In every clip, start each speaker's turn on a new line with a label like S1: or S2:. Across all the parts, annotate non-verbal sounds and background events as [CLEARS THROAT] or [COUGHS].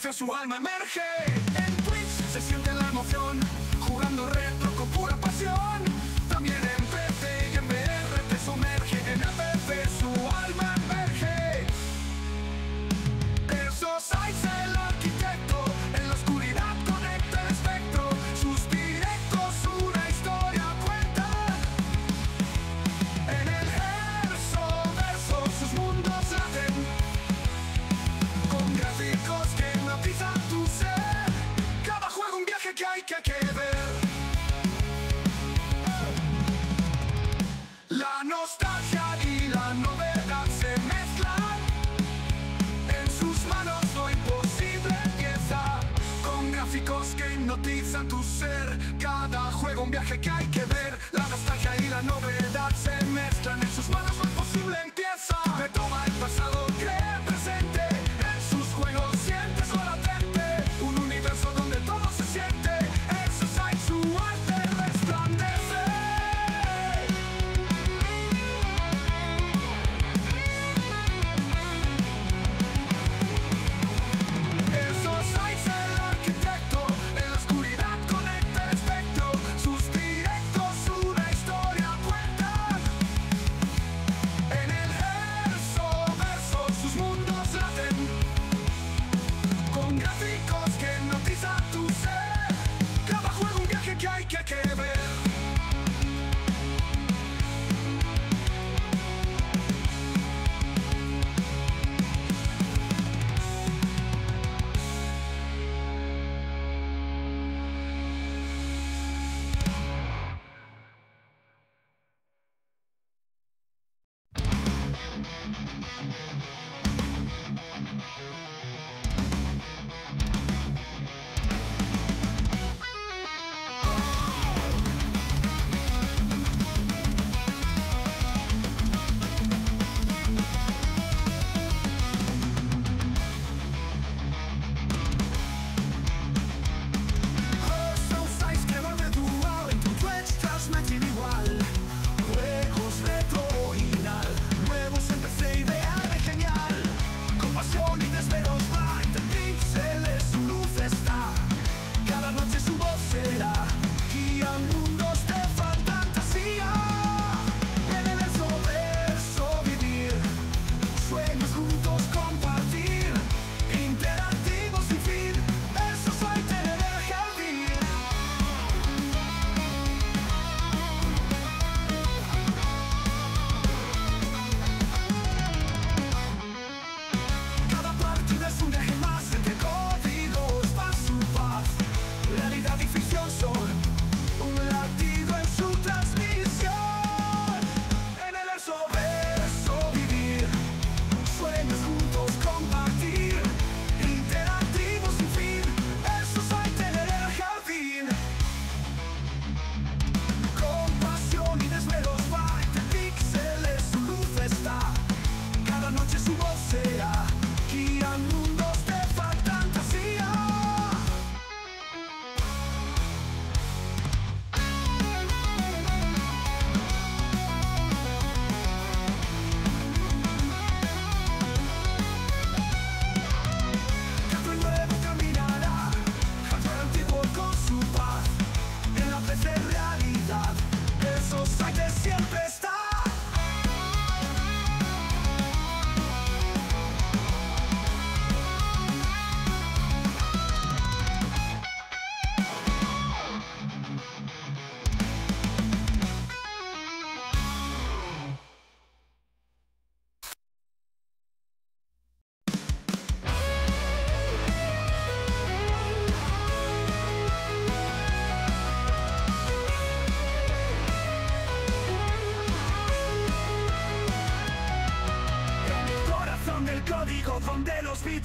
S1: Su alma emerge. viaje que hay que ver, la nostalgia y la novedad.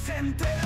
S1: se entera.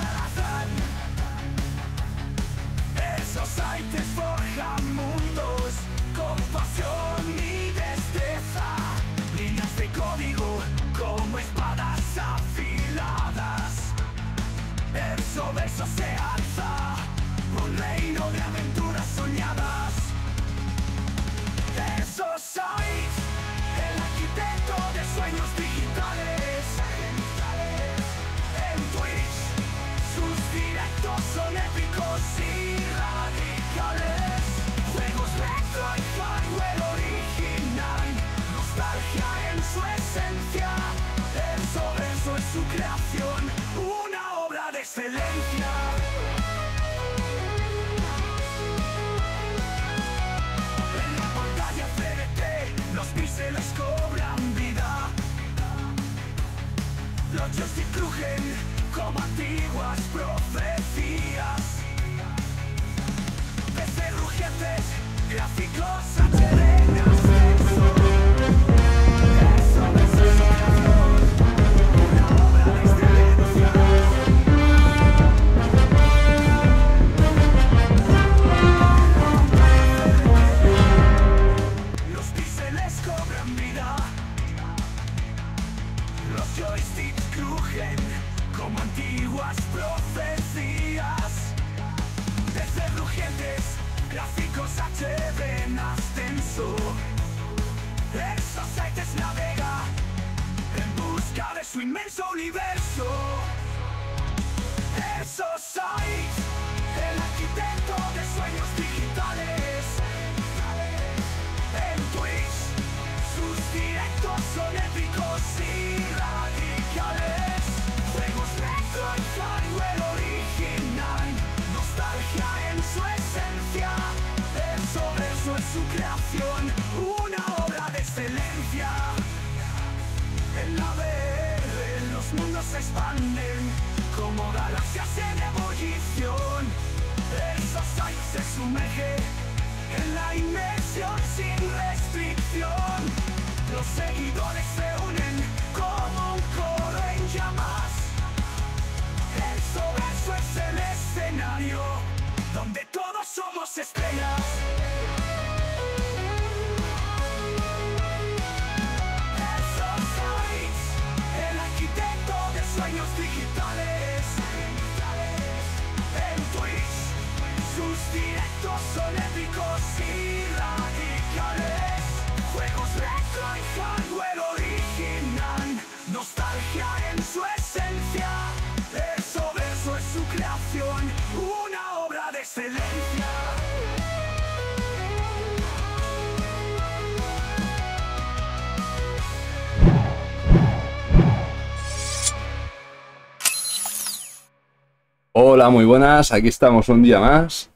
S2: Hola, muy buenas, aquí estamos un día más.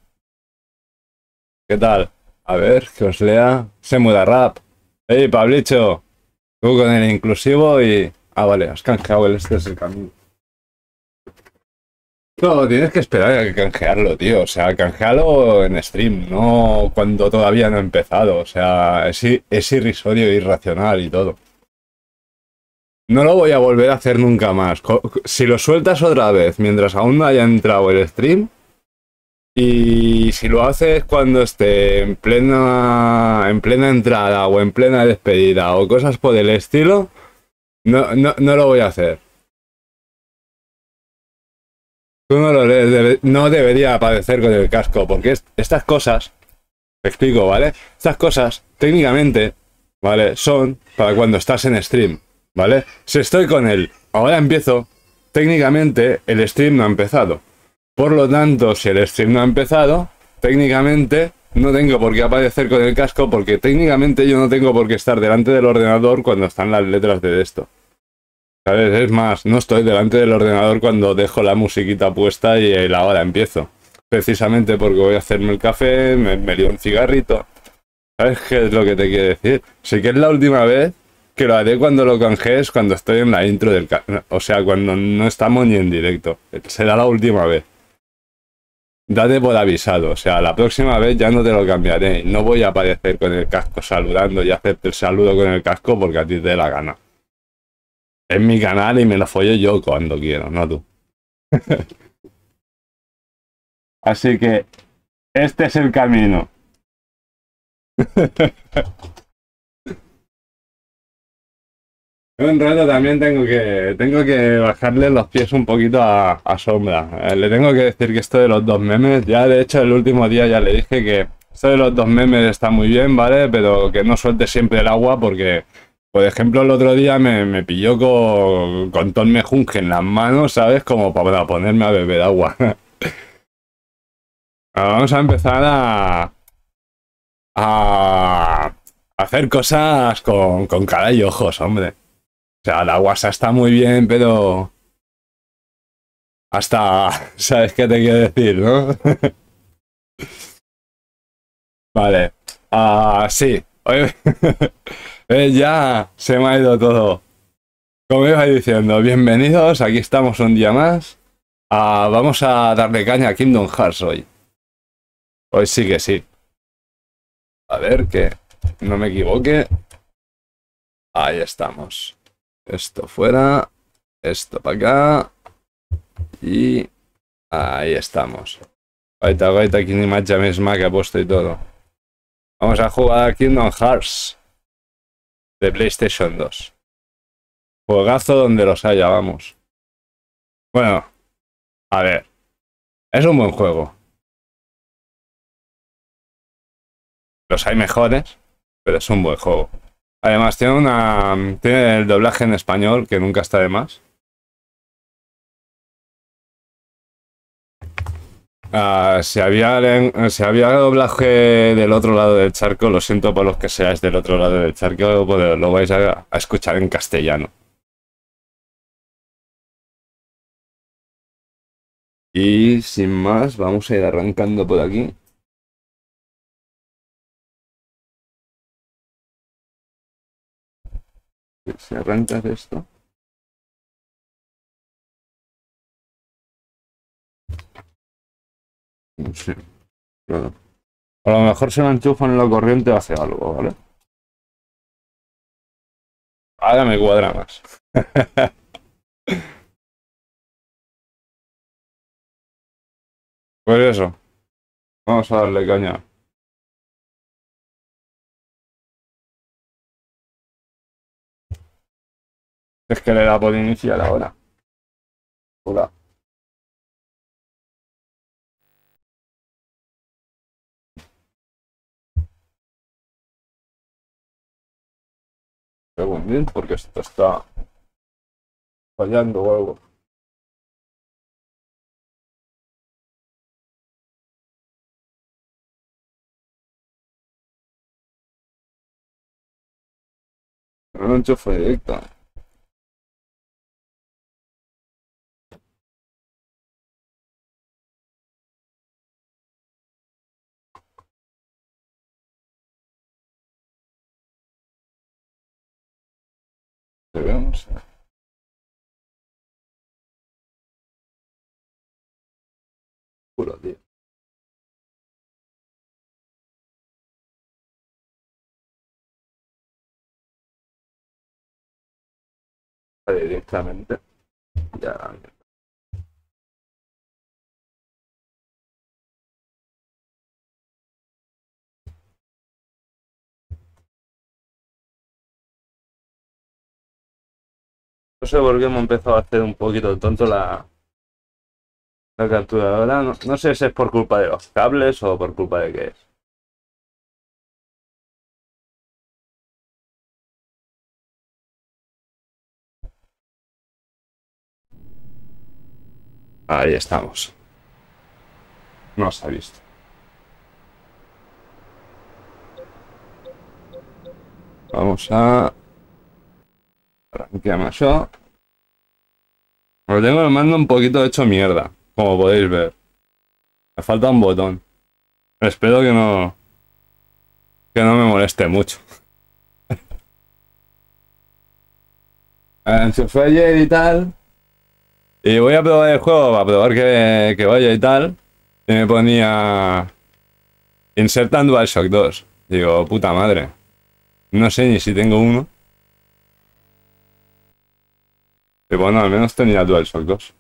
S2: ¿Qué tal? A ver, que os lea. Se muda rap. ¡Ey, Pablicho! Tú con el inclusivo y. Ah, vale, has canjeado el este es el camino. No, tienes que esperar a canjearlo, tío. O sea, canjealo en stream, no cuando todavía no ha empezado. O sea, es, es irrisorio irracional y todo. No lo voy a volver a hacer nunca más. Si lo sueltas otra vez mientras aún no haya entrado el stream, y si lo haces cuando esté en plena, en plena entrada o en plena despedida o cosas por el estilo, no, no, no lo voy a hacer. Tú no lo lees, no debería aparecer con el casco, porque es- estas cosas, te explico, ¿vale? Estas cosas, técnicamente, ¿vale? Son para cuando estás en stream, ¿vale? Si estoy con él, ahora empiezo, técnicamente el stream no ha empezado. Por lo tanto, si el stream no ha empezado, técnicamente no tengo por qué aparecer con el casco porque técnicamente yo no tengo por qué estar delante del ordenador cuando están las letras de esto. ¿Sabes? Es más, no estoy delante del ordenador cuando dejo la musiquita puesta y la hora empiezo. Precisamente porque voy a hacerme el café, me, me lío un cigarrito. ¿Sabes qué es lo que te quiero decir? Sí que es la última vez que lo haré cuando lo canjees, cuando estoy en la intro del... ca- O sea, cuando no estamos ni en directo. Será la última vez. Date por avisado, o sea, la próxima vez ya no te lo cambiaré. No voy a aparecer con el casco saludando y hacerte el saludo con el casco porque a ti te dé la gana. Es mi canal y me lo follo yo cuando quiero, no tú. [LAUGHS] Así que este es el camino. [LAUGHS] En rato también tengo que, tengo que bajarle los pies un poquito a, Sombra. Eh, le tengo que decir que esto de los dos memes, ya de hecho el último día ya le dije que esto de los dos memes está muy bien, ¿vale? Pero que no suelte siempre el agua porque, por ejemplo, el otro día me, pilló con, con Tom Mejunje en las manos, ¿sabes? Como para ponerme a beber agua. [LAUGHS] Ahora vamos a empezar a, a, hacer cosas con, con cara y ojos, hombre. O sea, la WhatsApp está muy bien, pero. Hasta. [LAUGHS] ¿Sabes qué te quiero decir, no? [LAUGHS] vale. Ah, sí. [LAUGHS] Ya se me ha ido todo. Como iba diciendo, bienvenidos, aquí estamos un día más. Ah, vamos a darle caña a Kingdom Hearts hoy. Hoy sí que sí. A ver que no me equivoque. Ahí estamos. Esto fuera, esto para acá. Y ahí estamos. Gaita, gaita, imatge misma que ha puesto y todo. Vamos a jugar a Kingdom Hearts de PlayStation 2. Juegazo donde los haya, vamos. Bueno, a ver. Es un buen juego. Los hay mejores, pero es un buen juego. Además, tiene una. El doblaje en español, que nunca está de más. Ah, si, había, si había doblaje del otro lado del charco, lo siento por los que seáis del otro lado del charco, pues lo vais a escuchar en castellano. Y sin más, vamos a ir arrancando por aquí. Si arrancas esto. Sí, claro. A lo mejor se lo enchufan en la corriente hace algo, ¿vale? Ahora me cuadra más. [LAUGHS] Pues eso. Vamos a darle caña. Es que le da por iniciar ahora. Hola. Segundín, porque esto está fallando o algo. No lo enchufo Debemos. Puro, tío. Directamente. Ya. No sé por qué ha empezado a hacer un poquito tonto la, la capturadora. No, no sé si es por culpa de los cables o por culpa de qué es. Ahí estamos. No se ha visto. Vamos a... Això. Lo tengo el mando un poquito hecho mierda, como podéis ver. Me falta un botón. Espero que no... Que no me moleste mucho. [LAUGHS] Enchufé ayer y tal. Y voy a probar el juego para probar que, que vaya y tal. Y me ponía. Insertan DualShock 2. Digo, puta madre. No sé ni si tengo uno. Y bueno, al menos tenía DualShock 2.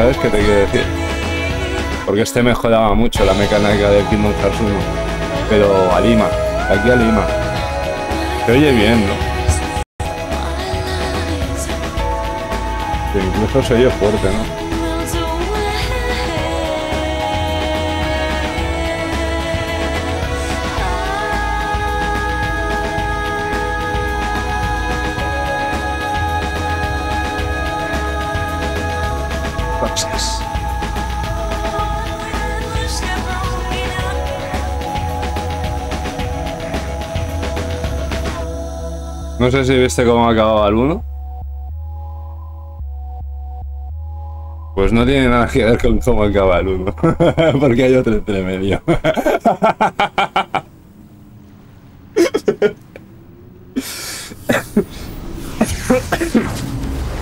S2: ¿Sabes qué te quiero decir? Porque este mejoraba mucho la mecánica del Kingdom Hearts 1. Pero a Lima, aquí a Lima. Se oye bien, ¿no? Incluso se oye fuerte, ¿no? No sé si viste cómo acababa el 1. Pues no tiene nada que ver con cómo acaba el 1. [LAUGHS] Porque hay otro entre medio. [LAUGHS]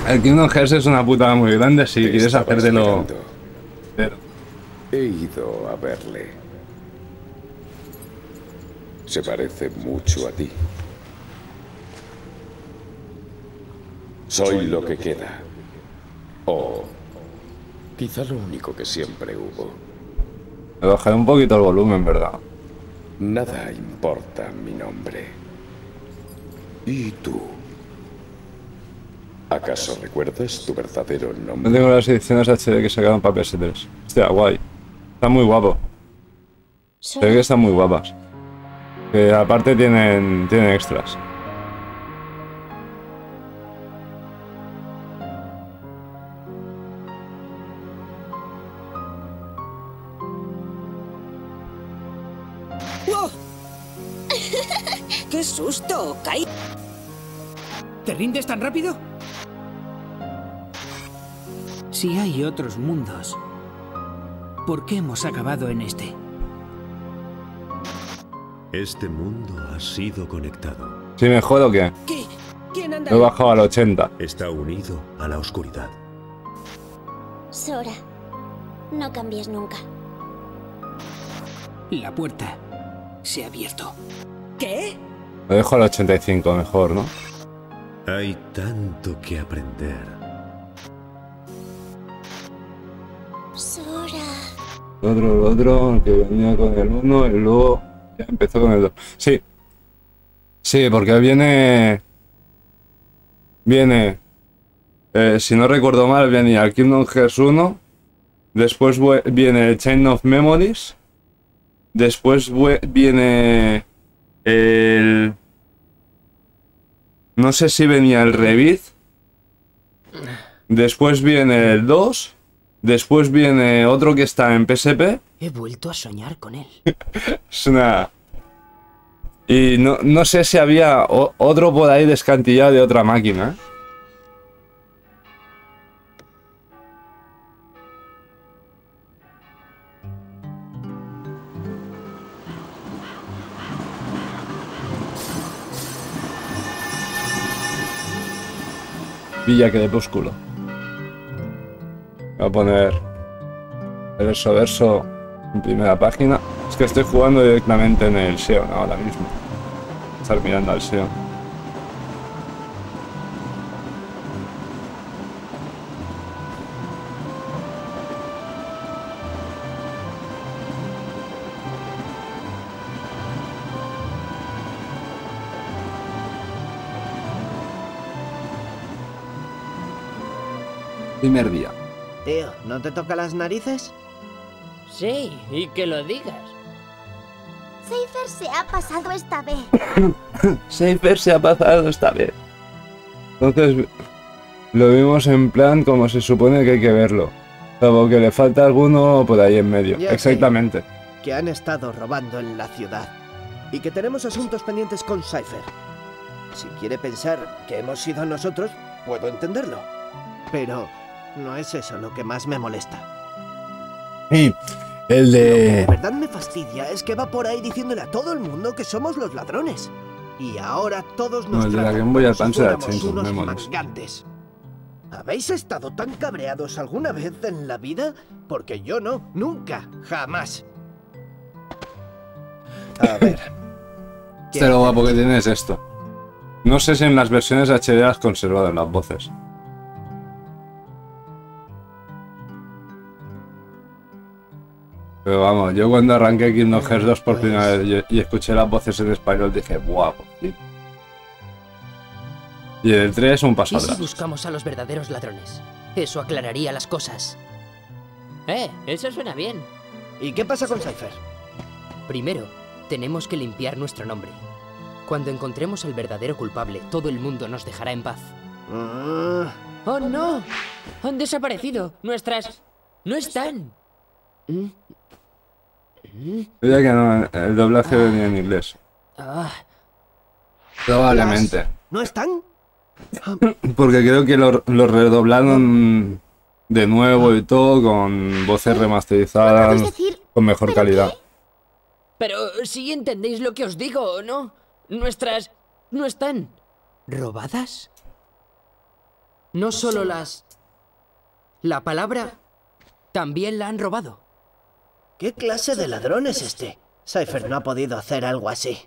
S2: El Kingdom Hearts es una putada muy grande si
S3: Te
S2: quieres hacértelo.
S3: esperando. He ido a verle. Se parece mucho a ti. Soy lo que queda. O quizá lo único que siempre hubo.
S2: Le bajaré un poquito el volumen, ¿verdad?
S3: Nada importa mi nombre. ¿Y tú? ¿Acaso recuerdas tu verdadero
S2: No
S3: nombre?
S2: tengo las ediciones HD que sacaron para PS3. Hostia, guay. Está muy guapo. Se ve que están muy guapas. Que aparte tienen, tienen extras.
S4: Susto! ¡Caí!
S5: ¿Te rindes tan rápido? Si hay otros mundos, ¿por qué hemos acabado en este?
S6: Este mundo ha sido conectado.
S2: ¿Sí mejor o qué?
S4: ¿Qué? ¿Quién anda?
S2: Lo he bajado al 80.
S6: Está unido a la oscuridad.
S7: Sora, no cambies nunca.
S5: La puerta se ha abierto.
S4: ¿Qué?
S2: Lo dejo al 85 mejor, ¿no?
S6: Hay tanto que aprender.
S7: Sora.
S2: El otro, el otro, el que venía con el 1 y luego ya empezó con el 2. Sí. Sí, porque viene. Viene. eh, si no recuerdo mal, venía el Kingdom Hearts 1. Después viene el Chain of Memories. Después viene. El. No sé si venía el Revit. Después viene el 2. Después viene otro que está en PSP.
S5: He vuelto a soñar con él. [LAUGHS]
S2: Es una. Y no, no sé si había otro por ahí descantillado de otra máquina. Villa que Crepúsculo. Voy a poner el verso verso en primera página. Es que estoy jugando directamente en el SEO ahora mismo. Estar mirando al SEO. Primer día.
S8: Tío, ¿no te toca las narices?
S9: Sí, y que lo digas.
S7: Seifer se ha pasado esta vez. [LAUGHS]
S2: Safer se ha pasado esta vez. Entonces lo vimos en plan como se supone que hay que verlo. Salvo que le falta alguno por ahí en medio.
S8: Ya sé.
S2: Exactamente.
S8: Que han estado robando en la ciudad. Y que tenemos asuntos pendientes con Cypher. Si quiere pensar que hemos sido nosotros, puedo entenderlo. Pero no es eso lo que más me molesta.
S2: Y el
S8: Lo que de
S2: de...
S8: verdad me fastidia es que va por ahí diciéndole a todo el mundo que somos los ladrones. Y ahora todos nos
S2: No, el de la Game Boy Advance
S8: unos mangantes. ¿Habéis estado tan cabreados alguna vez en la vida? Porque yo no, nunca, jamás. A [LAUGHS] ver.
S2: Este lo guapo que tiene es esto. No sé si en las versiones HD has conservado las voces. Pero vamos, yo cuando arranqué Kingdom Hearts 2 por primera vez y, y escuché las voces en español dije, ¡buah! por fin". Y en el 3 un paso
S9: ¿Y si
S2: atrás.
S9: buscamos a los verdaderos ladrones? Eso aclararía las cosas. Eh, eso suena bien.
S8: ¿Y qué pasa con Cypher?
S9: Primero, tenemos que limpiar nuestro nombre. Cuando encontremos al verdadero culpable, todo el mundo nos dejará en paz.
S8: Ah,
S9: ¡Oh, no! Han desaparecido. Nuestras... No están.
S2: Diría que no, el doblaje venía en inglés.
S9: Ah,
S2: Probablemente.
S8: ¿No están?
S2: Porque creo que lo, lo redoblaron de nuevo y todo con voces remasterizadas,
S7: ¿Puedes decir
S2: con mejor
S7: ¿pero
S2: calidad.
S7: qué?
S9: pero si entendéis lo que os digo, ¿no? Nuestras... No están. ¿Robadas? No solo las... La palabra... También la han robado.
S8: ¿Qué clase de ladrón es este? Cypher no ha podido hacer algo así.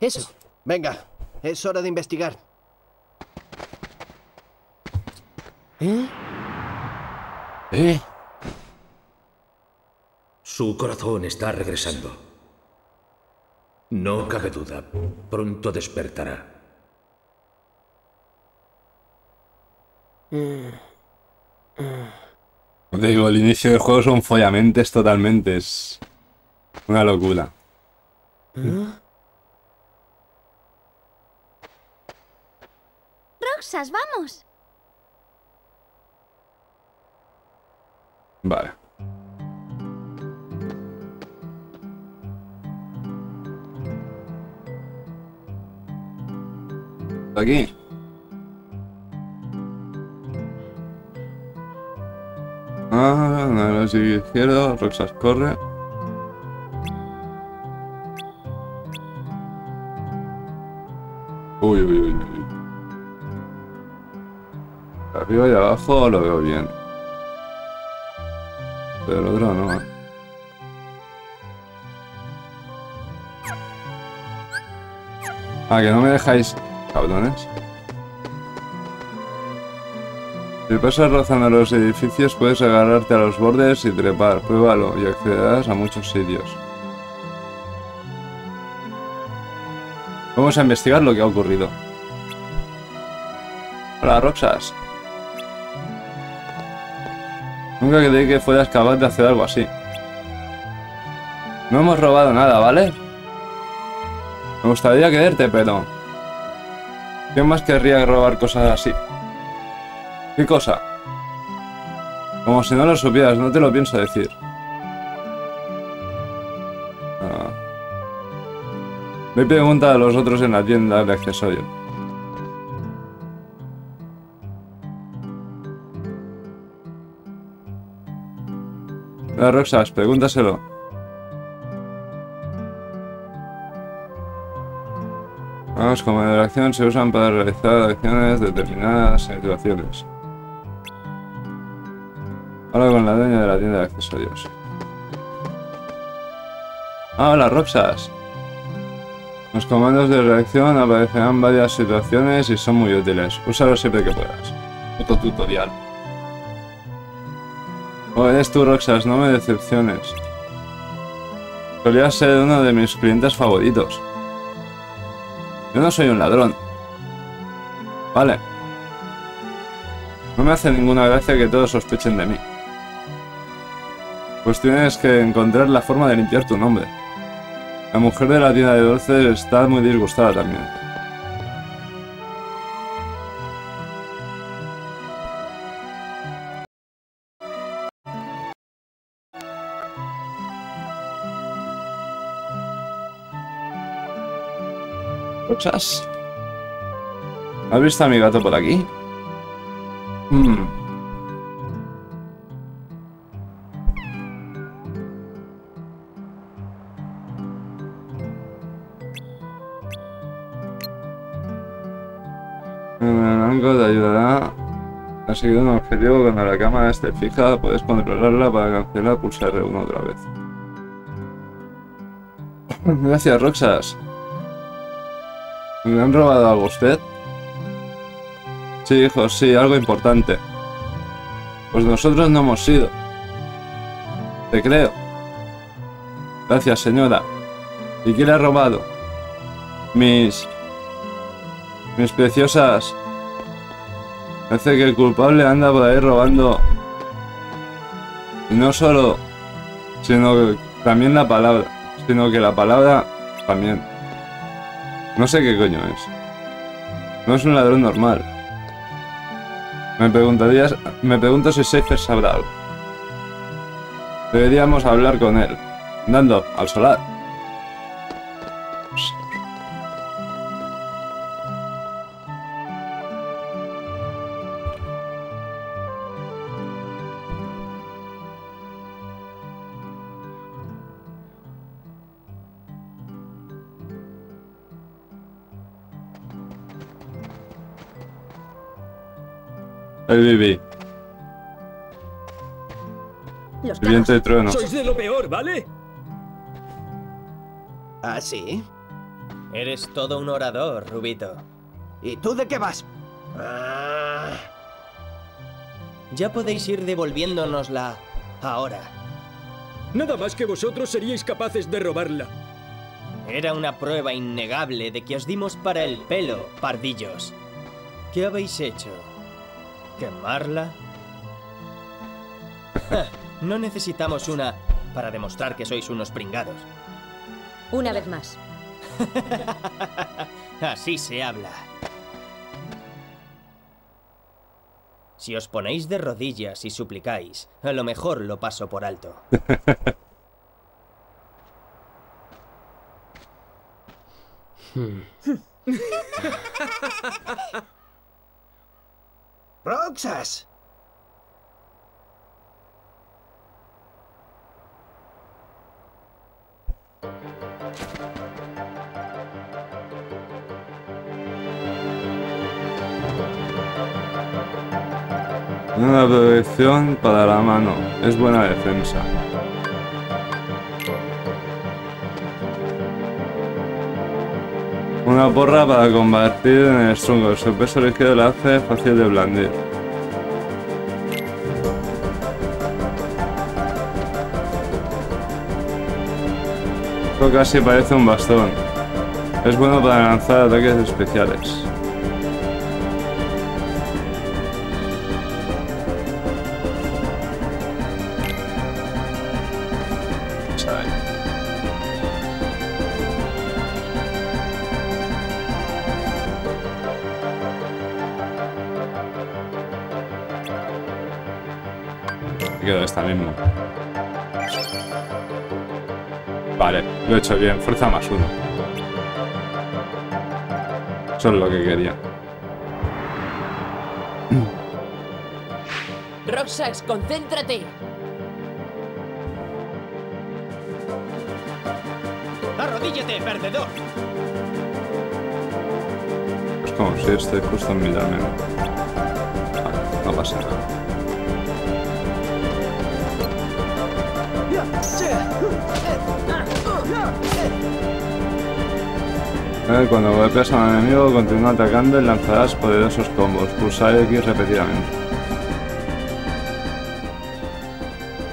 S9: Eso.
S8: Venga, es hora de investigar.
S9: ¿Eh?
S2: ¿Eh?
S10: Su corazón está regresando. No cabe duda, pronto despertará.
S2: Como te digo, el inicio del juego son follamentes totalmente. Es una locura.
S7: Roxas, vamos.
S2: Vale. Aquí. Ah, no, izquierdo, Roxas corre. Uy, uy, uy, uy. Arriba y abajo lo veo bien. Pero el otro no, eh. Ah, que no me dejáis, cabrones. Si pasas rozando los edificios, puedes agarrarte a los bordes y trepar. Pruébalo y accederás a muchos sitios. Vamos a investigar lo que ha ocurrido. Hola, Roxas. Nunca creí que fueras capaz de hacer algo así. No hemos robado nada, ¿vale? Me gustaría creerte, pero... ¿Quién más querría robar cosas así? ¿Qué cosa? Como si no lo supieras, no te lo pienso decir. Ah. Y pregunta a los otros en la tienda de accesorios. La Roxas, pregúntaselo. Vamos, como de acción se usan para realizar acciones de determinadas situaciones. Habla con la dueña de la tienda de accesorios. Ah, hola, Roxas. Los comandos de reacción aparecerán varias situaciones y son muy útiles. Úsalos siempre que puedas. Puto tutorial. Oh, eres tú, Roxas, no me decepciones. Solías ser uno de mis clientes favoritos. Yo no soy un ladrón. Vale. No me hace ninguna gracia que todos sospechen de mí. Pues tienes que encontrar la forma de limpiar tu nombre. La mujer de la tienda de dulces está muy disgustada también. ¿Has visto a mi gato por aquí? Hmm. Blanco te ayudará a conseguir un objetivo cuando la cámara esté fija. Puedes controlarla para cancelar pulsar R1 otra vez. [LAUGHS] Gracias, Roxas. ¿Me han robado algo usted? Sí, hijo, sí, algo importante. Pues nosotros no hemos sido. Te creo. Gracias, señora. ¿Y quién le ha robado? Mis... Mis preciosas... Parece que el culpable anda por ahí robando... Y no solo... Sino que también la palabra. Sino que la palabra también. No sé qué coño es. No es un ladrón normal. Me preguntarías... Me pregunto si Seifer sabrá algo. Deberíamos hablar con él. Dando al solar. El Bibi.
S7: Los
S2: viento de trueno.
S11: Sois de lo peor, ¿vale?
S8: ¿Ah, sí?
S12: Eres todo un orador, Rubito.
S8: ¿Y tú de qué vas? Ah,
S12: Ya podéis ir devolviéndonosla ahora.
S11: Nada más que vosotros seríais capaces de robarla.
S12: Era una prueba innegable de que os dimos para el pelo, pardillos. ¿Qué habéis hecho? ¿Quemarla? Ja, [LAUGHS] no necesitamos una para demostrar que sois unos pringados.
S4: Una vez más. [LAUGHS]
S12: Así se habla. Si os ponéis de rodillas y suplicáis, a lo mejor lo paso por alto. [LAUGHS]
S8: ¡Roxas!
S2: Una protección para la mano. Es buena defensa. Una porra para convertir en el Stronghold. Su peso ligero la hace fácil de blandir. Esto casi parece un bastón. Es bueno para lanzar ataques especiales. Esta mismo. Vale, lo he hecho bien. Fuerza más uno. Eso es lo que quería. [CLEARS THROAT]
S9: Roxax, concéntrate.
S12: ¡Arrodíllate, perdedor!
S2: Es como si estoy justo en mi no pasa nada. Cuando golpeas a un enemigo, continúa atacando y lanzarás poderosos combos. Pulsar X repetidamente.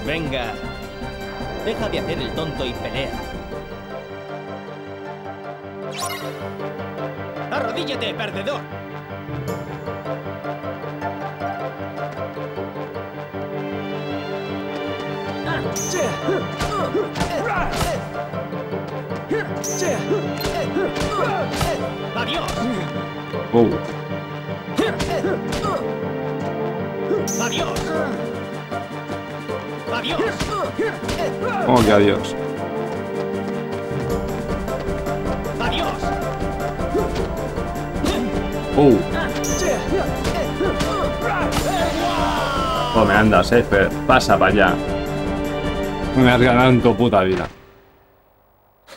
S12: Venga. Deja de hacer el tonto y pelea. ¡Arrodíllate, perdedor!
S2: ¿Cómo que adiós?
S12: ¡Adiós!
S2: Oh. Oh, me anda, Seifer. Pasa para allá. Me has ganado en tu puta vida.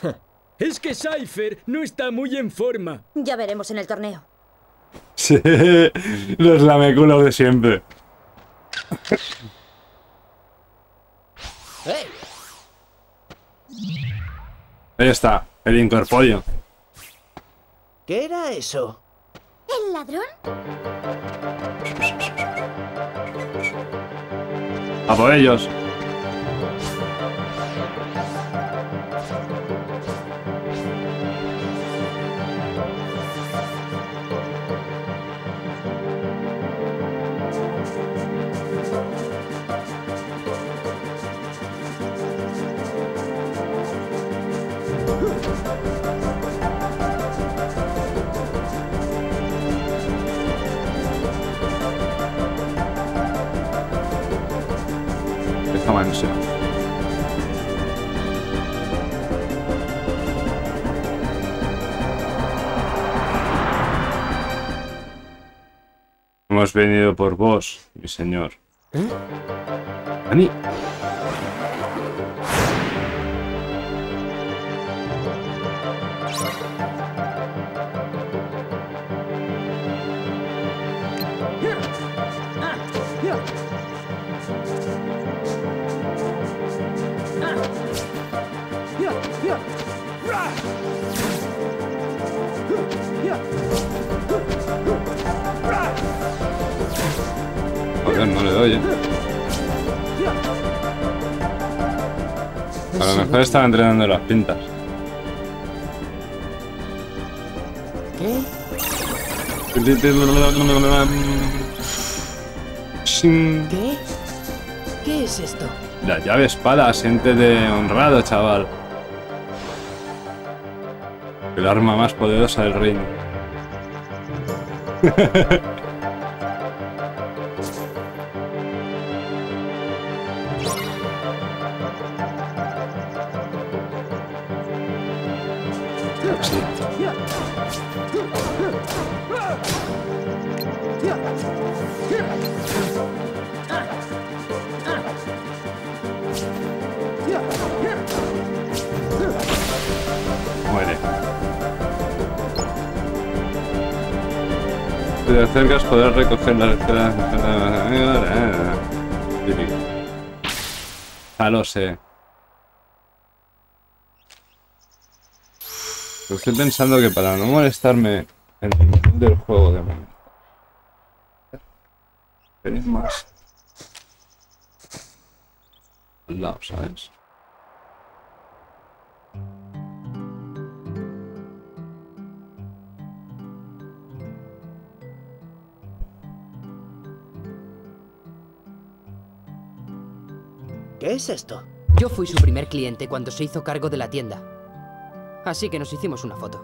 S2: [LAUGHS]
S11: Es que Cypher no está muy en forma.
S4: Ya veremos en el torneo.
S2: Sí, los lameculos de siempre.
S9: ¡Eh!
S2: Ahí está, el incorporio.
S8: ¿Qué era eso?
S7: ¿El ladrón?
S2: A por ellos. Hemos venido por vos, mi señor. Joder, no le doy, eh. A lo mejor estaba entrenando las pintas.
S9: ¿Qué? ¿Qué? ¿Qué es esto?
S2: La llave espada, siéntete honrado, chaval. El arma más poderosa del reino. [LAUGHS] acercas podrás recoger la esfera. Típico. Ya lo sé. Estoy pensando que para no molestarme el del juego de momento. Tenéis más. Al lado, ¿sabes?
S8: ¿Qué es esto?
S9: Yo fui su primer cliente cuando se hizo cargo de la tienda. Así que nos hicimos una foto.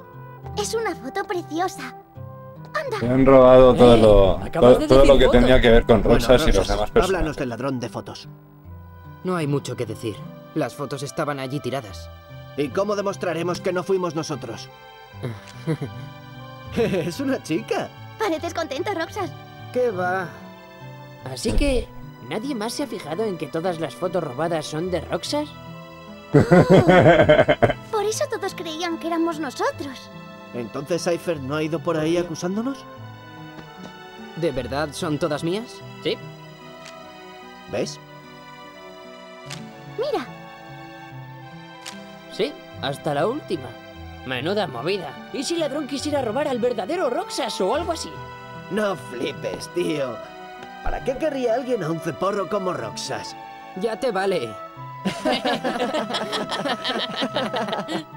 S7: Es una foto preciosa.
S2: Me han robado todo
S9: Eh,
S2: todo,
S9: de
S2: todo
S9: decir
S2: lo que
S9: foto.
S2: tenía que ver con
S8: Bueno,
S2: Roxas y los demás personajes.
S8: Háblanos del ladrón de fotos.
S9: No hay mucho que decir. Las fotos estaban allí tiradas.
S8: ¿Y cómo demostraremos que no fuimos nosotros? [LAUGHS] es una chica.
S7: Pareces contento, Roxas.
S9: ¿Qué va?
S13: Así que, ¿nadie más se ha fijado en que todas las fotos robadas son de Roxas? [LAUGHS]
S7: Por eso todos creían que éramos nosotros.
S8: ¿Entonces Cypher no ha ido por ahí acusándonos?
S9: ¿De verdad son todas mías?
S13: Sí.
S8: ¿Ves?
S7: Mira,
S13: Sí, hasta la última. Menuda movida. ¿Y si el ladrón quisiera robar al verdadero Roxas o algo así?
S8: No flipes, tío. ¿Para qué querría alguien a un ceporro como Roxas?
S9: Ya te vale. [LAUGHS]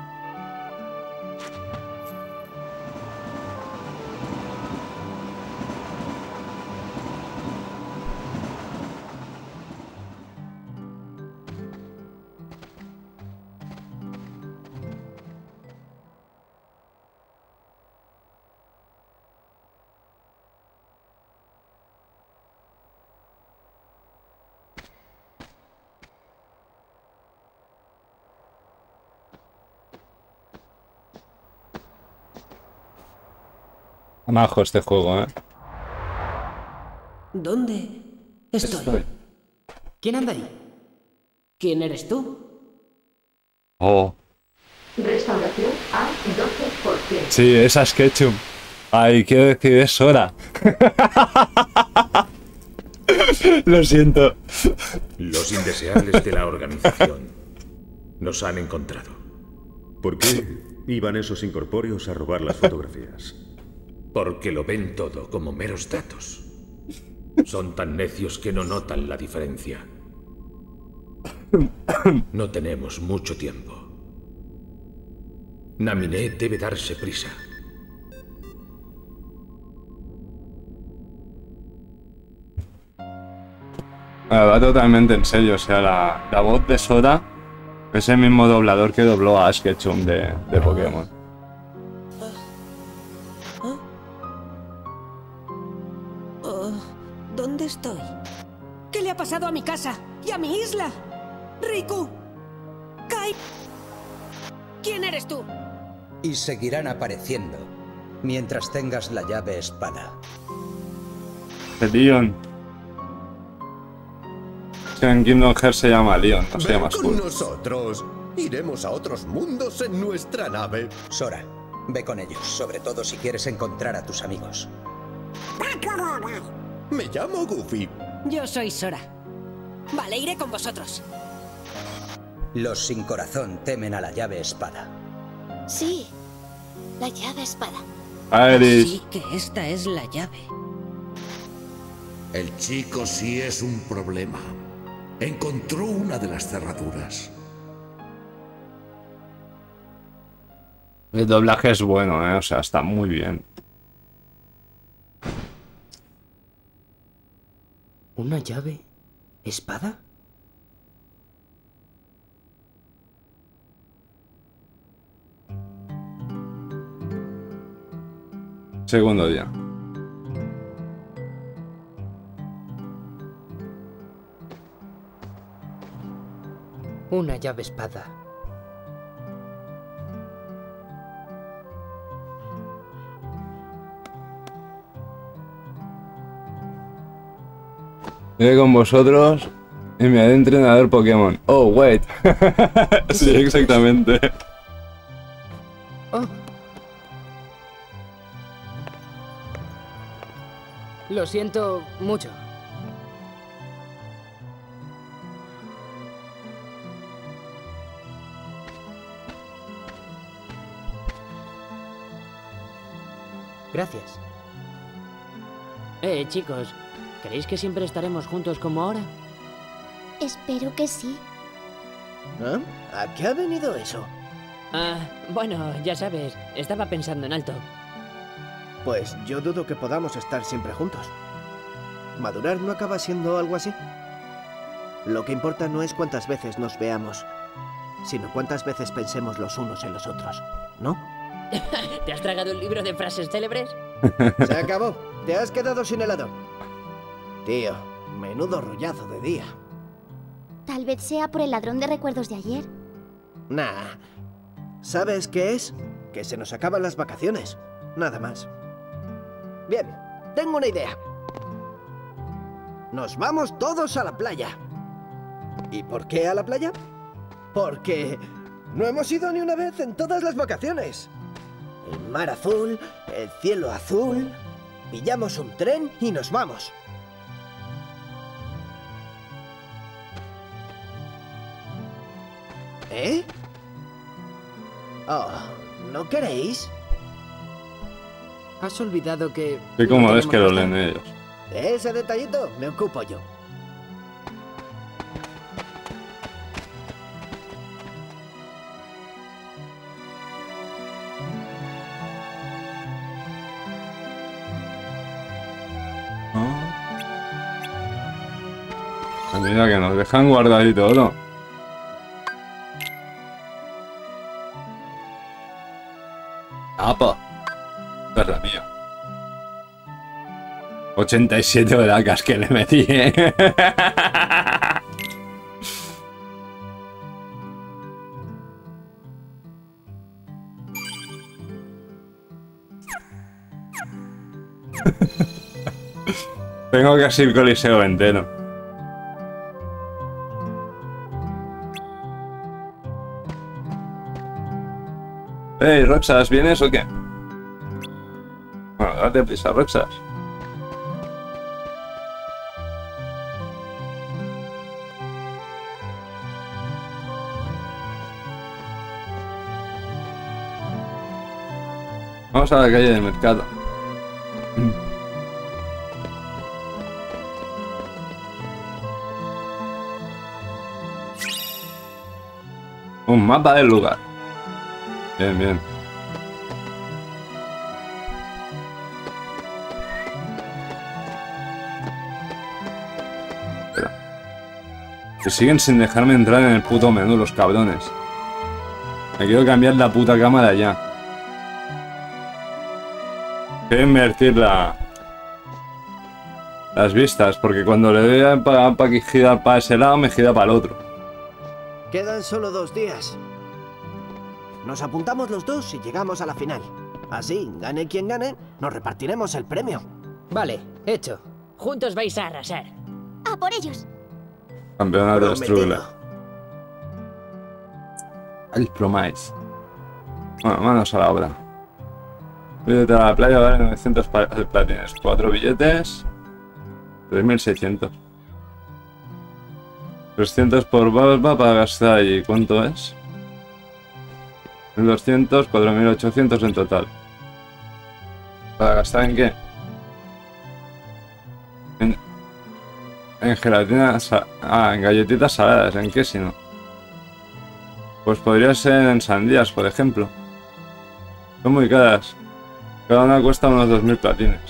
S2: Majo este juego, ¿eh?
S5: ¿Dónde estoy?
S9: ¿Quién anda ahí?
S13: ¿Quién eres tú?
S2: Oh.
S14: Restauración a 12%.
S2: Sí, esa es Ketchum. Ay, quiero decir, es hora. [LAUGHS] Lo siento.
S10: Los indeseables de la organización nos han encontrado.
S6: ¿Por qué iban esos incorpóreos a robar las fotografías?
S10: Porque lo ven todo como meros datos. Son tan necios que no notan la diferencia. No tenemos mucho tiempo. Naminé debe darse prisa.
S2: Ah, Va totalmente en serio, o sea, la, la voz de Sora es el mismo doblador que dobló a Ash Ketchum de, de Pokémon.
S15: Estoy? ¿Qué le ha pasado a mi casa y a mi isla? Riku. Kai. ¿Quién eres tú?
S16: Y seguirán apareciendo mientras tengas la llave espada.
S2: De Leon. Que en Kingdom Hearts se llama Leon, no se
S17: Ven
S2: llama
S17: con
S2: Skull.
S17: nosotros. Iremos a otros mundos en nuestra nave.
S16: Sora, ve con ellos, sobre todo si quieres encontrar a tus amigos.
S17: Me llamo Goofy.
S15: Yo soy Sora. Vale, iré con vosotros.
S16: Los sin corazón temen a la llave espada.
S7: Sí, la llave espada.
S2: Iris.
S15: Sí que esta es la llave.
S18: El chico sí es un problema. Encontró una de las cerraduras.
S2: El doblaje es bueno, ¿eh? o sea, está muy bien.
S9: ¿Una llave? ¿Espada?
S2: Segundo día.
S9: Una llave espada.
S2: Con vosotros y me haré entrenador Pokémon. Oh, wait. [LAUGHS] sí, exactamente.
S9: Oh. Lo siento mucho. Gracias.
S13: Eh, chicos, ¿creéis que siempre estaremos juntos como ahora?
S7: Espero que sí.
S8: ¿Ah? ¿A qué ha venido eso?
S13: Ah, bueno, ya sabes, estaba pensando en alto.
S8: Pues yo dudo que podamos estar siempre juntos. Madurar no acaba siendo algo así. Lo que importa no es cuántas veces nos veamos, sino cuántas veces pensemos los unos en los otros, ¿no? [LAUGHS]
S13: ¿Te has tragado un libro de frases célebres?
S8: Se acabó. Te has quedado sin helado. Tío, menudo rollazo de día.
S7: Tal vez sea por el ladrón de recuerdos de ayer.
S8: Nah. ¿Sabes qué es? Que se nos acaban las vacaciones. Nada más. Bien, tengo una idea. Nos vamos todos a la playa. ¿Y por qué a la playa? Porque no hemos ido ni una vez en todas las vacaciones. El mar azul, el cielo azul, pillamos un tren y nos vamos. ¿Eh? Oh, ¿no queréis?
S9: Has olvidado que...
S2: ¿Y cómo
S9: no
S2: ves que lo leen ellos?
S8: De ese detallito me ocupo yo.
S2: Ah, Mira que nos dejan guardar y todo. ¡Apa! Esta es la mía. 87 horacas que le metí, ¿eh? [LAUGHS] Tengo casi el coliseo entero. Hey, Roxas, ¿vienes o qué? Bueno, date prisa, Roxas. Vamos a la calle del mercado. Un mapa del lugar. Bien, bien. Que siguen sin dejarme entrar en el puto menú, los cabrones. Me quiero cambiar la puta cámara ya. Quiero invertir la... Las vistas, porque cuando le doy para pa que gira para ese lado, me gira para el otro.
S8: Quedan solo dos días. Nos apuntamos los dos y llegamos a la final. Así, gane quien gane, nos repartiremos el premio.
S13: Vale, hecho. Juntos vais a arrasar.
S7: ¡A por ellos!
S2: Campeonato de. Struggler. El Promise. Bueno, manos a la obra. Billete a la playa vale 900 pa- platines. 4 billetes. 3600. 300 por barba para gastar allí. ¿Cuánto es? 1200, 4800 en total. ¿Para gastar en qué? En, en gelatina. sa- Ah, en galletitas saladas. ¿En qué si no? Pues podría ser en sandías, por ejemplo. Son muy caras. Cada una cuesta unos 2.000 platines.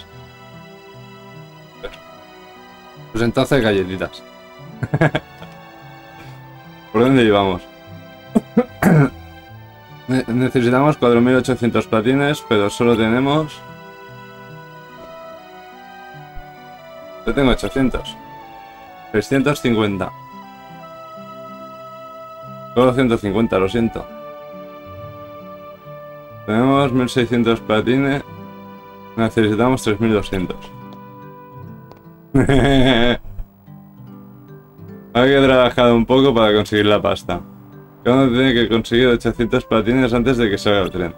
S2: Pues entonces galletitas. [LAUGHS] ¿Por dónde íbamos? Ne- Necesitamos 4.800 platines, pero solo tenemos... Yo tengo 800. 650. Solo 150, lo siento. Tenemos 1600 platines. Necesitamos 3200. [LAUGHS] Hay que trabajar un poco para conseguir la pasta. Cada tiene que conseguir 800 platines antes de que salga el tren.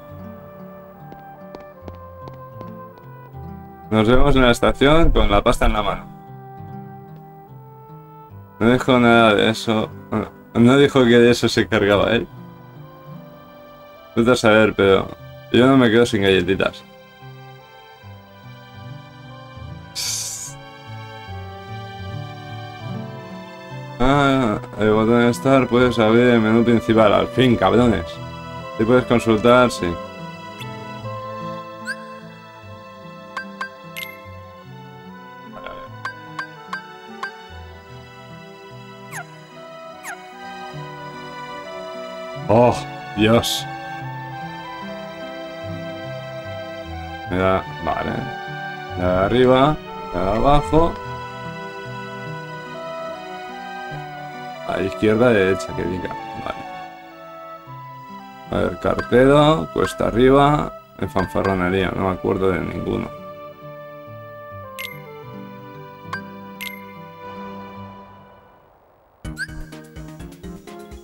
S2: Nos vemos en la estación con la pasta en la mano. No dijo nada de eso. No dijo que de eso se cargaba él. Vete a saber, pero yo no me quedo sin galletitas. Ah, el botón de Start puedes abrir el menú principal. Al fin, cabrones. Y puedes consultar, sí. Oh, Dios. Me da, vale. Arriba, abajo. A la izquierda, derecha, que diga. Vale. A ver, cartero, cuesta arriba, en fanfarronería, no me acuerdo de ninguno.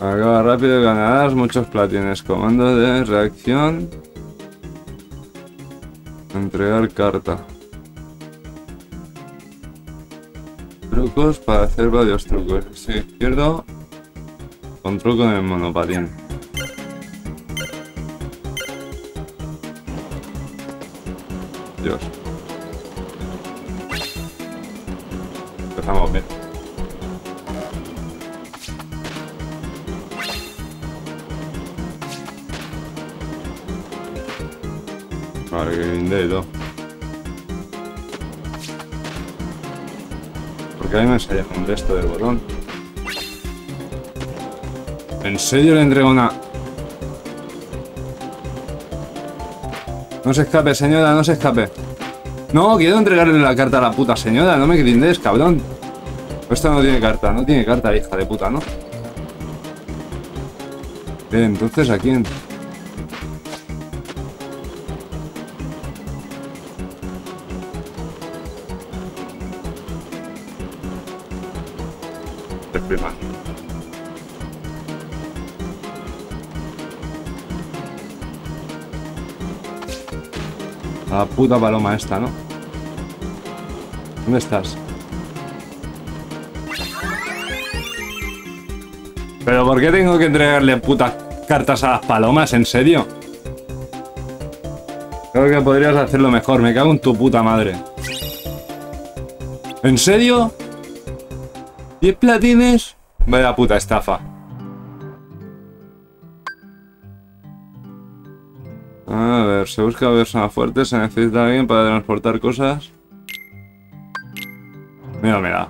S2: Acaba rápido y ganarás muchos platines. Comando de reacción. Entregar carta. Trucos para hacer varios trucos. Sí, izquierdo. Con truco en el monopatín. Dios. Empezamos bien. Vale, que grindé y todo. Porque a mí me sale un resto del botón. ¿En serio le entrego una...? No se escape, señora, no se escape. No, quiero entregarle la carta a la puta señora, no me grindes, cabrón. Esto no tiene carta, no tiene carta, hija de puta, ¿no? Entonces, ¿a quién? Exprima. La puta paloma esta, ¿no? ¿Dónde estás? ¿Pero por qué tengo que entregarle putas cartas a las palomas? ¿En serio? Creo que podrías hacerlo mejor. Me cago en tu puta madre. ¿En serio? ¿10 platines? Vaya puta estafa. ver, se busca persona fuerte, se necesita alguien para transportar cosas. Mira, mira.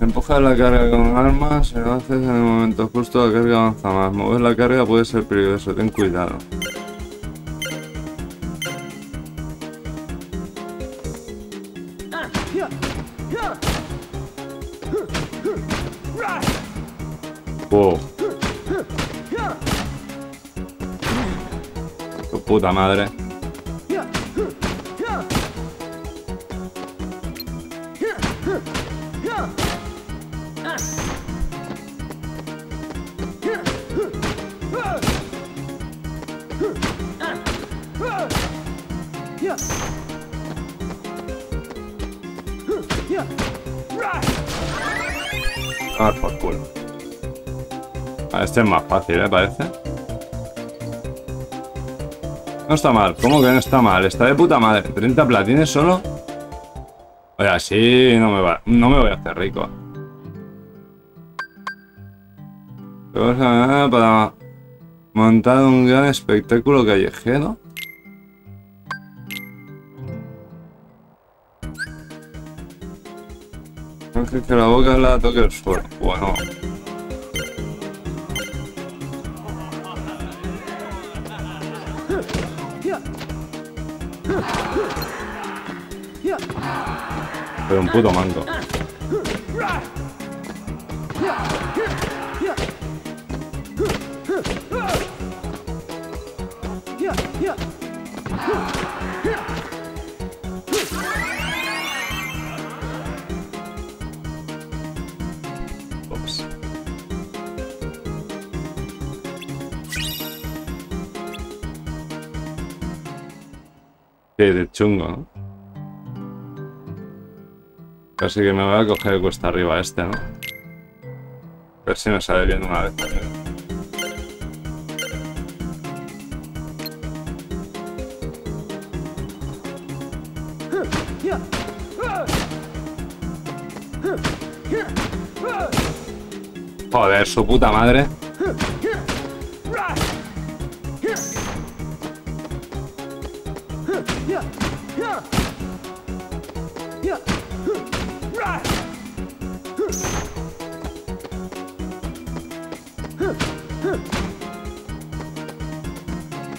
S2: Empujar la carga con armas, si lo haces en el momento justo la carga avanza más. Mover la carga puede ser peligroso, ten cuidado. Wow. Tu puta madre. Este es más fácil, ¿eh? Parece. No está mal. ¿Cómo que no está mal? Está de puta madre. 30 platines solo. Oye, así no me va. No me voy a hacer rico. Para montar un gran espectáculo callejero. Ángel que la boca la toque el suelo. Bueno. Pero un puto mango. Ups. Qué de chungo, ¿no? Casi que me voy a coger cuesta arriba este, ¿no? A ver si me sale bien una vez también. Joder, su puta madre.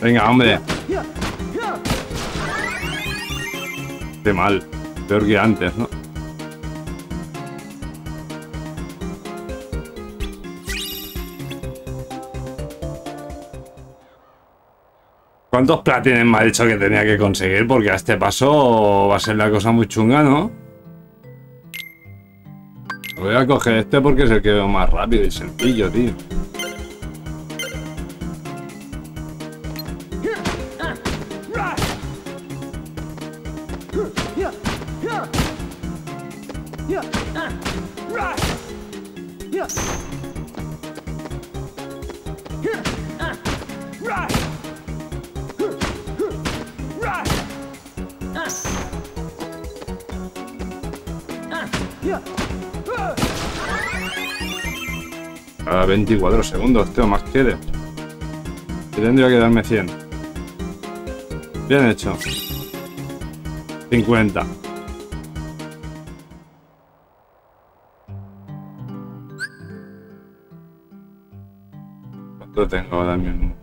S2: Venga, hombre. Qué mal. Peor que antes, ¿no? ¿Cuántos platines me ha dicho que tenía que conseguir? Porque a este paso va a ser la cosa muy chunga, ¿no? Voy a coger este porque es el que veo más rápido y sencillo, tío. 24 segundos, tío, más. Que tendría que darme 100. Bien hecho. 50. ¿Cuánto tengo ahora mismo?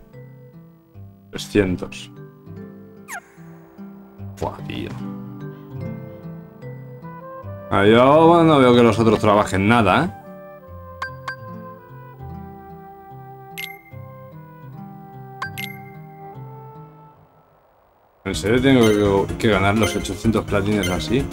S2: 300. Fua, tío. Ah, yo no veo que los otros trabajen nada, ¿eh? Tengo que, que ganar los 800 platines así?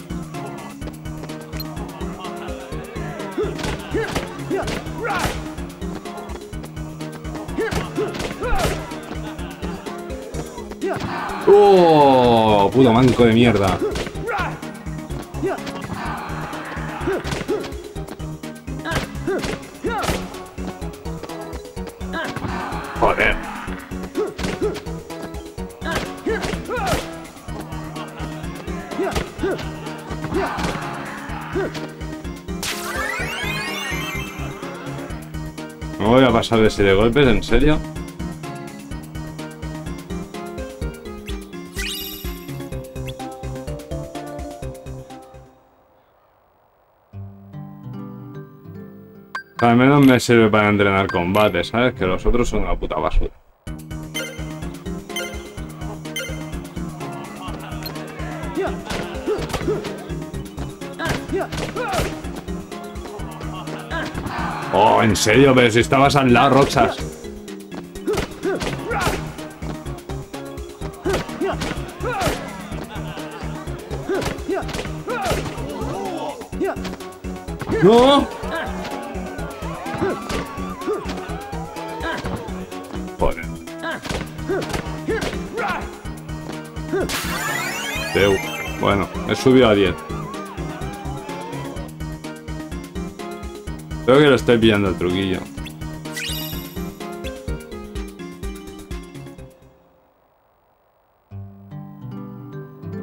S2: ¡Oh! Puto manco de mierda. ver si de golpes, ¿en serio? Al menos me sirve para entrenar combate, ¿sabes? Que los otros son una puta basura. En serio, pero si estabas al lado, Roxas. ¡No! Joder. Bueno, he subido a 10. Creo que lo estoy pillando el truquillo.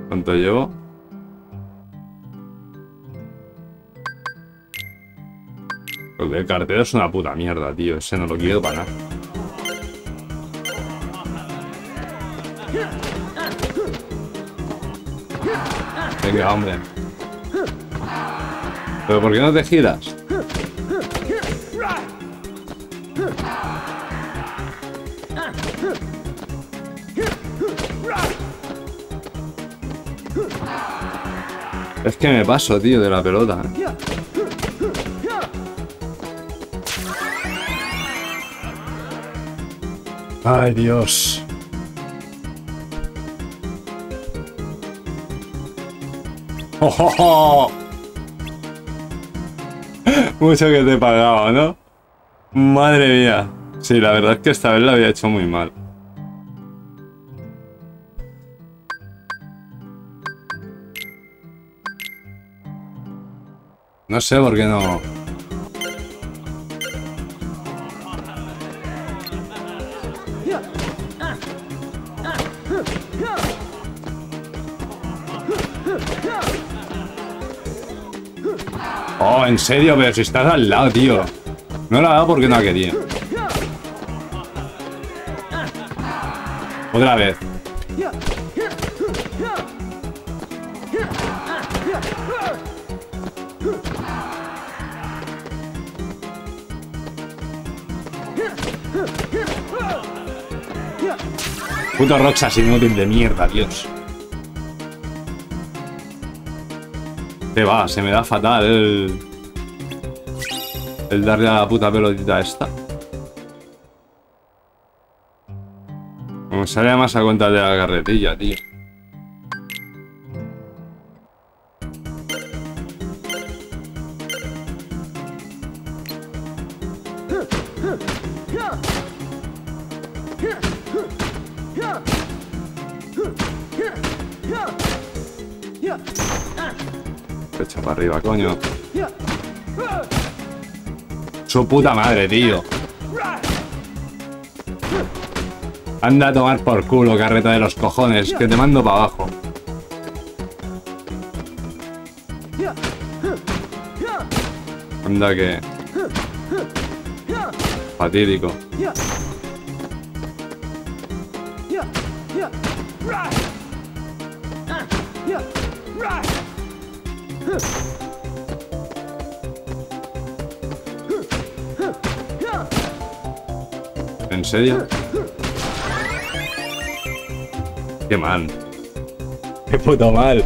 S2: ¿Cuánto llevo? El cartero es una puta mierda, tío. Ese no lo quiero para nada. Venga, hombre. ¿Pero por qué no te giras? Es que me paso, tío, de la pelota. Ay, Dios. ¡Oh, oh, oh! Mucho que te he pagado, ¿no? Madre mía. Sí, la verdad es que esta vez la había hecho muy mal. No sé por qué no... Oh, en serio, pero si estás al lado, tío. No la ha dado porque no ha querido. Otra vez. Puto Roxas inútil de mierda, Dios. Se va, se me da fatal el... El darle a la puta pelotita esta. Me sale más a cuenta de la carretilla, tío. Su puta madre, tío. Anda a tomar por culo, carreta de los cojones, que te mando para abajo. Anda que... Fatídico. Serio? Qué mal. Qué puto mal.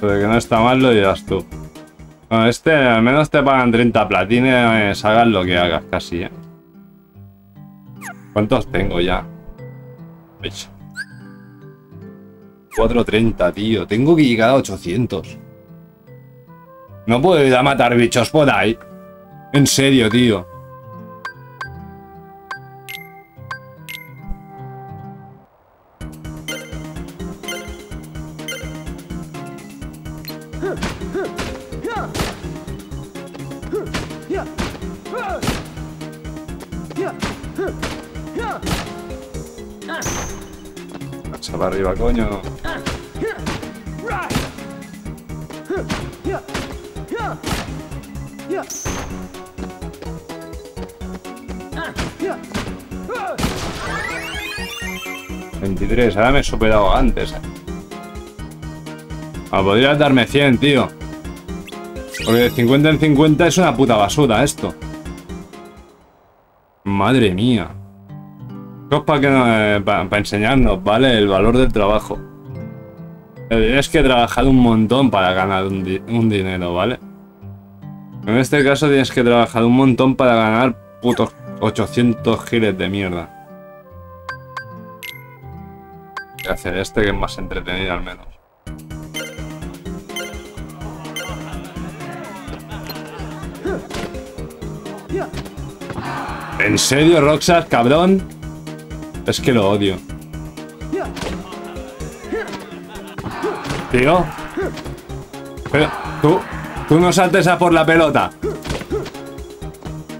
S2: Pero que no está mal lo dirás tú. Bueno, este al menos te pagan 30 platines, hagas lo que hagas casi, ¿eh? ¿Cuántos tengo ya? Hecho. 430, tío. Tengo que llegar a 800. No puedo ir a matar bichos por ahí. En serio, tío. Echa para arriba, coño. ¿23? ahora me he superado antes. eh. Ah, podrías darme 100, tío. Porque de 50 en 50 es una puta basura esto. Madre mía. Esto es para, para enseñarnos, ¿vale? El valor del trabajo. Tienes que trabajar un montón para ganar un, un dinero, ¿vale? En este caso tienes que trabajar un montón para ganar putos 800 giles de mierda. Voy a hacer este que es más entretenido al menos. ¿En serio, Roxas, cabrón? Es que lo odio. Tío. Pero, tú, tú no saltes a por la pelota.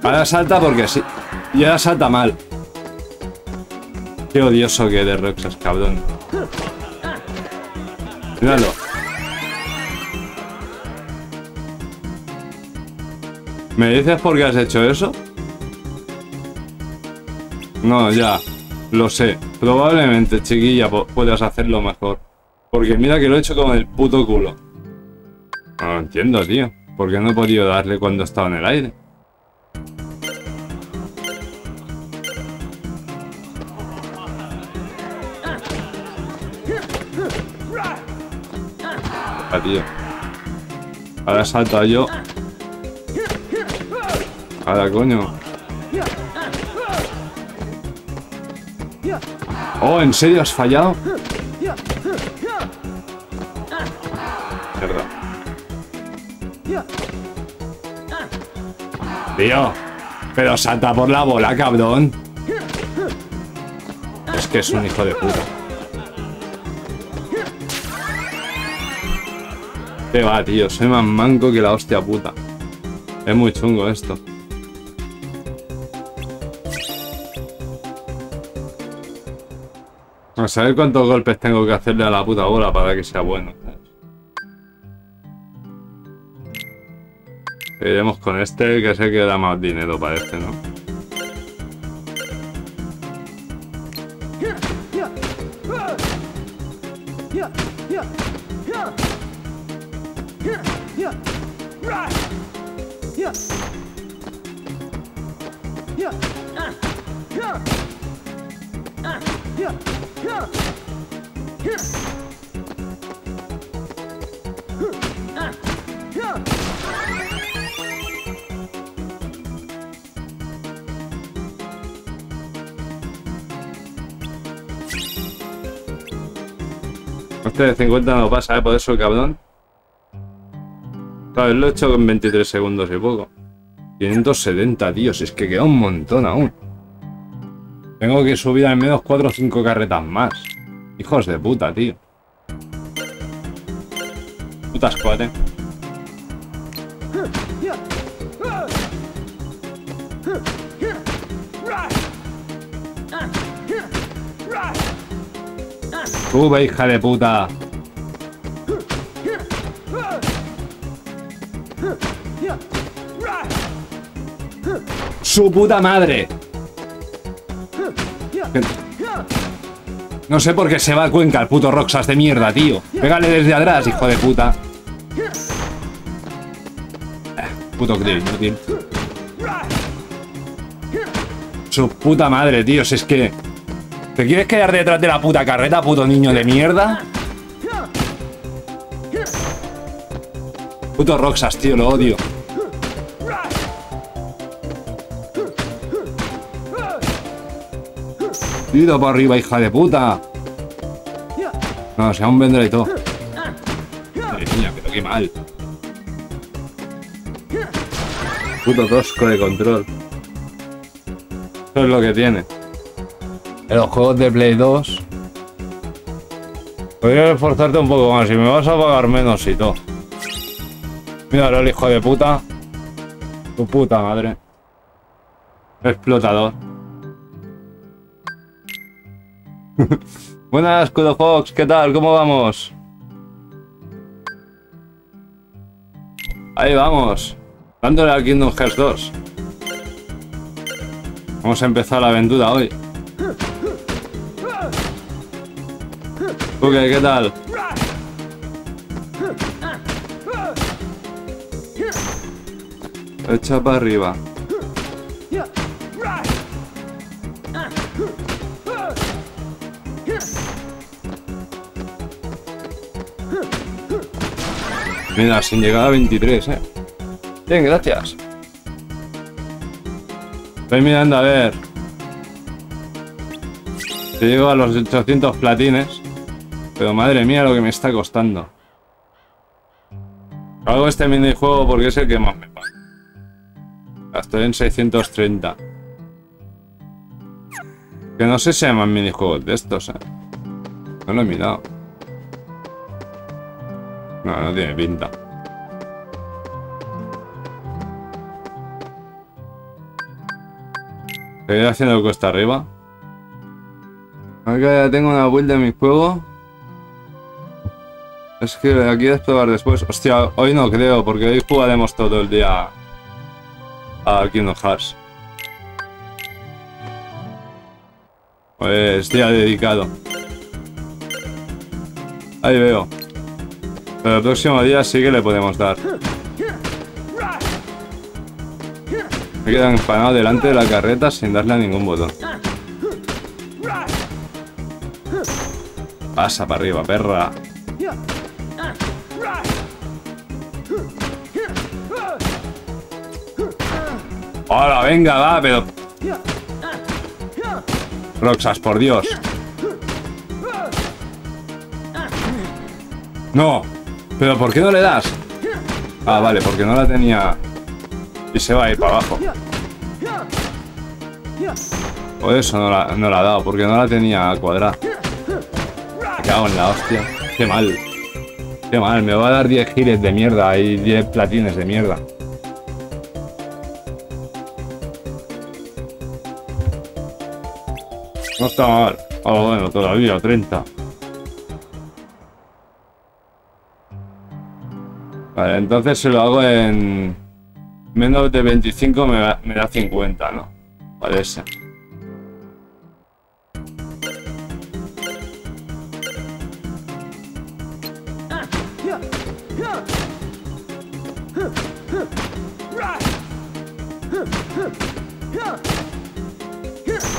S2: Ahora salta porque sí. Y ahora salta mal. Qué odioso que eres, Roxas, cabrón. Míralo. ¿Me dices por qué has hecho eso? No, ya. Lo sé. Probablemente, chiquilla, puedas hacerlo mejor. Porque mira que lo he hecho con el puto culo. No lo entiendo, tío. ¿Por qué no he podido darle cuando estaba en el aire? Ah, tío. Ahora salto yo. Ahora, coño. Oh, ¿en serio has fallado? Mierda. Tío. Pero salta por la bola, cabrón. Es que es un hijo de puta. ¿Qué va, tío? Soy más manco que la hostia puta. Es muy chungo esto. A saber cuántos golpes tengo que hacerle a la puta bola para que sea bueno. Iremos con este, que sé que da más dinero este, de 50 no pasa, ¿eh? Por eso, cabrón. Claro, lo he hecho en 23 segundos y poco. 570, tío, si es que queda un montón aún. Tengo que subir al menos 4 o 5 carretas más. Hijos de puta, tío. Putas cuate. Sube, hija de puta. Su puta madre. No sé por qué se va a Cuenca el puto Roxas de mierda, tío. Pégale desde atrás, hijo de puta. Puto crío inútil. Su puta madre, tío. Si es que... ¿Te quieres quedar detrás de la puta carreta, puto niño de mierda? Puto Roxas, tío, lo odio. Tiro para arriba, hija de puta. No, si aún vendrá y todo. Madre mía, pero qué mal. Puto tosco de control. Eso es lo que tiene. En los juegos de Play 2. Podrías esforzarte un poco más y me vas a pagar menos y todo. Míralo, el hijo de puta. Tu puta madre. Explotador. [LAUGHS] Buenas, Kudo Fox, ¿qué tal? ¿Cómo vamos? Ahí vamos. Dándole al Kingdom Hearts 2. Vamos a empezar la aventura hoy. Ok, ¿qué tal? Echa para arriba. Mira, sin llegar a 23, eh. Bien, gracias. Estoy mirando a ver. Si llego a los 800 platines. Pero madre mía lo que me está costando. Hago este minijuego porque es el que más me paga. Estoy en 630. Que no sé si hay más minijuegos de estos, eh. No lo he mirado. No, no tiene pinta. Seguir haciendo cuesta arriba. Acá ya tengo una build de mi juego. Es que aquí es probar después. Hostia, hoy no creo, porque hoy jugaremos todo el día a Kingdom Hearts. Pues día dedicado. Ahí veo. Pero el próximo día sí que le podemos dar. Me quedan empanado delante de la carreta sin darle a ningún botón. Pasa para arriba, perra. Hola, venga, va, pero... Roxas, por Dios. No. ¿Pero por qué no le das? Ah, vale, porque no la tenía... Y se va a ir para abajo. Por eso no la, no la ha dado, porque no la tenía cuadrada. Me cago en la hostia. Qué mal. Qué mal, me va a dar 10 giles de mierda y 10 platines de mierda. No está mal. Ah, bueno, todavía, 30. Entonces si lo hago en menos de 25 me, da- me da 50, ¿no? Ese.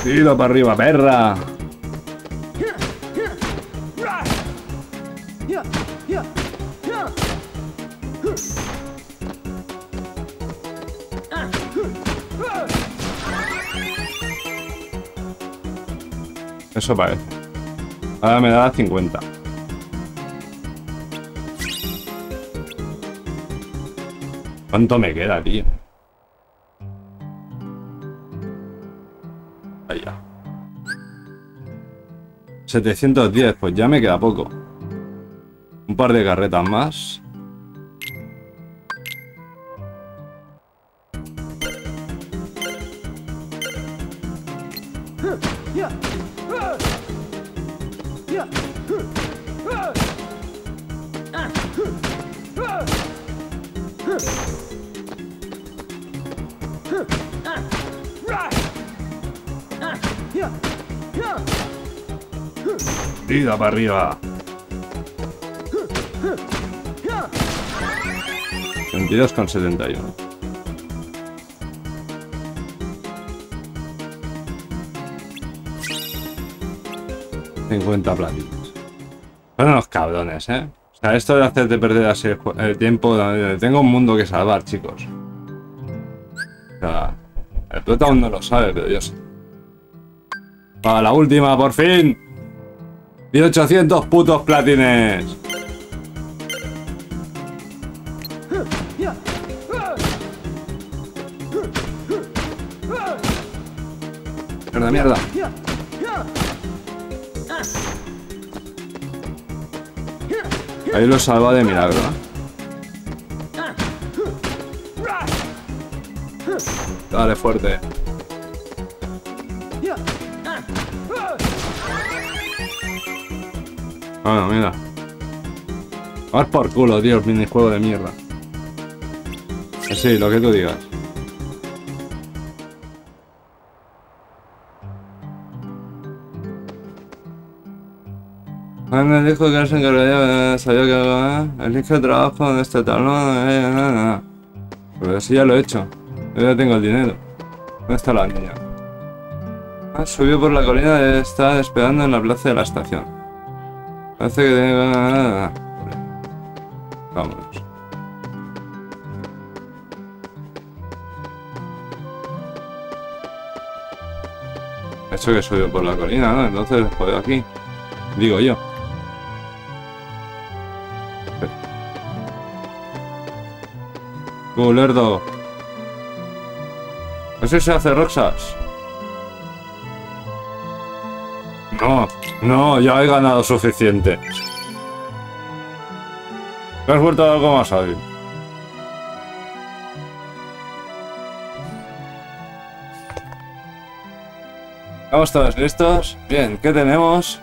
S2: Tiro para arriba, perra. Eso parece. Ahora me da 50. ¿Cuánto me queda, tío? Ahí ya. 710, pues ya me queda poco. Un par de carretas más. Para arriba. 22 con 71. ...50 platinos. Son unos cabrones, ¿eh? O sea, esto de hacerte perder así el, tiempo... eh, Tengo un mundo que salvar, chicos. O sea... El prota aún no lo sabe, pero yo sí. Para la última, por fin. 1800 putos platines. Mierda, mierda. Ahí lo salva de milagro. Dale fuerte. Bueno, mira. Vas por culo, tío, el minijuego de mierda. Sí, lo que tú digas. Ana dijo que se encargaría, sabía que eh, elige trabajo en este talón. Eh, eh, eh. Pues eso ya lo he hecho. Yo ya tengo el dinero. ¿Dónde está la niña? Ah, subió por la colina y está esperando en la plaza de la estación. Parece que tiene... Vámonos. Eso que subió por la colina, ¿no? Entonces joder aquí. Digo yo. Tú, lerdo. Eso se hace Roxas. No, no, ya he ganado suficiente. Me has vuelto algo más hábil. Estamos todos listos. Bien, ¿qué tenemos?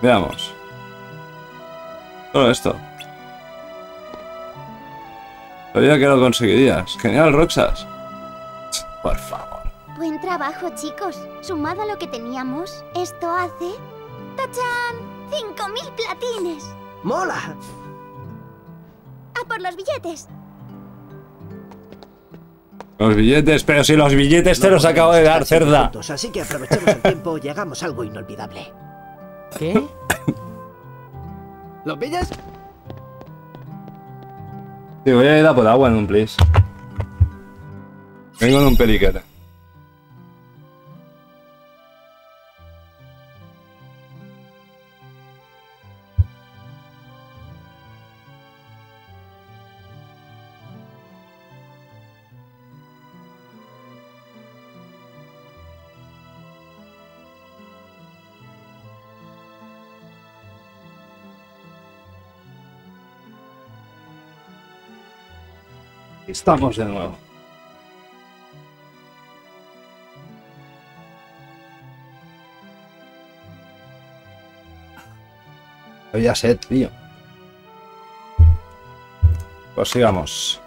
S2: Veamos. Todo esto. Sabía que lo conseguirías. Genial, Roxas. Por favor.
S7: Buen trabajo, chicos. Sumado a lo que teníamos, esto hace... ¡Tachán! ¡5.000 platines!
S8: ¡Mola!
S7: ¡A por los billetes!
S2: Los billetes, pero si los billetes te los acabo de dar, cerda.
S8: Juntos, así que aprovechemos el tiempo y hagamos algo inolvidable.
S9: ¿Qué? [COUGHS]
S8: ¿Lo pillas?
S2: Sí, voy a ir a por agua en un please. Vengo en un periquete. Estamos de nuevo. Había sed, tío. Pues sigamos.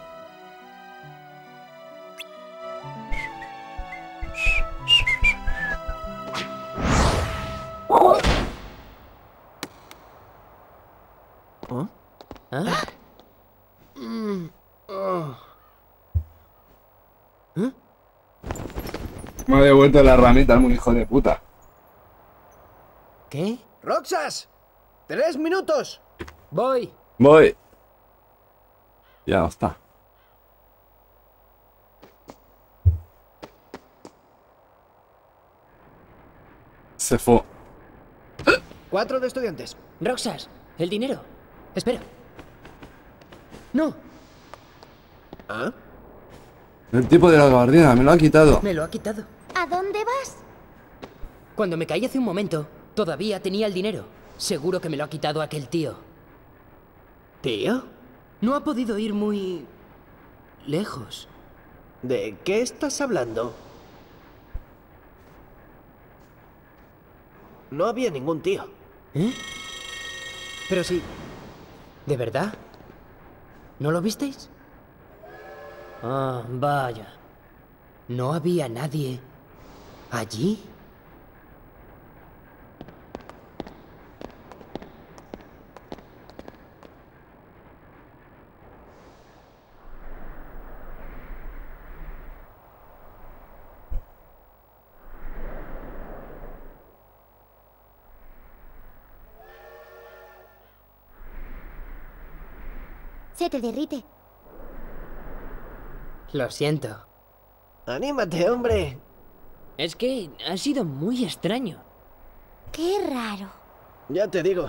S9: ¿Ah?
S2: Me ha devuelto la ramita, algún hijo de puta.
S9: ¿Qué?
S8: ¡Roxas! ¡Tres minutos!
S9: Voy.
S2: Voy. Ya está. Se fue.
S8: Cuatro de estudiantes.
S9: Roxas, el dinero. Espera. No,
S8: ¿Ah?
S2: El tipo de la gabardina me lo ha quitado.
S9: me lo ha quitado.
S7: ¿A dónde vas?
S9: Cuando me caí hace un momento, todavía tenía el dinero. Seguro que me lo ha quitado aquel tío.
S8: ¿Tío?
S9: No ha podido ir muy... lejos.
S8: ¿De qué estás hablando? No había ningún tío.
S9: ¿Eh? Pero sí. ¿De verdad? ¿No lo visteis? Ah, vaya. ¿No había nadie allí?
S7: Se te derrite.
S9: Lo siento.
S8: Anímate, hombre.
S9: Es que ha sido muy extraño.
S7: Qué raro.
S8: Ya te digo.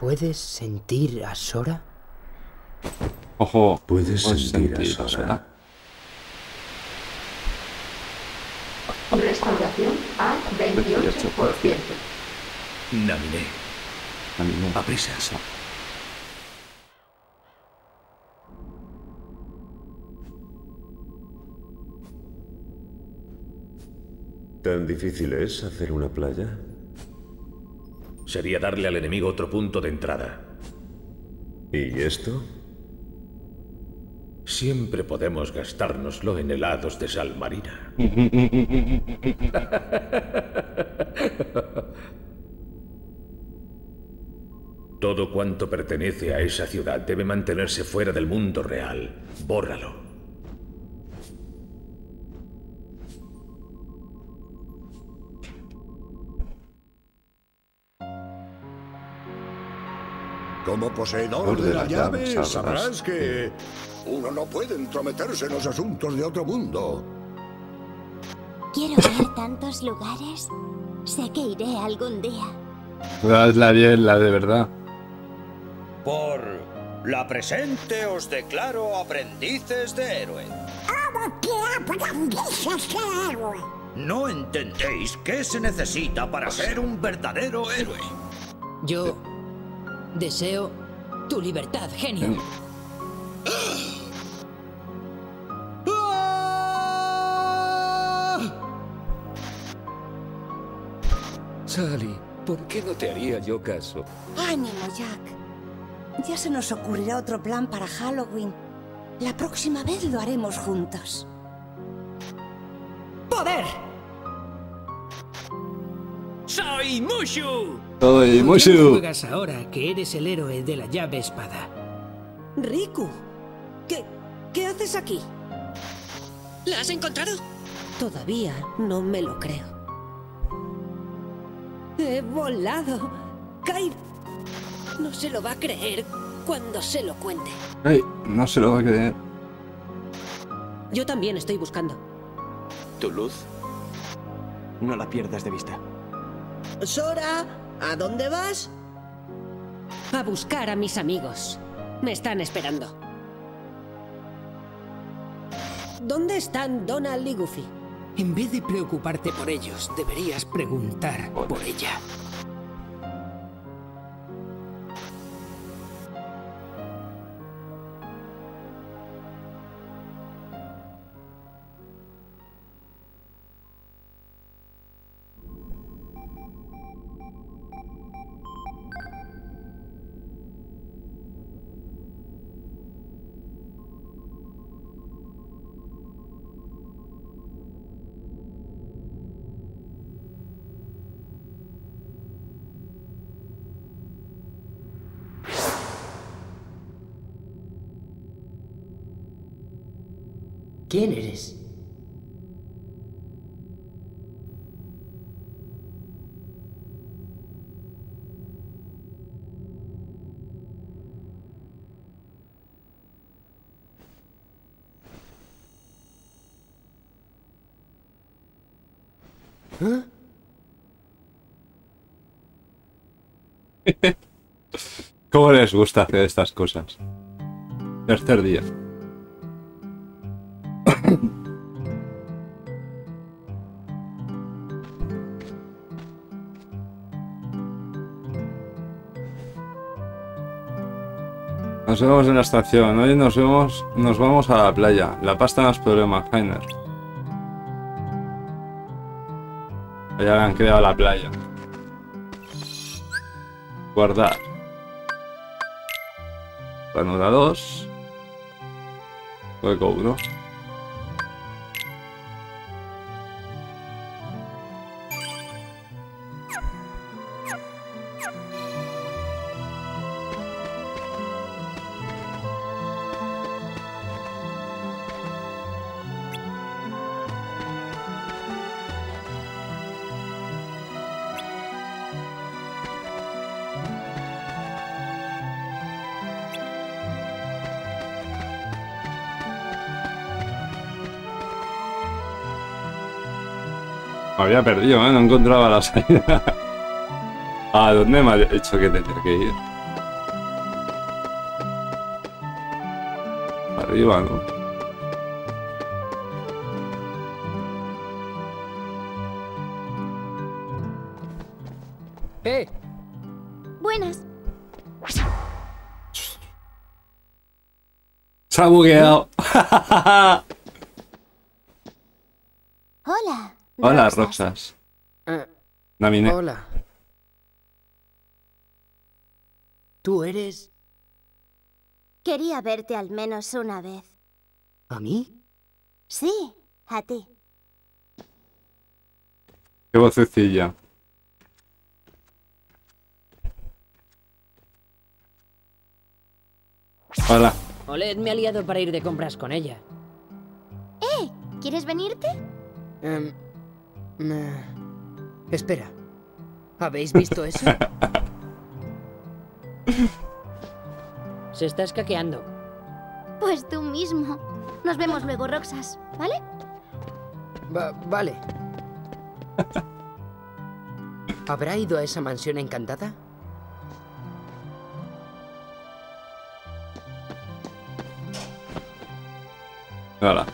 S9: ¿Puedes sentir a Sora?
S2: Ojo.
S6: Puedes
S2: puedes
S6: sentir a Sora.
S14: Restauración a 28%.
S10: Naminé. A prisas.
S6: ¿Tan difícil es hacer una playa?
S10: Sería darle al enemigo otro punto de entrada.
S6: ¿Y esto?
S10: Siempre podemos gastárnoslo en helados de sal marina. [LAUGHS] Todo cuanto pertenece a esa ciudad debe mantenerse fuera del mundo real. Bórralo.
S17: Como poseedor de la llave, sabrás que uno no puede entrometerse en los asuntos de otro mundo.
S7: Quiero ver tantos lugares. Sé que iré algún día.
S2: Es la 10, la de verdad.
S19: Por la presente os declaro aprendices de héroe. ¿No entendéis qué se necesita para ser un verdadero héroe?
S9: Yo deseo tu libertad, genio. [GASPS]
S11: Sally, ¿por qué no te haría yo caso?
S15: Ánimo, Jack. Ya se nos ocurrirá otro plan para Halloween. La próxima vez lo haremos juntos. ¡Poder!
S5: ¡Soy Mushu!
S2: Todo y
S5: ¿Por qué no
S2: Mushu.
S5: juegas ahora que eres el héroe de la llave espada?
S15: Riku, ¿qué, qué haces aquí?
S20: ¿La has encontrado?
S15: Todavía no me lo creo. He volado. Kai no se lo va a creer cuando se lo cuente.
S2: Ay, no se lo va a creer.
S15: Yo también estoy buscando.
S21: Tu luz. No la pierdas de vista.
S15: Sora, ¿a dónde vas? A buscar a mis amigos. Me están esperando. ¿Dónde están Donald y Goofy?
S5: En vez de preocuparte por ellos, deberías preguntar por ella.
S9: ¿Quién eres? [LAUGHS]
S2: ¿Cómo les gusta hacer estas cosas? Tercer día. Nos vemos en la estación. Hoy nos vemos, nos vamos a la playa. La pasta no es problema, Heiner. Le han creado la playa. Guardar. Ranura 2. Hueco 1. Había perdido, ¿eh? No encontraba la salida. [LAUGHS] ¿A dónde me ha dicho que tenía que ir? Arriba, ¿no?
S9: ¡Eh!
S7: Buenas.
S2: Se ha bugueado. [LAUGHS]
S7: Hola. Roxas.
S9: Ah,
S2: Naminé.
S9: Hola. ¿Tú eres
S7: Quería verte al menos una vez.
S9: a mí?
S7: Sí, a ti.
S2: Qué vocecilla. Hola.
S13: Oled me ha liado para ir de compras con ella.
S7: ¡Eh! ¿Quieres venirte?
S9: Em, espera. ¿Habéis visto eso? [LAUGHS]
S13: Se está escaqueando.
S7: Pues tú mismo. Nos vemos luego, Roxas, ¿vale?
S9: Va- vale. ¿Habrá ido a esa mansión encantada?
S2: Hola.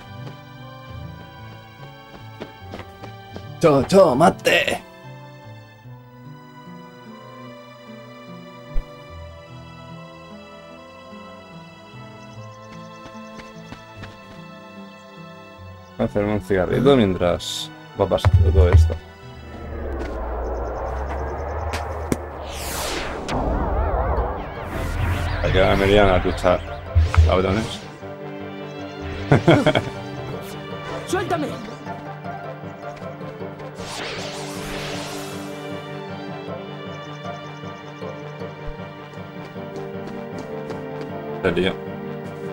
S2: ¡Cho, cho, mate! Voy a hacerme un cigarrito mientras va pasando todo esto. Hay que me irían a luchar, cabrones. [LAUGHS]
S9: ¡Suéltame!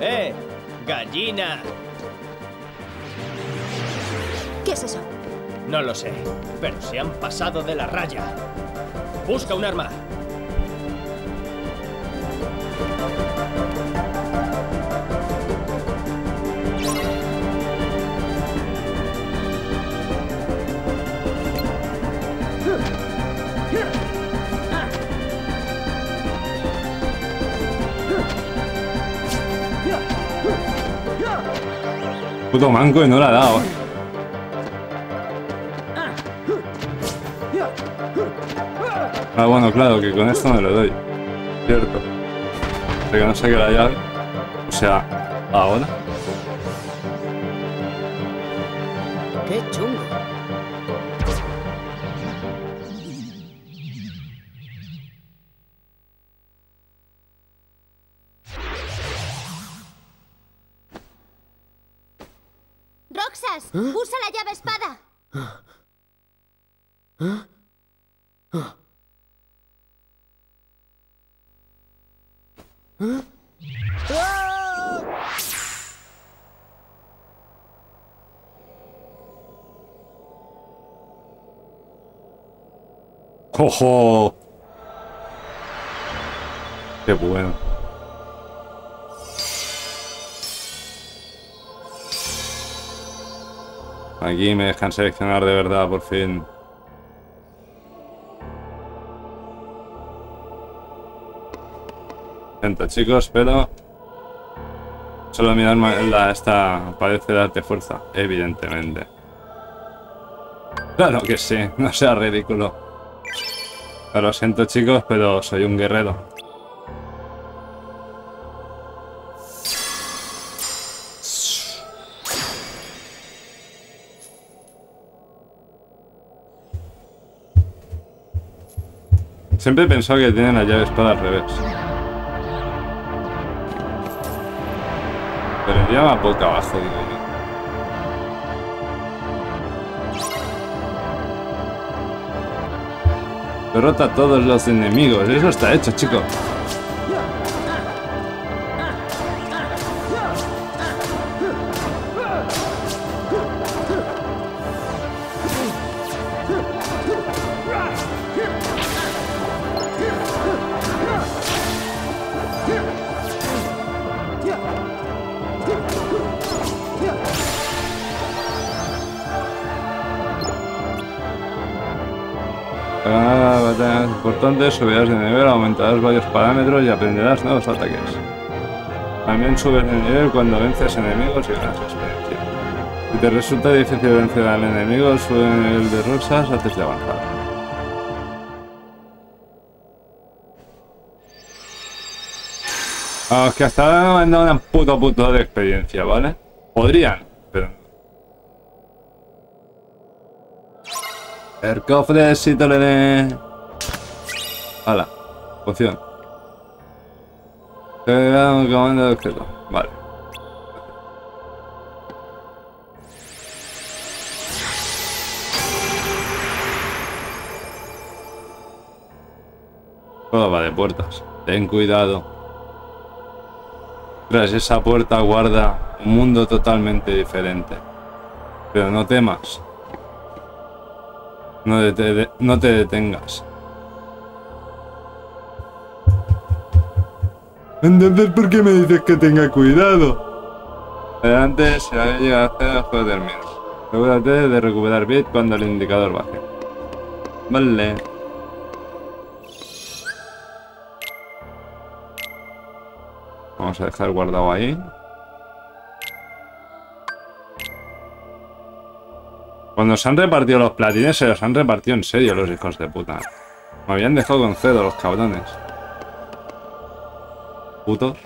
S12: ¡Eh! ¡Gallina!
S4: ¿Qué es eso?
S12: No lo sé, pero se han pasado de la raya. Busca un arma.
S2: Puto manco y no la ha dado. Ah, bueno, claro, que con esto me lo doy. Cierto. Pero que no saque la llave. O sea, ahora. ¡Ojo! Qué bueno. Aquí me dejan seleccionar de verdad, por fin. Chicos, pero... Solo mi la, esta parece darte fuerza, evidentemente. Claro que sí, [LAUGHS] no sea ridículo. Lo siento chicos, pero soy un guerrero. Siempre he pensado que tienen la llave espada al revés. Va boca abajo. Derrota a todos los enemigos. Eso está hecho, chicos. Subirás de nivel, aumentarás varios parámetros y aprenderás nuevos ataques. También subes de nivel cuando vences enemigos y ganas experiencia. Si te resulta difícil vencer al enemigo, sube el nivel de Roxas antes de avanzar. Vamos, que hasta ahora no me han dado una puta puta de experiencia, ¿vale? Podrían, pero... El cofre le dé... Hala, poción. Te da un comando de objeto. Vale. Todo va de puertas. Ten cuidado. Tras esa puerta guarda un mundo totalmente diferente. Pero no temas. No te, no te detengas. Entonces, ¿por qué me dices que tenga cuidado? Adelante, se ha llegado a hacer juego termina. Asegúrate de recuperar bit cuando el indicador baje. Vale. Vamos a dejar guardado ahí. Cuando se han repartido los platines, se los han repartido en serio los hijos de puta. Me habían dejado con cedo los cabrones. Putos.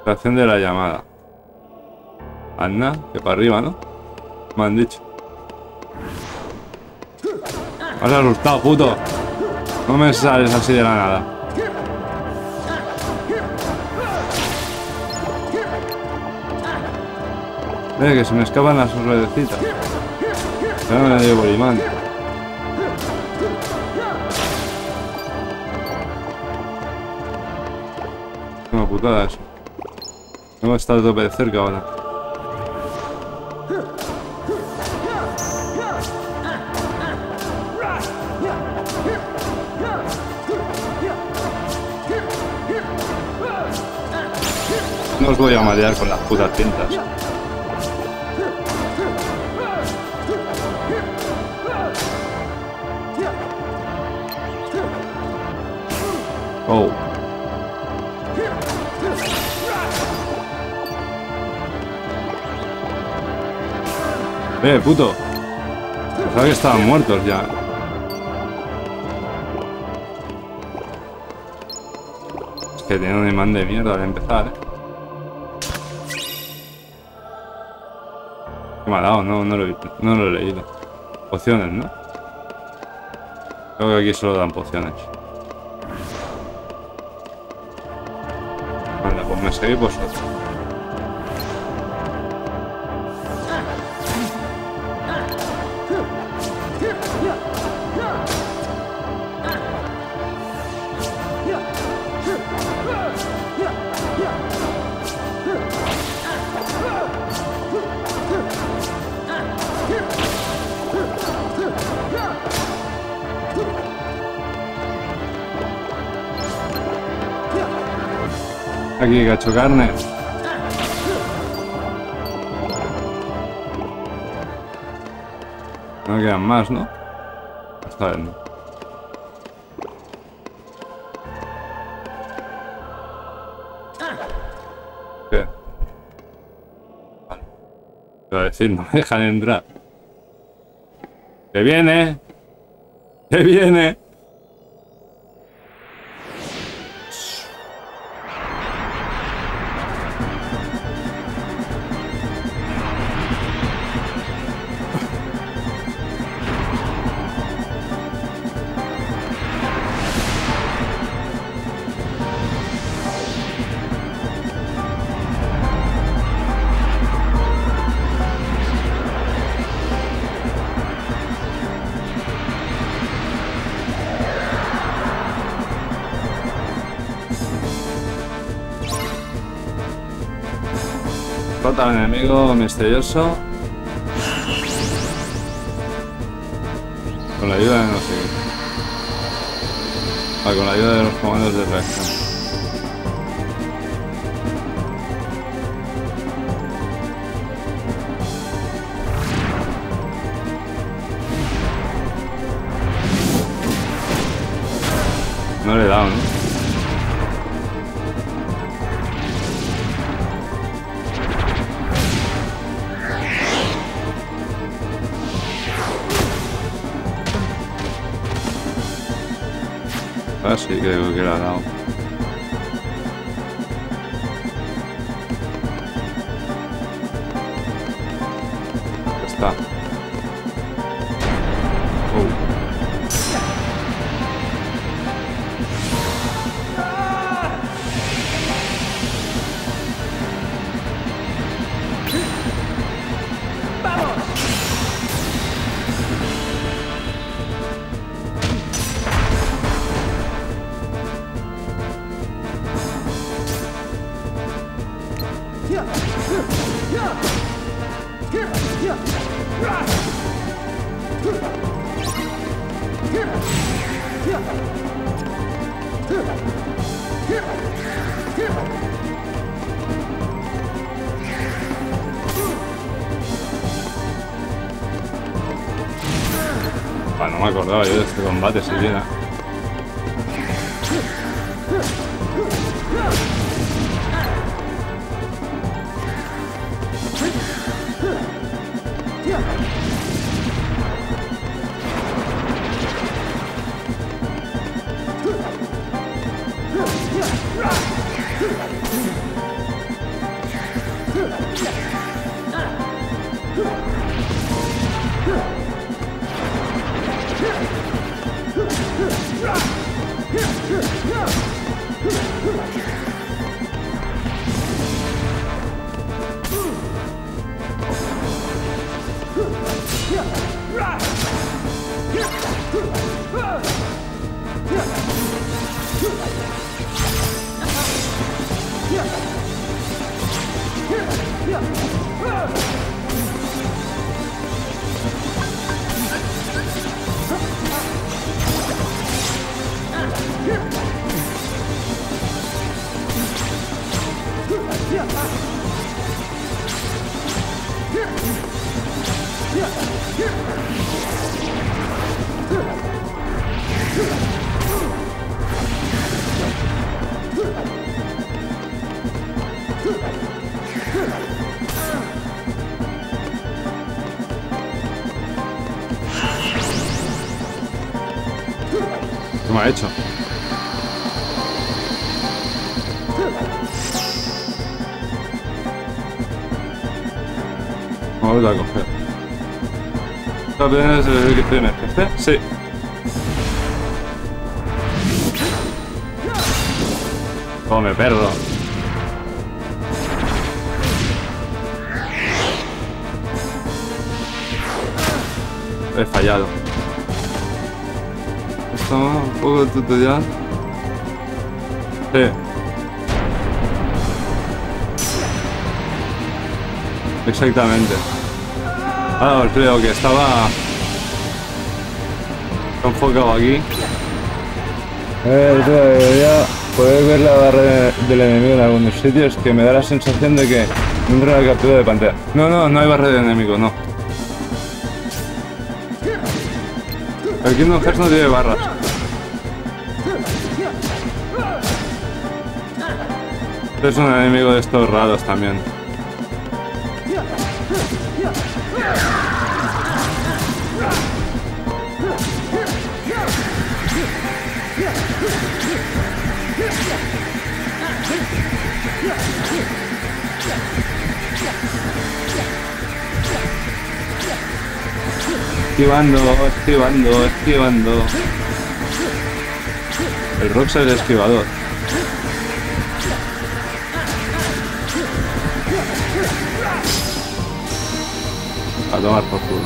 S2: Estación de la llamada. Anda, que para arriba, ¿no? Me han dicho. Has asustado, puto. No me sales así de la nada. Ve que se me escapan las ruedecitas. Ya me llevo el Tengo que estar tope de cerca ahora. No os voy a marear con las putas cintas. Oh. Eh, puto. Pensaba que estaban muertos ya. Es que tiene un imán de mierda al empezar, eh. ¿Qué me ha dado? No, no, lo, he- no lo he leído. Pociones, ¿no? Creo que aquí solo dan pociones. Vale, pues me seguís vosotros. Aquí, cacho carne. No quedan más, ¿no? Esta vez no. ¿Qué? Vale. Iba a decir, no me dejan entrar. ¡Que viene! ¡Que viene! Enemigo misterioso. Con la ayuda de no sé. Ah, con la ayuda de los comandos de reacción. No le he dado, ¿no? ¿Sabes el que tiene jefe? Sí. Come, perro. He fallado. Esto, un poco de tutorial. Sí. Exactamente. Ahora creo que estaba enfocado aquí. Eh, debería poder ver la barra del enemigo en algunos sitios que me da la sensación de que no la captura de pantalla. No, no, no hay barra de enemigo, no. El Kingdom Hearts no tiene barras. Es un enemigo de estos raros también. Esquivando, esquivando, esquivando. El Rox es el esquivador. A tomar por culo.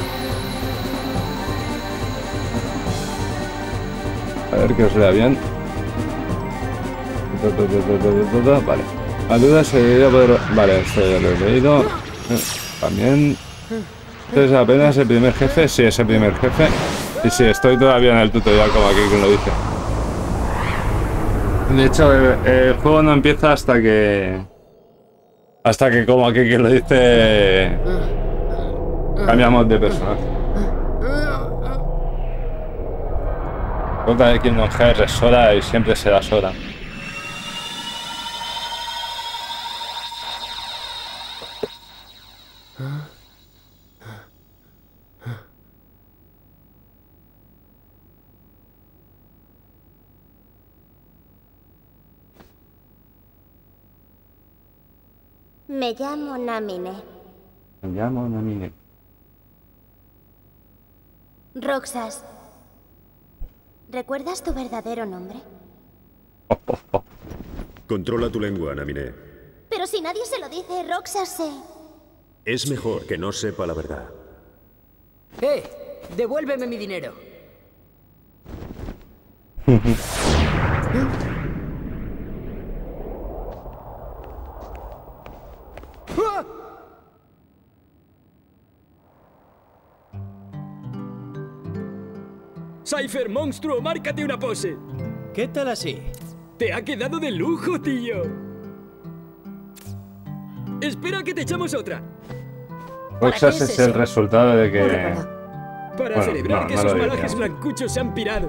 S2: A ver que os lea bien. Vale. A dudas se debería poder... Vale, esto ya lo he leído. Eh, También. Este es apenas el primer jefe. Sí, es el primer jefe. Y sí, estoy todavía en el tutorial como aquí quien lo dice. De hecho, el, el juego no empieza hasta que... Hasta que como aquí quien lo dice... Cambiamos de personaje. Conta de Kingdom Hearts es Sora y siempre será Sora.
S7: Me llamo Namine.
S2: Me llamo Namine.
S7: Roxas. ¿Recuerdas tu verdadero nombre?
S6: Controla tu lengua, Namine.
S7: Pero si nadie se lo dice, Roxas se...
S6: Es mejor que no sepa la verdad.
S9: ¡Eh! ¡Devuélveme mi dinero! [LAUGHS]
S11: Cypher, monstruo, márcate una pose.
S12: ¿Qué tal así?
S11: Te ha quedado de lujo, tío. Espera que te echamos otra.
S2: Roxas es, el resultado de que...
S11: Para
S2: Bueno,
S11: celebrar
S2: no,
S11: que
S2: no diría.
S11: malajes blancuchos se han pirado.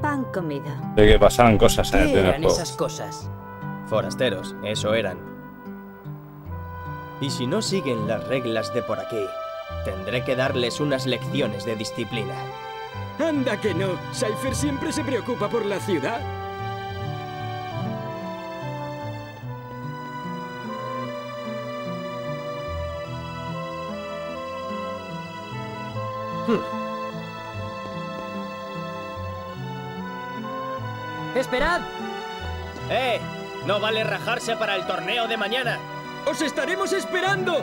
S4: Pan comida.
S2: De que pasaban cosas en el
S9: ¿Qué
S2: primer
S9: eran esas cosas?
S12: Forasteros, eso eran. Y si no siguen las reglas de por aquí, tendré que darles unas lecciones de disciplina.
S11: Anda que no. Cypher siempre se preocupa por la ciudad.
S9: ¡Esperad!
S12: ¡Eh! No vale rajarse para el torneo de mañana.
S11: ¡Os estaremos esperando!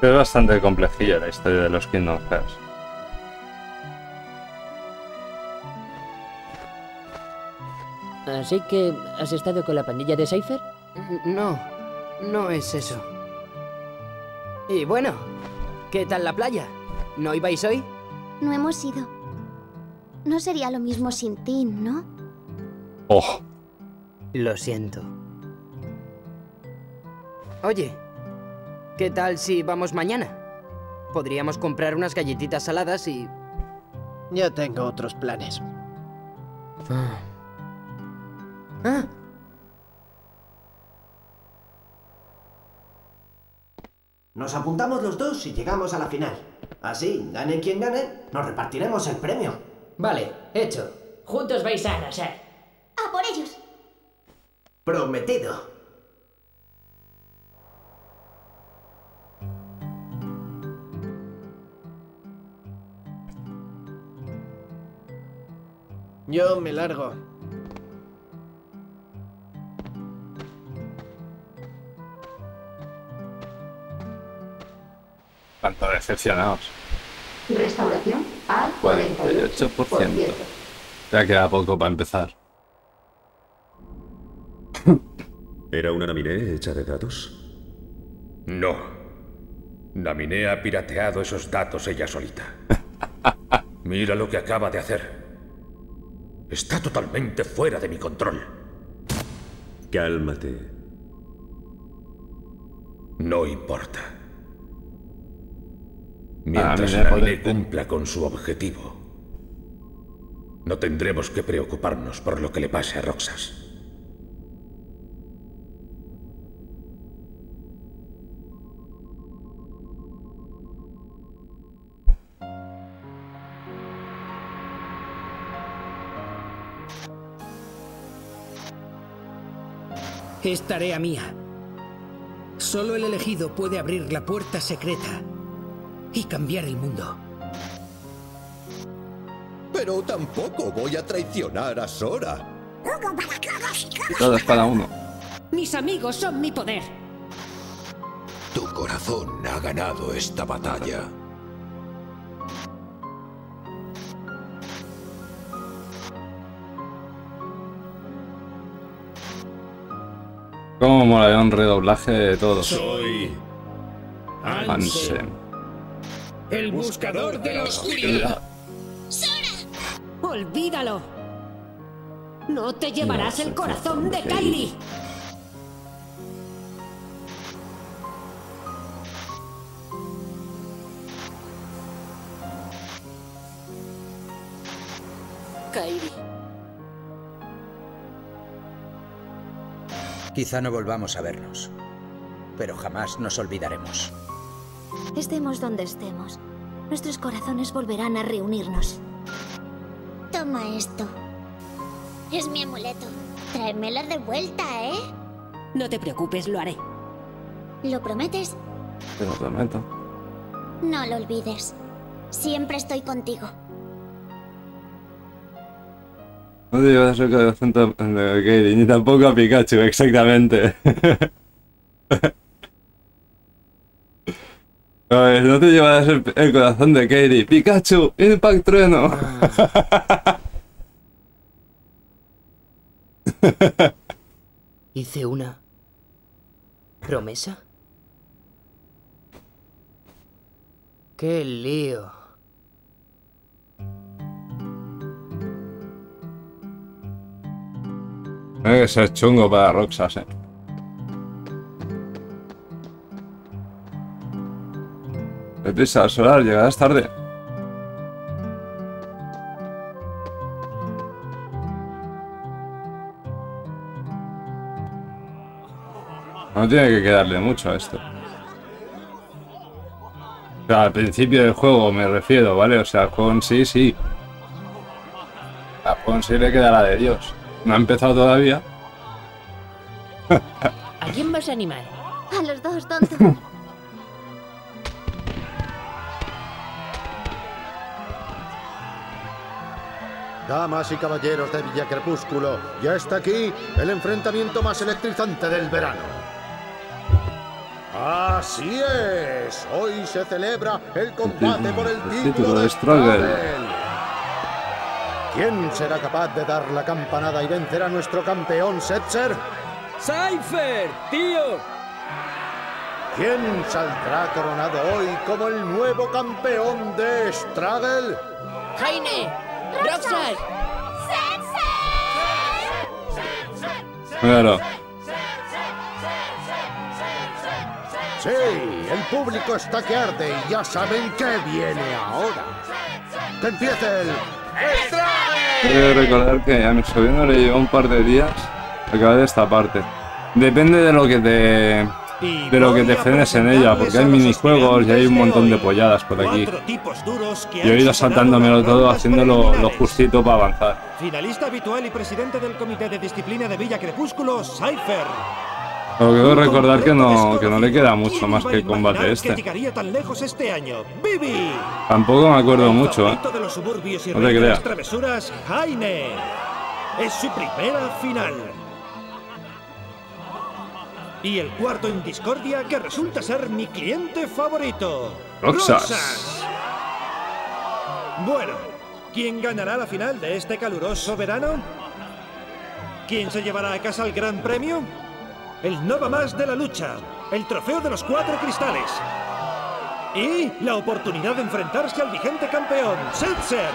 S2: Es bastante complejilla la historia de los Kingdom Hearts.
S13: Así que, ¿has estado con la pandilla de Cypher?
S9: No, no es eso. Y bueno, ¿qué tal la playa? ¿No ibais hoy?
S7: No hemos ido. No sería lo mismo sin ti, ¿no?
S2: Oh,
S9: Lo siento. Oye, ¿qué tal si vamos mañana? Podríamos comprar unas galletitas saladas y...
S8: Ya tengo otros planes.
S9: Ah.
S8: Nos apuntamos los dos y llegamos a la final. Así, gane quien gane, nos repartiremos el premio.
S9: Vale, hecho.
S13: Juntos vais a arrasar.
S7: ¡A por ellos!
S8: Prometido. Yo me largo.
S2: tanto decepcionados.
S14: Restauración al
S2: 48%. Ya queda poco para empezar. [LAUGHS]
S6: ¿Era una Naminé hecha de datos?
S10: No. Naminé ha pirateado esos datos ella solita. [LAUGHS] Mira lo que acaba de hacer. Está totalmente fuera de mi control.
S6: Cálmate.
S10: No importa.
S2: Ah,
S10: Mientras
S2: joder.
S10: cumpla con su objetivo, no tendremos que preocuparnos por lo que le pase a Roxas.
S5: Es tarea mía. Solo el elegido puede abrir la puerta secreta y cambiar el mundo.
S17: Pero tampoco voy a traicionar a Sora.
S2: Todo es para uno.
S15: Mis amigos son mi poder.
S18: Tu corazón ha ganado esta batalla.
S2: Cómo mola un redoblaje de todos.
S11: Soy
S2: Ansem.
S11: el buscador de la oscuridad.
S15: ¡Olvídalo! No te llevarás el corazón de Kairi.
S13: Kairi.
S16: Quizá no volvamos a vernos, pero jamás nos olvidaremos.
S7: Estemos donde estemos, nuestros corazones volverán a reunirnos. Toma esto. Es mi amuleto. Tráemela de vuelta, ¿eh?
S15: No te preocupes, lo haré.
S7: ¿Lo prometes?
S2: Te lo prometo.
S7: No lo olvides. Siempre estoy contigo.
S2: No te llevas cerca de acento de Katie, ni tampoco a Pikachu, exactamente. [LAUGHS] a ver, no te llevas el, el, corazón de Katie. ¡Pikachu! ¡Impact Trueno! [LAUGHS]
S9: Hice una promesa. ¡Qué lío!
S2: Tiene que ser chungo para Roxas, eh. Deprisa, Solar, llegarás tarde. No tiene que quedarle mucho a esto. Al principio del juego me refiero, ¿vale? O sea, en sí, sí. Juego en sí le quedará de Dios. No ha empezado todavía. [LAUGHS]
S13: ¿A quién vas a animar?
S7: A los dos, tonto. [LAUGHS]
S22: Damas y caballeros de Villa Crepúsculo, ya está aquí el enfrentamiento más electrizante del verano. Así es, hoy se celebra el combate por el título,
S2: título de
S22: de
S2: Struggle.
S22: ¿Quién será capaz de dar la campanada y vencer a nuestro campeón Setzer?
S11: ¡Cypher, tío!
S22: ¿Quién saldrá coronado hoy como el nuevo campeón de Struggle?
S13: ¡Jaime! ¡Roxas!
S2: Claro.
S22: Sí, el público está que arde y ya saben qué viene ahora. ¡Que empiece el...
S2: Quiero recordar que a mi sobrino le llevó un par de días acabar de esta parte. Depende de lo que te de lo que te frenes en ella, porque hay minijuegos y hay un montón de polladas por aquí. Yo he ido saltándomelo todo, haciéndolo lo justito para avanzar.
S23: Finalista habitual y presidente del Comité de Disciplina de Villa Crepúsculo, Cypher.
S2: Pero quiero recordar que no, que no le queda mucho más que el combate este.
S23: llegaría tan lejos este.
S2: Tampoco me acuerdo mucho, ¿eh? No te creas.
S23: travesuras, Jaime. Es su primera final. Y el cuarto en discordia que resulta ser mi cliente favorito.
S2: Roxas.
S23: Bueno, ¿quién ganará la final de este caluroso verano? ¿Quién se llevará a casa el gran premio? El no va más de la lucha, el trofeo de los cuatro cristales. Y la oportunidad de enfrentarse al vigente campeón, Setzer.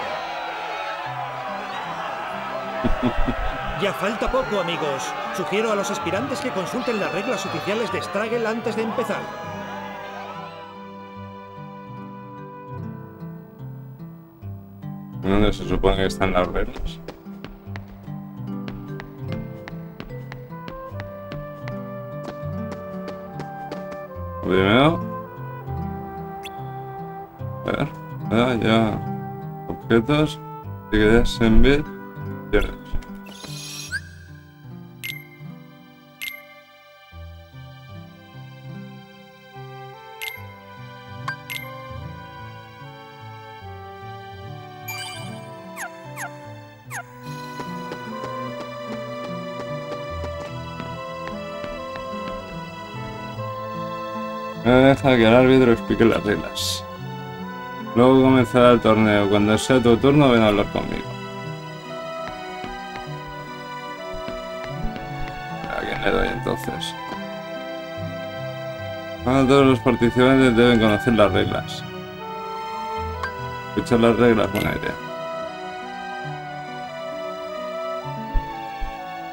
S23: [LAUGHS] Ya falta poco, amigos. Sugiero a los aspirantes que consulten las reglas oficiales de Straggle antes de empezar.
S2: ¿Dónde se supone que están las reglas? Primero. A ver. Ya, ya. Objetos. Si quedas en bit, Deja que el árbitro explique las reglas. Luego comenzará el torneo. Cuando sea tu turno, ven a hablar conmigo. ¿A quién le doy entonces? Todos los participantes deben conocer las reglas. Escuchar las reglas, buena idea.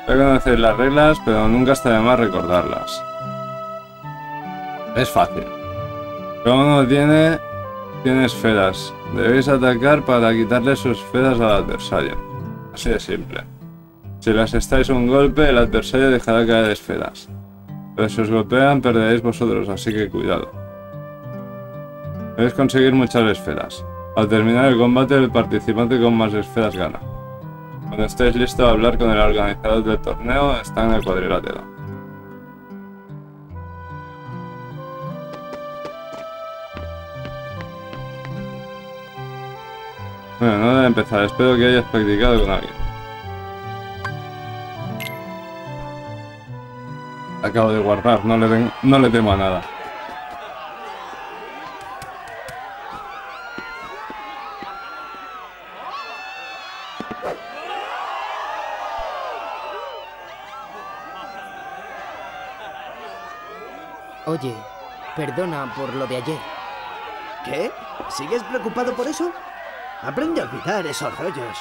S2: Que conocer las reglas, pero nunca está de más recordarlas. Es fácil. Cada uno tiene, tiene esferas. Debéis atacar para quitarle sus esferas al adversario. Así de simple. Si las estáis un golpe, el adversario dejará caer esferas. Pero si os golpean, perderéis vosotros, así que cuidado. Debéis conseguir muchas esferas. Al terminar el combate, el participante con más esferas gana. Cuando estéis listos a hablar con el organizador del torneo, está en el cuadrilátero. Bueno, no debe empezar. Espero que hayas practicado con alguien. Acabo de guardar, no le, ten- no le temo a nada.
S9: Oye, perdona por lo de ayer.
S8: ¿Qué? ¿Sigues preocupado por eso? Aprende a olvidar esos rollos.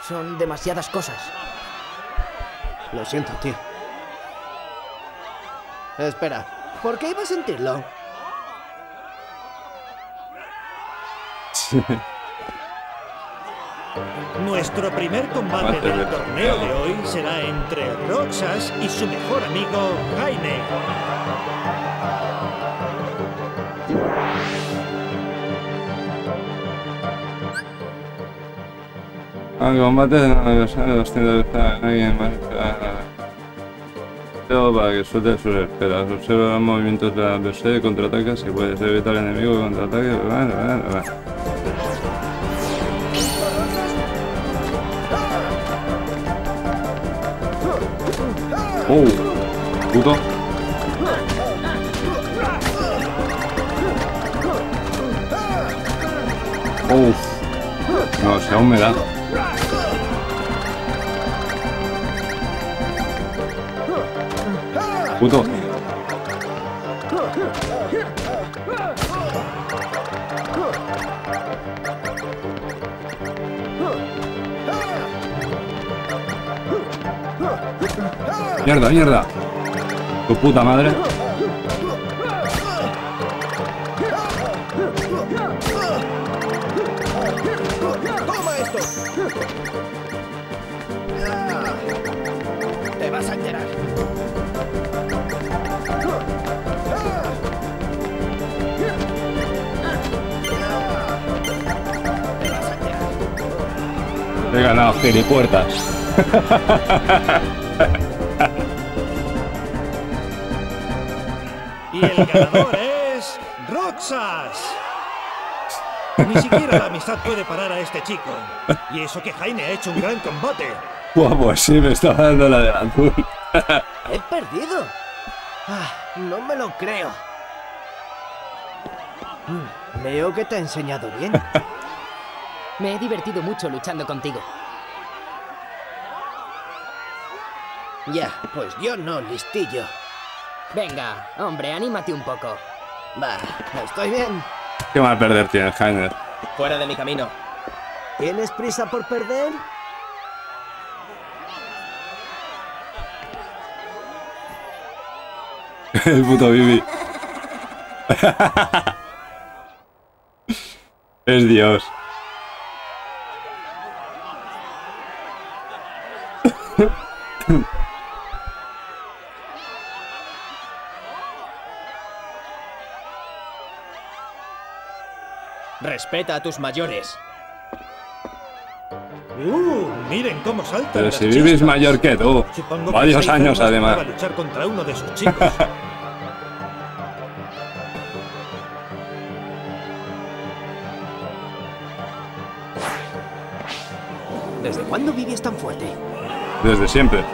S9: Son demasiadas cosas.
S8: Lo siento, tío. Espera, ¿por qué iba a sentirlo? [LAUGHS]
S23: Nuestro primer combate del torneo de hoy será entre Roxas y su mejor amigo, Jaime.
S2: Al combate de la 200 alguien más. Para que suelte sus esperas. Observa los movimientos del adversario y contraataca si puedes evitar al enemigo que contraataque. Vale, vale, vale. Oh, puto. Uf. No, si aún me da. Puto. Mierda, mierda. Tu puta madre. He ganado gilipuertas.
S23: Y el ganador es Roxas. Ni siquiera la amistad puede parar a este chico. Y eso que Jaime ha hecho un gran combate.
S2: Pues sí, me está dando la azul.
S8: ¡He perdido! Ah, no me lo creo. Mm, Veo que te ha enseñado bien.
S9: Me he divertido mucho luchando contigo.
S8: Ya, pues yo no, listillo.
S9: Venga, hombre, anímate un poco.
S8: Va, estoy bien.
S2: Qué mal perder tienes, Jaime.
S12: Fuera de mi camino.
S8: ¿Tienes prisa por perder? [LAUGHS]
S2: El puto Bibi. [LAUGHS] es Dios.
S12: Respeta a tus mayores.
S23: ¡Uh! Miren cómo salta.
S2: Pero si es mayor que tú. Varios años además.
S23: luchar contra uno de sus chicos. [LAUGHS]
S8: Desde
S2: siempre.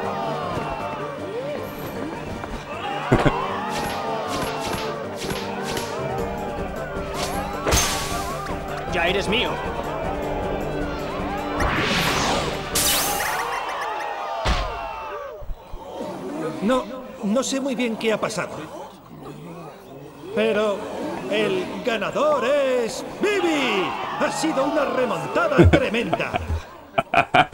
S12: Ya eres mío.
S23: No, no sé muy bien qué ha pasado. Pero el ganador es Bibi. Ha sido una remontada tremenda. [LAUGHS]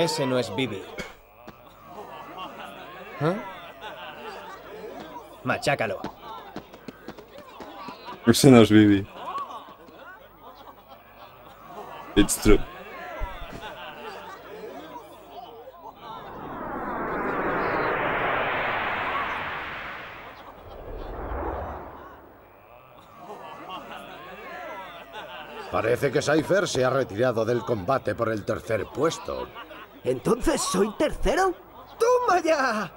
S12: Ese no es Bibi. ¿Eh? Machácalo.
S2: Ese no es Bibi. It's true.
S22: Parece que Cypher se ha retirado del combate por el tercer puesto.
S8: ¿Entonces soy tercero? ¡Toma ya!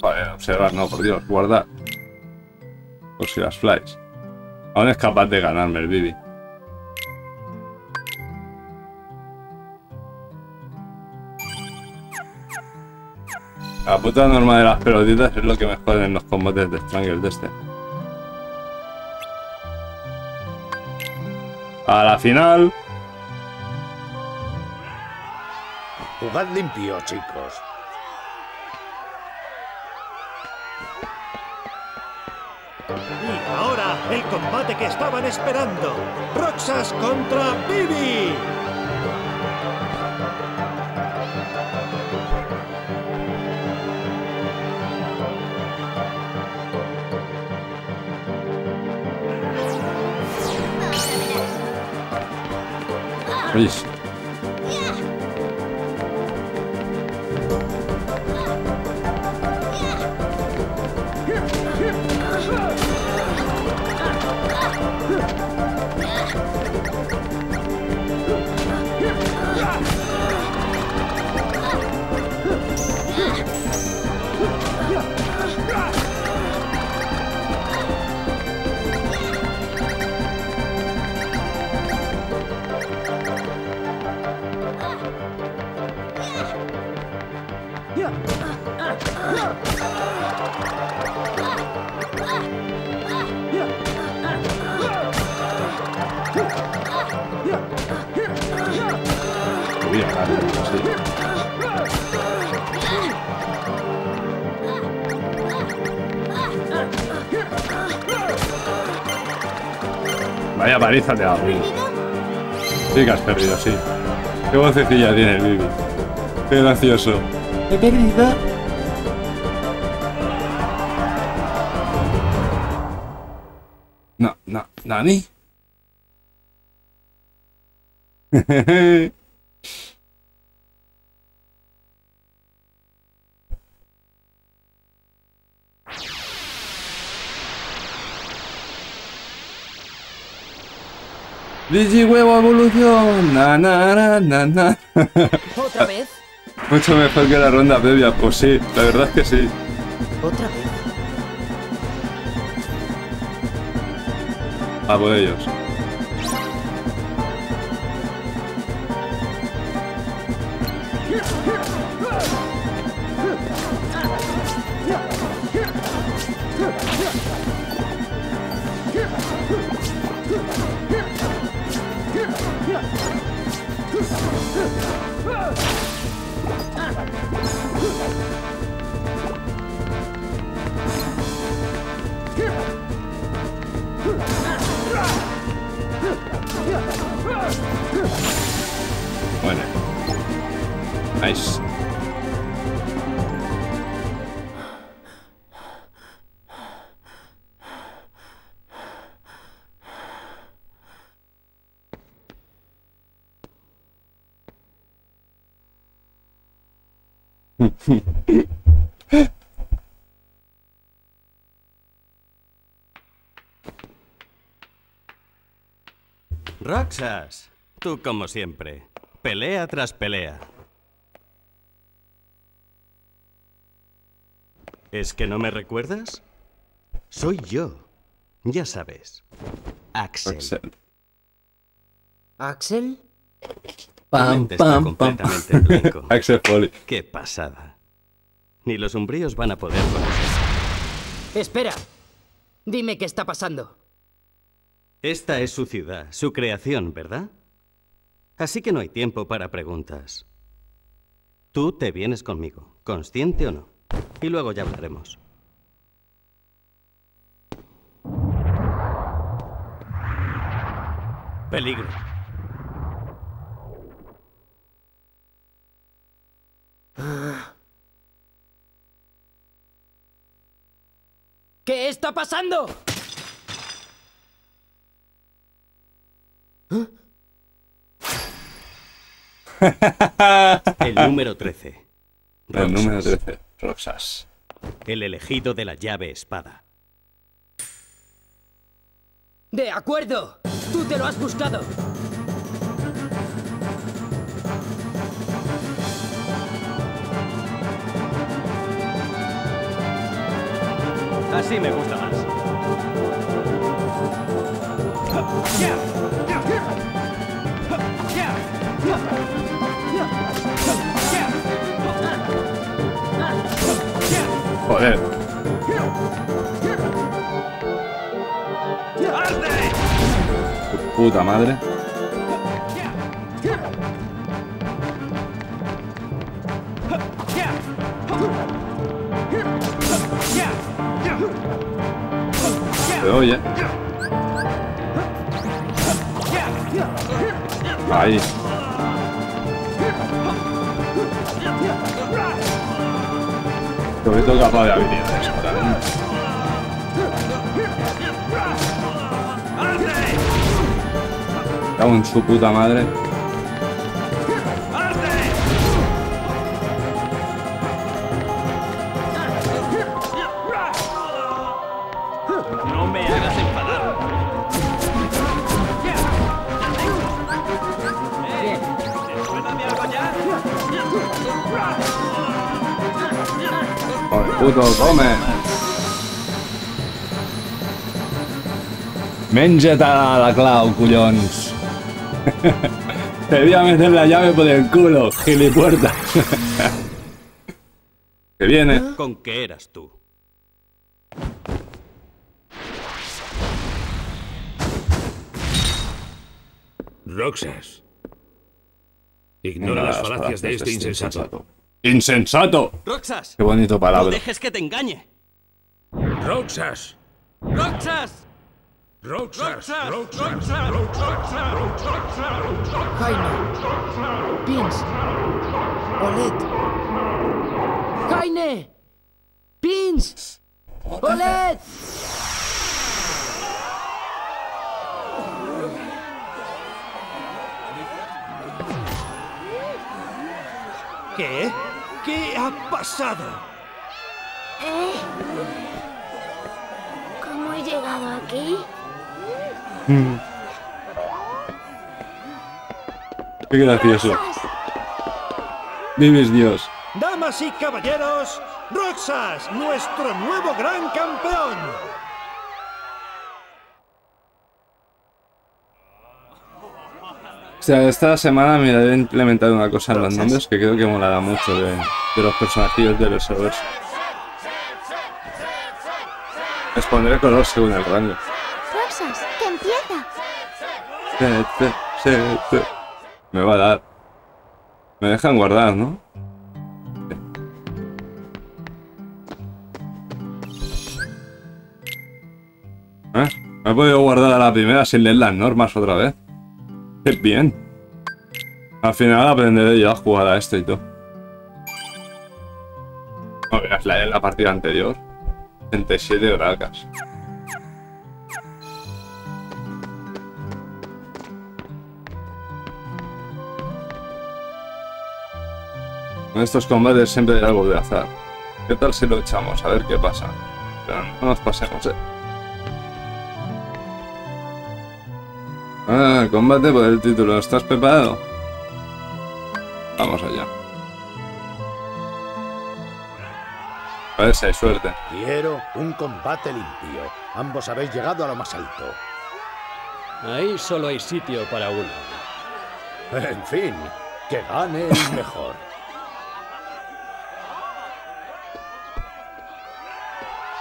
S2: Joder, observar, no, por Dios, guardar. Por si las flies. Aún es capaz de ganarme el Bibi. La puta norma de las pelotitas es lo que me jode en los combates de Strangle de este. A la final.
S22: Jugad limpio, chicos.
S23: Y ahora, el combate que estaban esperando. Roxas contra Bibi.
S2: Отлично. Vaya paliza te ha dado. Sí que has perdido, sí. Qué vocecilla tiene el Bibi. Qué gracioso. He perdido. Nani. [LAUGHS] Digi huevo evolución. Na, na, na, na, na.
S9: ¿Otra vez? [LAUGHS]
S2: Mucho mejor que la ronda previa. Pues sí, la verdad es que sí.
S9: ¿Otra vez?
S2: A por ellos. Bueno. [LAUGHS] Nice.
S24: Roxas, tú como siempre, pelea tras pelea. ¿Es que no me recuerdas? Soy yo, ya sabes, Axel.
S9: ¿Axel?
S24: Tu
S2: Pam, pam, pam.
S24: completamente en blanco. [LAUGHS]
S2: Axel Foley.
S24: Qué pasada. Ni los umbríos van a poder con eso.
S9: Espera. Dime qué está pasando.
S24: Esta es su ciudad, su creación, ¿verdad? Así que no hay tiempo para preguntas. Tú te vienes conmigo, consciente o no. Y luego ya hablaremos. Peligro.
S9: ¿Qué está pasando? [LAUGHS]
S24: El número 13.
S2: El número
S24: Roxas.
S2: 13. Roxas.
S24: El elegido de la llave espada.
S9: De acuerdo. Tú te lo has buscado.
S24: Así me gusta más.
S2: Joder. Puta madre. Se oye. Ahí. Sobre todo capaz de habilidades, totalmente. Cago en su puta madre. Puto, come. Menja't a la clau, collons. [LAUGHS] Te voy a meter la llave por el culo, gilipuerta. [LAUGHS] que viene.
S24: ¿Con qué eras tú?
S10: Roxas. Ignora las falacias de este insensato.
S2: ¡Insensato!
S24: ¡Roxas!
S2: Qué bonito
S24: ¡No
S2: palabra.
S24: dejes que te engañe!
S10: Roxas.
S24: ¡Roxas!
S10: Roxas.
S24: Roxas.
S9: Jaime. Pins. Olet. Jaime. Pins. Olet.
S23: ¿Qué? ¿Qué ha pasado?
S7: ¿Eh? ¿Cómo he llegado aquí?
S2: Qué gracioso. Vives Dios.
S23: Damas y caballeros, Roxas, nuestro nuevo gran campeón.
S2: O sea, esta semana me he implementado una cosa en los nombres que creo que molará mucho de, de los personajillos de los servers. Les pondré color según el rango.
S7: Roxas, que empieza.
S2: Se, se, se, se. Me va a dar. Me dejan guardar, ¿no? ¿Eh? Me he podido guardar a la primera sin leer las normas otra vez. ¡Qué [LAUGHS] bien! Al final aprenderé yo a jugar a esto y todo. No la de la partida anterior. 37 bracas. En estos combates siempre hay algo de azar. ¿Qué tal si lo echamos? A ver qué pasa. Pero no nos pasemos, eh. Ah, combate por el título. ¿Estás preparado? Vamos allá. A ver si hay suerte.
S22: Quiero un combate limpio. Ambos habéis llegado a lo más alto.
S25: Ahí solo hay sitio para uno. [LAUGHS]
S22: En fin, que gane el [LAUGHS] mejor.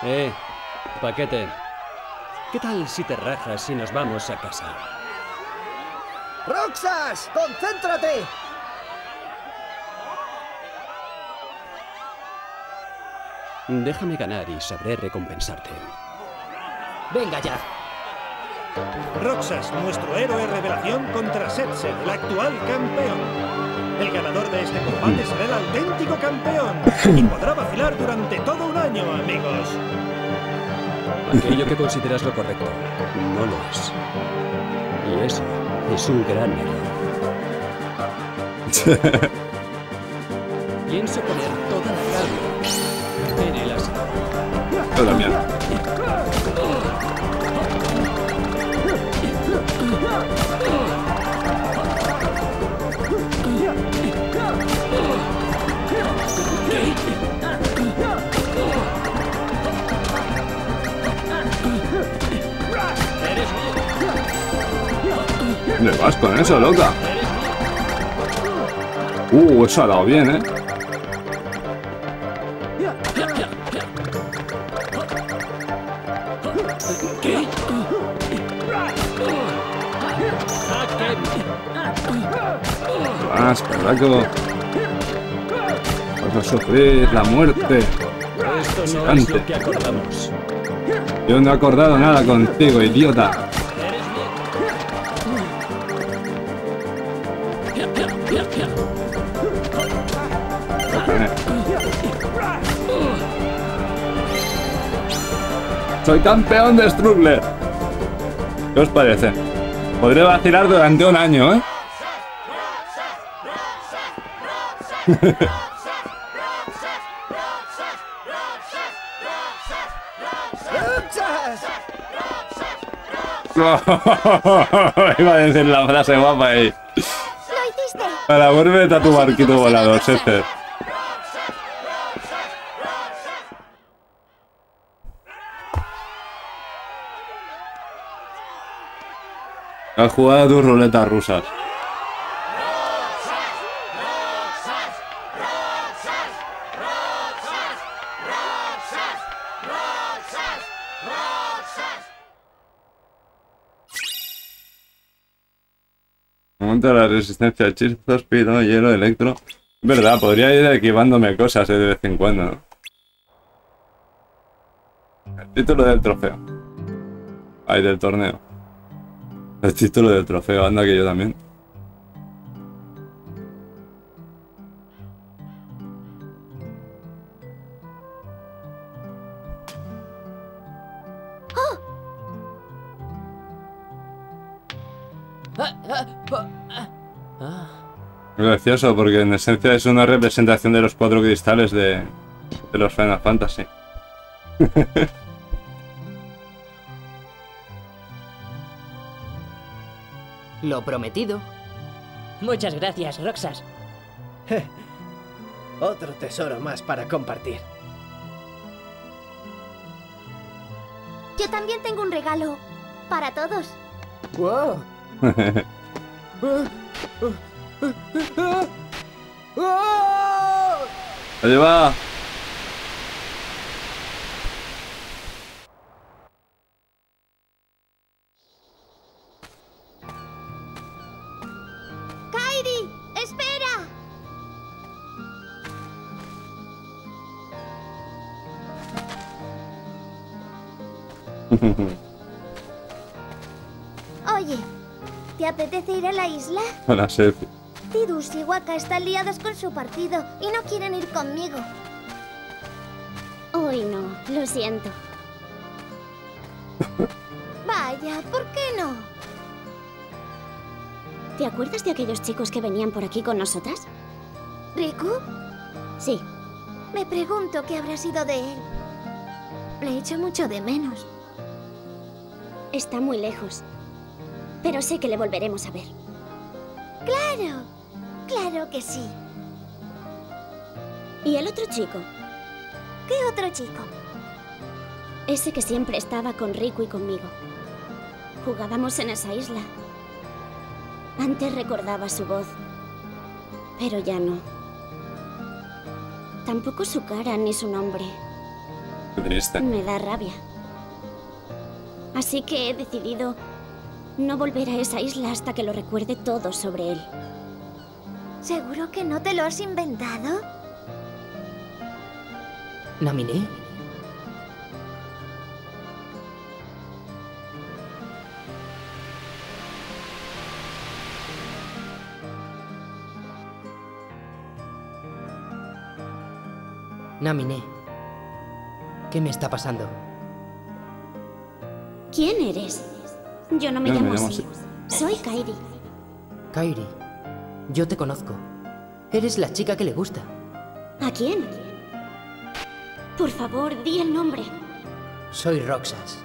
S25: Eh, paquete. ¿Qué tal si te rajas y nos vamos a casa?
S8: ¡Roxas! ¡Concéntrate!
S25: Déjame ganar y sabré recompensarte.
S9: Venga ya.
S23: Roxas, nuestro héroe revelación contra Setzer, el actual campeón. El ganador de este combate será el auténtico campeón y podrá vacilar durante todo un año, amigos.
S25: Aquello que consideras lo correcto no lo es. Y eso es un gran error. [LAUGHS] Pienso poner toda la carne en el asado.
S2: Yo también. ¿Dónde vas con eso, loca? Uh, eso ha dado bien, ¿eh?
S25: ¿Qué?
S2: Vas, caraco. Vas a sufrir la muerte.
S25: Esto no es lo que acordamos.
S2: Yo no he acordado nada contigo, idiota. Soy campeón de Struggler. ¿Qué os parece? Podré vacilar durante un año, ¿eh? [LAUGHS] Iba a decir la frase guapa ahí. Para vuelve a tu barquito volador, Chester. Has jugado tus ruletas rusas. Aumenta la resistencia a chispas, pido, hielo, electro. Verdad, podría ir equipándome cosas eh, de vez en cuando, ¿no? El título del trofeo. Ay, del torneo. El título del trofeo, anda que yo también. Gracioso porque en esencia es una representación de los cuatro cristales de, de los Final Fantasy. [LAUGHS]
S9: Lo prometido.
S13: Muchas gracias, Roxas.
S8: Otro tesoro más para compartir.
S7: Yo también tengo un regalo para todos.
S9: ¡Wow! [LAUGHS]
S2: Va.
S7: Oye, ¿te apetece ir a la isla?
S2: A la Sefi.
S7: Tidus y Waka están liados con su partido y no quieren ir conmigo. Uy, no, lo siento. [LAUGHS] Vaya, ¿por qué no?
S26: ¿Te acuerdas de aquellos chicos que venían por aquí con nosotras?
S7: ¿Riku?
S26: Sí.
S7: Me pregunto qué habrá sido de él. Le echo mucho de menos.
S26: Está muy lejos. Pero sé que le volveremos a ver.
S7: Claro, claro que sí.
S26: ¿Y el otro chico?
S7: ¿Qué otro chico?
S26: Ese que siempre estaba con Riku y conmigo. Jugábamos en esa isla. Antes recordaba su voz, pero ya no. Tampoco su cara ni su nombre. Me da rabia. Así que he decidido no volver a esa isla hasta que lo recuerde todo sobre él.
S7: ¿Seguro que no te lo has inventado?
S9: ¿Naminé? Naminé. ¿Qué me está pasando?
S26: ¿Quién eres? Yo no me llamo así. Soy Kairi.
S9: Kairi, yo te conozco. Eres la chica que le gusta.
S26: ¿A quién? Por favor, di el nombre.
S9: Soy Roxas.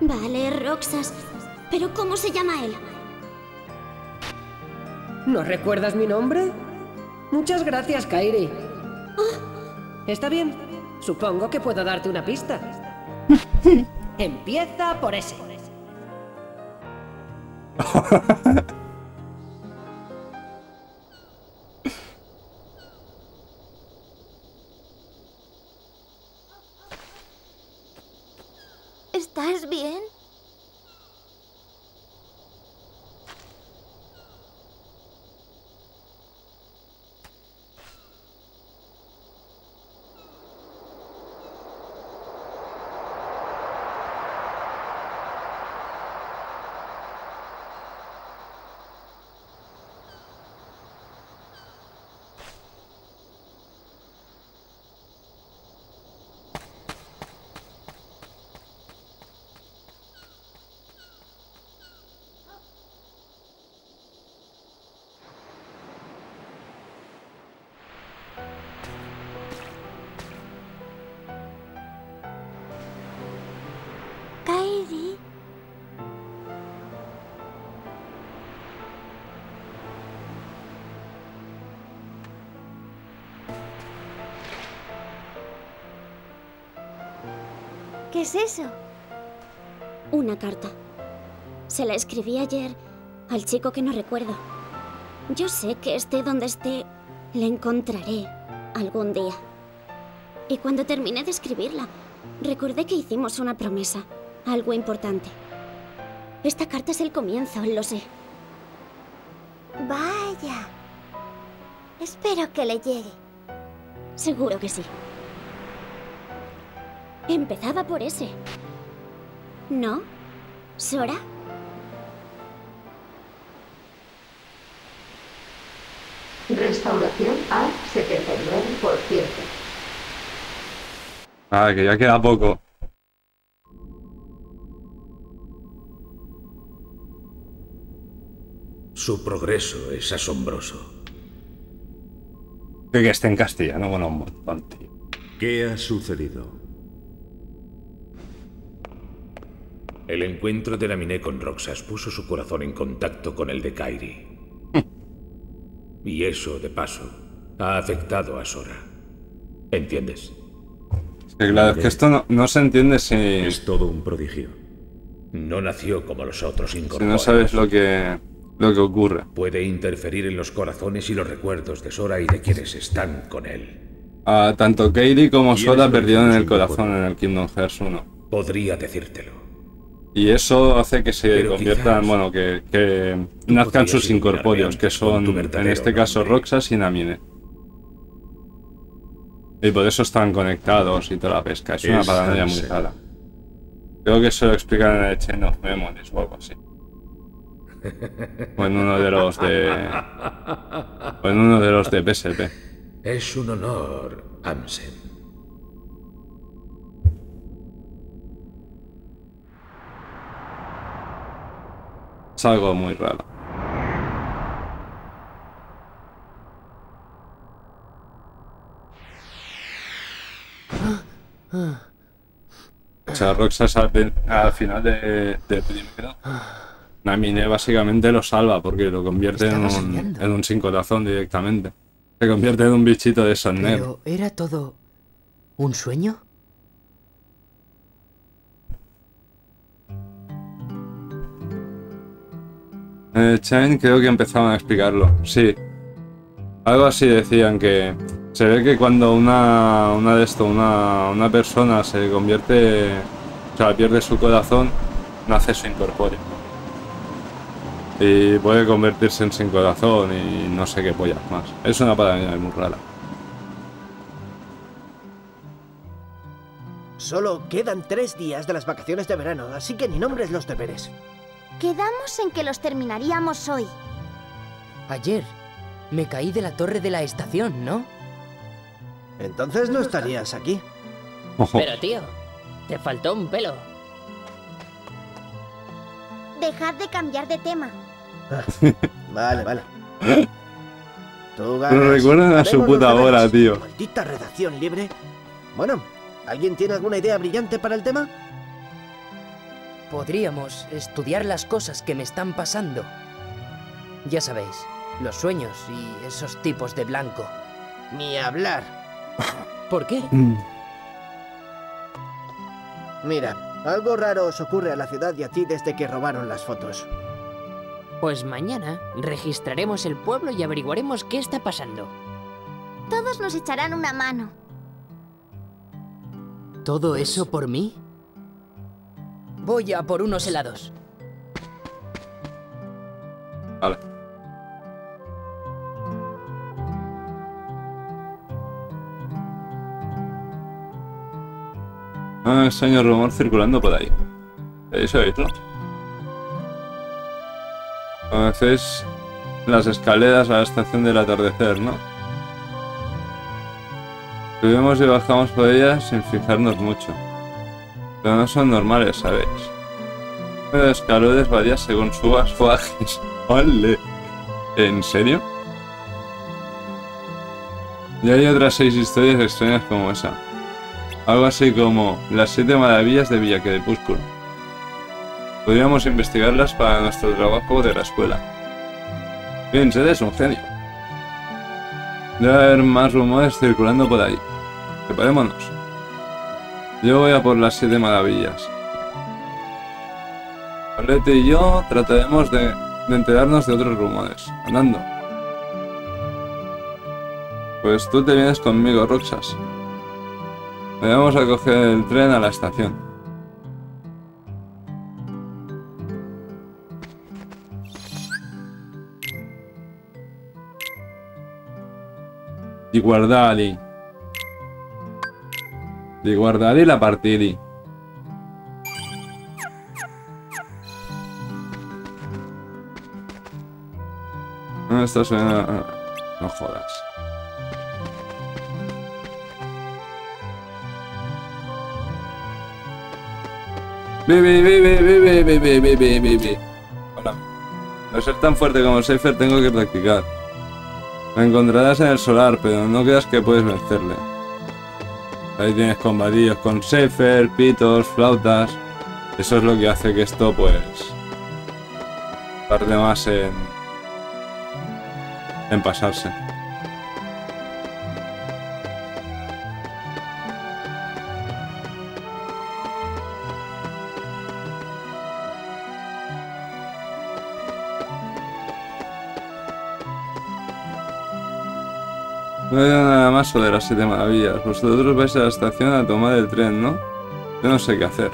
S26: Vale, Roxas. ¿Pero cómo se llama él?
S15: ¿No recuerdas mi nombre? Muchas gracias, Kairi. Está bien. Supongo que puedo darte una pista. [LAUGHS] Empieza por ese. [LAUGHS]
S7: ¿Qué es eso?
S26: Una carta. Se la escribí ayer al chico que no recuerdo. Yo sé que esté donde esté, le encontraré algún día. Y cuando terminé de escribirla, recordé que hicimos una promesa, algo importante. Esta carta es el comienzo, lo sé.
S7: Vaya. Espero que le llegue.
S26: Seguro que sí. Empezaba por ese. ¿No? ¿Sora?
S14: Restauración al 79%.
S2: Ah, que ya queda poco.
S10: Su progreso es asombroso.
S2: Que esté en castellano, bueno, un montón, tío.
S6: ¿Qué ha sucedido?
S10: El encuentro de Naminé con Roxas puso su corazón en contacto con el de Kairi. [LAUGHS] y eso, de paso, ha afectado a Sora. ¿Entiendes?
S2: Claro, es que esto no, no se entiende si,
S6: Es todo un prodigio.
S10: No nació como los otros
S2: si no sabes lo que, lo que ocurre.
S10: Puede interferir en los corazones y los recuerdos de Sora y de quienes están con él.
S2: Ah, tanto Kairi como Sora perdieron el corazón en el Kingdom Hearts 1.
S10: Podría decírtelo.
S2: Y eso hace que se
S10: Pero
S2: conviertan,
S10: quizás
S2: bueno, que, que nazcan sus incorpóreos, que son, en este caso,
S10: nombre.
S2: Roxas y Namine. Y por eso están conectados y toda la pesca. Es una paranoia muy rara. Creo que eso lo explican en el Chain of Memories o algo así. O en uno de los de. O en uno de los de PSP.
S10: Es un honor, Amsen.
S2: Es algo muy raro. O sea, Roxas al, final de, de primero, Namine básicamente lo salva porque lo convierte en un, en un directamente. Se convierte en un bichito de Sonner.
S9: Pero ¿era todo un sueño?
S2: En el Chain creo que empezaban a explicarlo, sí. Algo así decían que se ve que cuando una, una de esto, una, una persona se convierte, o sea, pierde su corazón, nace su incorpóreo. Y puede convertirse en sin corazón y no sé qué pollas más. Es una paranoia muy rara.
S8: Solo quedan tres días de las vacaciones de verano, así que ni nombres los deberes.
S7: Quedamos en que los terminaríamos hoy.
S9: Ayer me caí de la torre de la estación, ¿no?
S8: Entonces no estarías aquí.
S13: Pero tío, te faltó un pelo.
S7: Dejad de cambiar de tema.
S8: Vale, vale. Tú ganas.
S2: recuerdan a su puta hora, tío.
S8: Maldita redacción libre. Bueno, ¿alguien tiene alguna idea brillante para el tema?
S9: Podríamos estudiar las cosas que me están pasando. Ya sabéis, los sueños y esos tipos de blanco.
S8: Ni hablar. [LAUGHS]
S9: ¿Por qué?
S8: Mira, algo raro os ocurre a la ciudad y a ti desde que robaron las fotos.
S13: Pues mañana registraremos el pueblo y averiguaremos qué está pasando.
S7: Todos nos echarán una mano.
S9: ¿Todo eso por mí? Voy a por unos helados.
S2: Vale. Ah, extraño rumor circulando por ahí. ¿Queréis oírlo? Conocéis las escaleras a la estación del atardecer, ¿no? Subimos y bajamos por ellas sin fijarnos mucho. Pero no son normales, ¿sabéis? El número varía según subas [LAUGHS] o. Vale. ¿En serio? Y hay otras seis historias extrañas como esa. Algo así como las siete maravillas de Villa Crepúsculo. Podríamos investigarlas para nuestro trabajo de la escuela. Bien, Sed es un genio. Debe haber más rumores circulando por ahí. Preparémonos. Yo voy a por las siete maravillas. Y yo trataremos de, enterarnos de otros rumores. Andando. Pues tú te vienes conmigo, Roxas. Vamos a coger el tren a la estación. Di guardali. Di guardali la partili. No, suena... No jodas. Bebe, bebe, bebe, bebe, bebe, bebe. Hola. Para ser tan fuerte como Seifer tengo que practicar. Me encontrarás en el solar, pero no creas que puedes vencerle. Ahí tienes combatidos con Seifer, pitos, flautas. Eso es lo que hace que esto, pues... tarde más en... en pasarse. No hay nada más sobre las siete maravillas. Vosotros vais a la estación a tomar el tren, ¿no? Yo no sé qué hacer.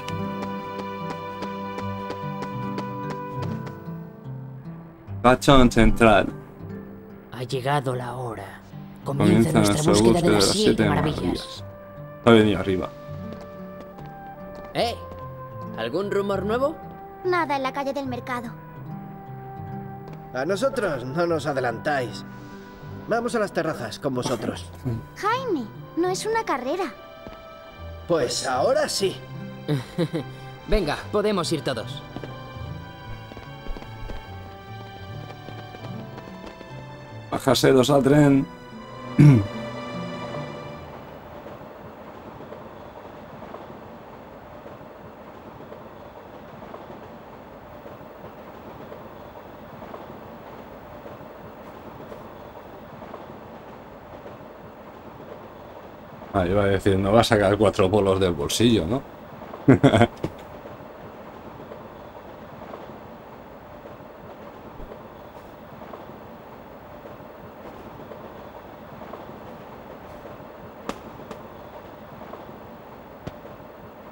S2: Pachón central.
S13: Ha llegado la hora.
S2: Comienza
S13: Comienza, nuestra búsqueda de las siete maravillas.
S2: maravillas. Ha venido arriba.
S9: ¿Eh? ¿Algún rumor nuevo?
S7: Nada en la calle del mercado.
S8: A nosotros no nos adelantáis. Vamos a las terrazas con vosotros. [LAUGHS]
S7: Jaime, no es una carrera.
S8: Pues ahora sí. [LAUGHS]
S9: Venga, podemos ir todos.
S2: Bájase dos al tren. [CLEARS THROAT] Ah, iba a decir, no va a sacar cuatro polos del bolsillo, ¿no? [LAUGHS]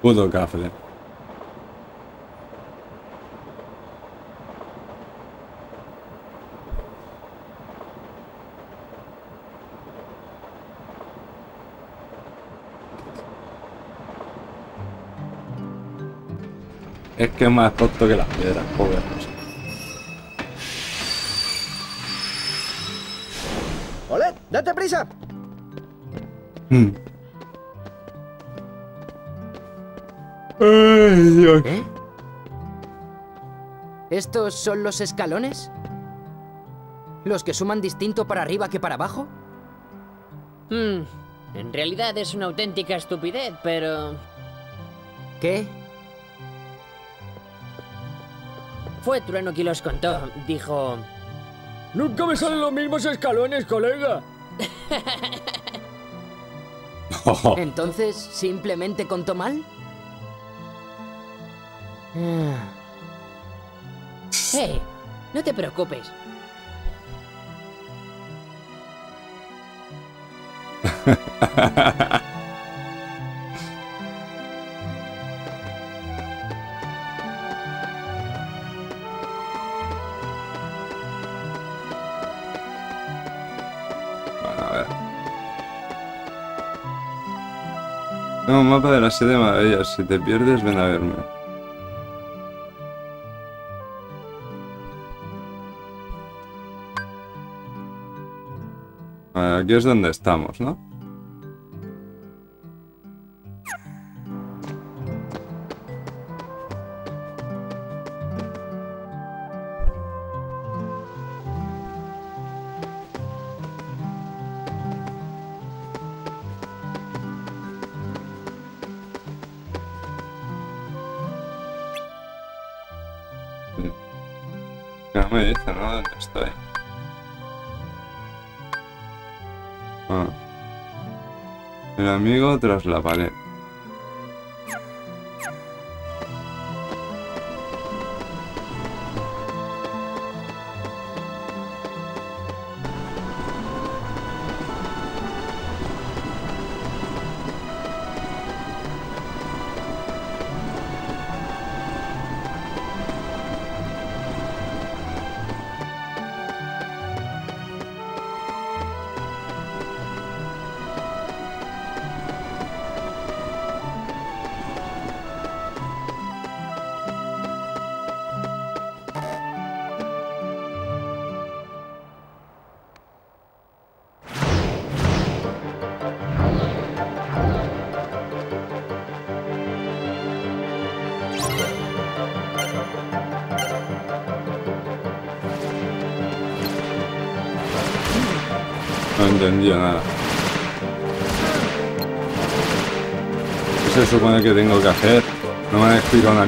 S2: Puto café. Es que es más tonto que las piedras, joder.
S8: ¡Oled! ¡Date prisa!
S2: Mm. Ay, Dios.
S9: ¿Eh? ¿Estos son los escalones? ¿Los que suman distinto para arriba que para abajo?
S13: Hmm, en realidad es una auténtica estupidez, pero...
S9: ¿Qué?
S13: Fue Trueno quien los contó. Dijo...
S9: Nunca me salen los mismos escalones, colega. [LAUGHS] Entonces, ¿simplemente contó mal?
S13: Ah. ¡Hey! No te preocupes. [LAUGHS]
S2: mapa de las siete maravillas. Si te pierdes, ven a verme. Aquí es donde estamos, ¿no? Amigo tras la pared.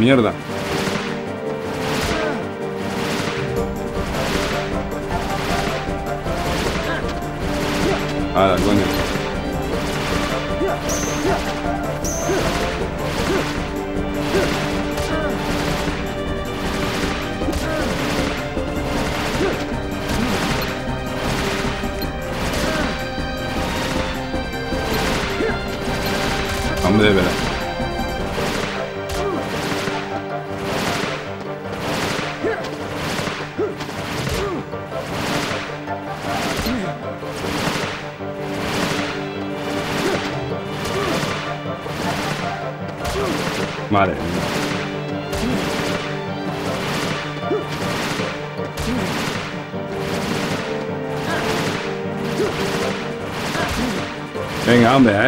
S2: Han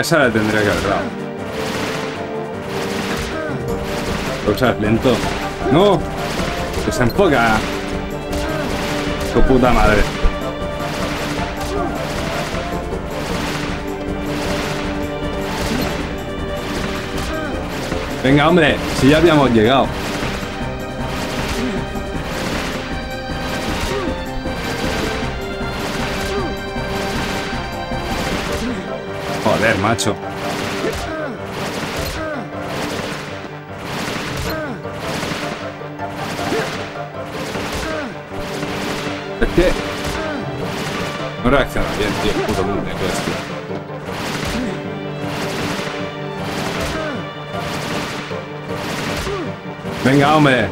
S2: esa la tendría que haber dado. Roxa, lento. ¡No! ¡Que se enfoca! ¡Tu puta madre! Venga, hombre, si ya habíamos llegado. Joder, macho. [LAUGHS] Es que... No reacciona bien, tío. el Puto muñeco este. Venga, hombre.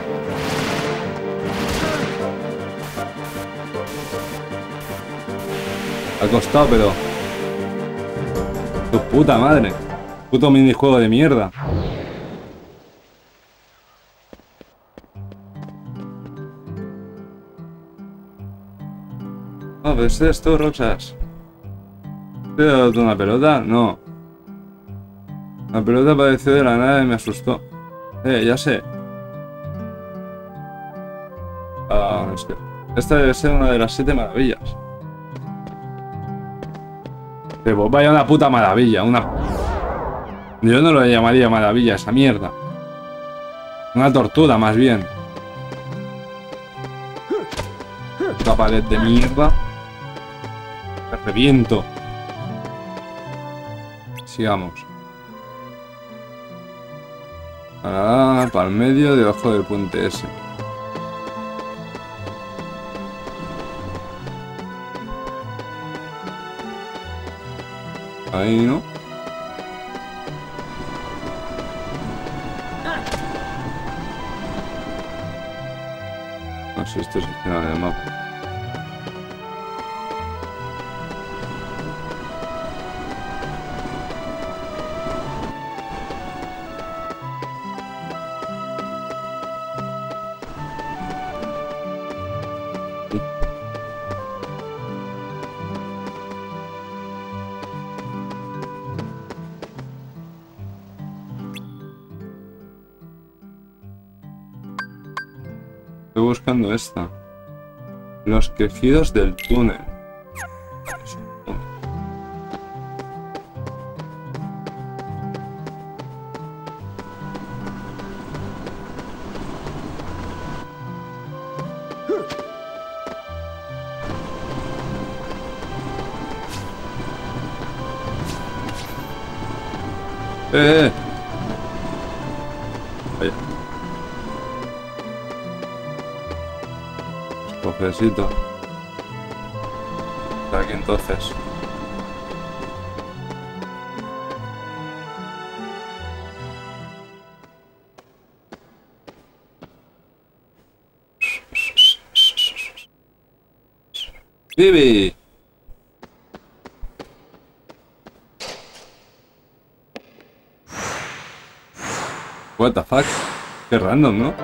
S2: Ha costado, pero... Puta madre. Puto minijuego de mierda. No, pero este es todo. ¿Te he dado una pelota? No. La pelota apareció de la nada y me asustó. Eh, ya sé. Ah, esta debe ser una de las siete maravillas. Vaya una puta maravilla, una... Yo no lo llamaría maravilla, esa mierda. Una tortura, más bien. Puta pared de mierda. Me reviento. Sigamos. Para, para el medio, debajo del puente ese. Ahí, ¿no? Ah, sé, esto es el final del mapa. no está. Los quejidos del túnel. Eh. eh. Vaya. Cofrecito. Está aquí entonces. Bibi. What the fuck? Qué random, ¿no?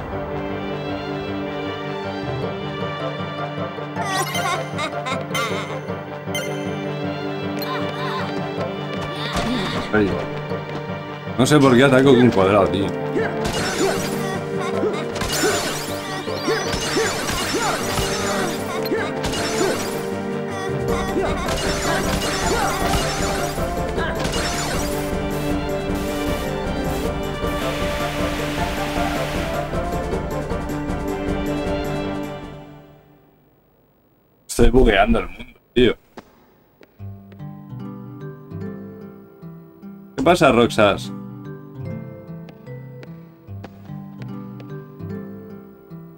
S2: [LAUGHS] No sé por qué ataco con un cuadrado, tío. Estoy bugueando el mundo, tío. ¿Qué pasa, Roxas?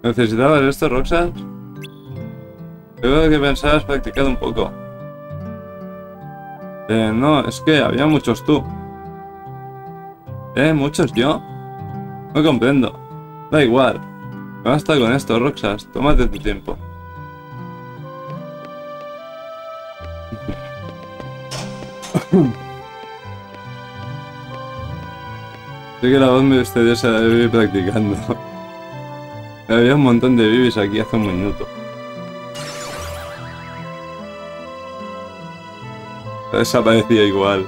S2: ¿Necesitabas esto, Roxas? Creo que pensabas practicado un poco. Eh, no, es que había muchos tú. ¿Eh? ¿Muchos yo? No comprendo. Da igual. Basta con esto, Roxas. Tómate tu tiempo. [LAUGHS] Sé que la voz misteriosa de Bibi practicando. Había un montón de bibis aquí hace un minuto. Desaparecía igual.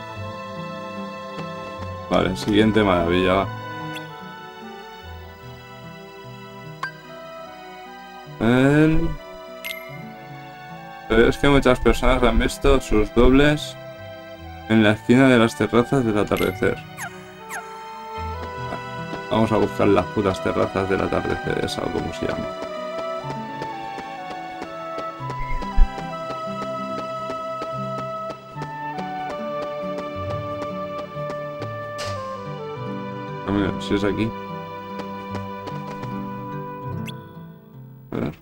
S2: Vale, siguiente maravilla, va. Pero es que muchas personas han visto sus dobles en la esquina de las terrazas del atardecer. Vamos a buscar las putas terrazas del atardecer, esa o como se llama. A ver, si es aquí. A ver.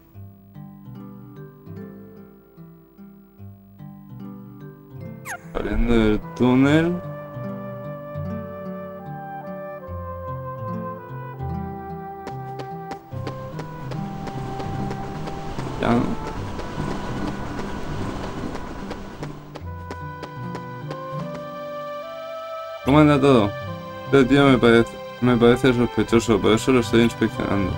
S2: Túnel. ¿Cómo anda todo? Este tío me parece, me parece sospechoso, por eso lo estoy inspeccionando.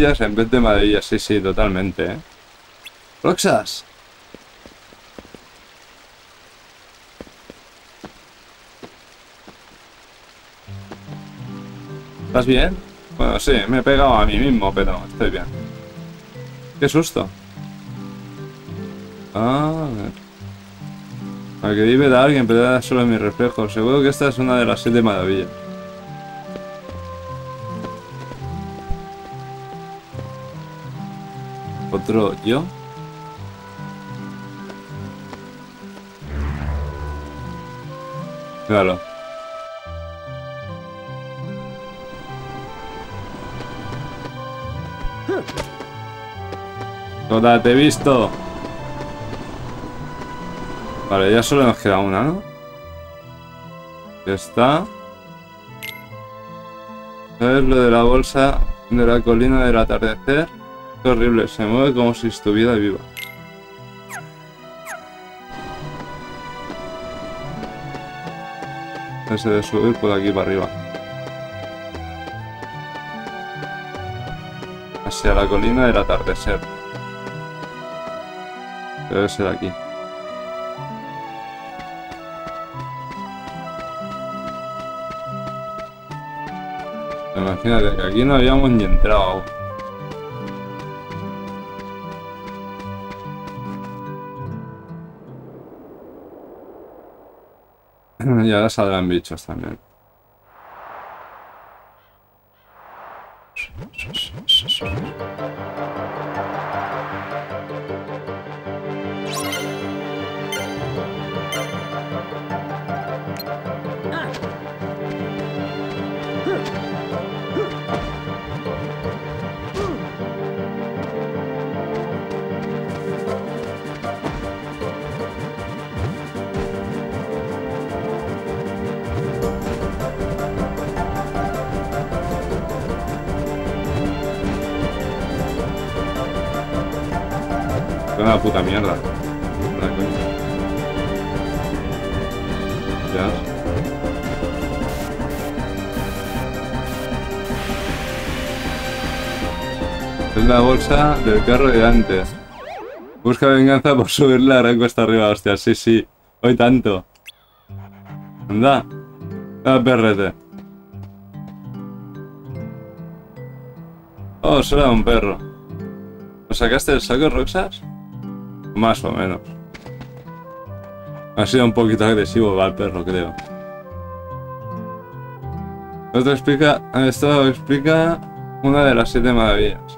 S2: En vez de maravillas. Sí, sí, totalmente, ¿eh? ¡Roxas! ¿Estás bien? Bueno, sí, me he pegado a mí mismo, pero estoy bien. ¡Qué susto! Ah, a ver. A que vive de alguien, pero era solo mi reflejo. Seguro que esta es una de las siete maravillas. ¿Otro yo? Claro. Toda, te he visto. Vale, ya solo nos queda una, ¿no? Está. Lo de la bolsa de la colina del atardecer. Qué horrible, se mueve como si estuviera viva. Ese de subir por aquí para arriba. Hacia la colina del atardecer. Debe ser aquí. Imagínate que aquí no habíamos ni entrado aún. Y ahora saldrán bichos también. Del carro de antes. Busca venganza por subir la gran cuesta arriba, hostia. Sí, sí. Hoy tanto. Anda. Ah, perrete. Oh, era un perro. ¿Lo sacaste del saco, Roxas? Más o menos. Ha sido un poquito agresivo va el perro, creo. Esto explica, esto explica una de las siete maravillas.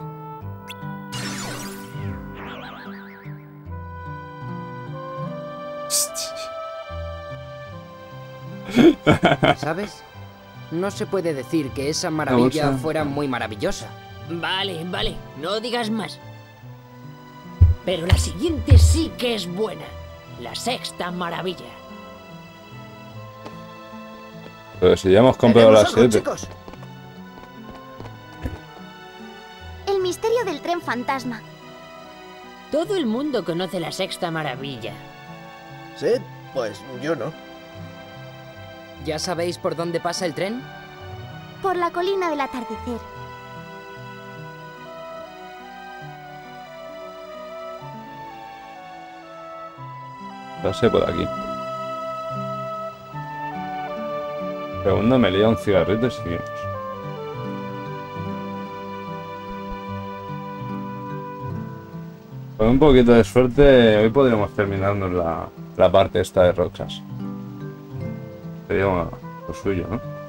S2: [LAUGHS]
S9: ¿Sabes? No se puede decir que esa maravilla fuera muy maravillosa.
S13: Vale, vale, no digas más. Pero la siguiente sí que es buena. La sexta maravilla.
S2: Pero si ya hemos comprado las siete.
S7: chicos. El misterio del tren fantasma.
S13: Todo el mundo conoce la sexta maravilla.
S8: ¿Sí? Pues yo no.
S9: ¿Ya sabéis por dónde pasa el tren?
S7: Por la colina del atardecer.
S2: Pasé por aquí. Segundo me lía un cigarrito y seguimos. Con un poquito de suerte, hoy podríamos terminarnos la, la parte esta de Roxas. Sería lo suyo, ¿no?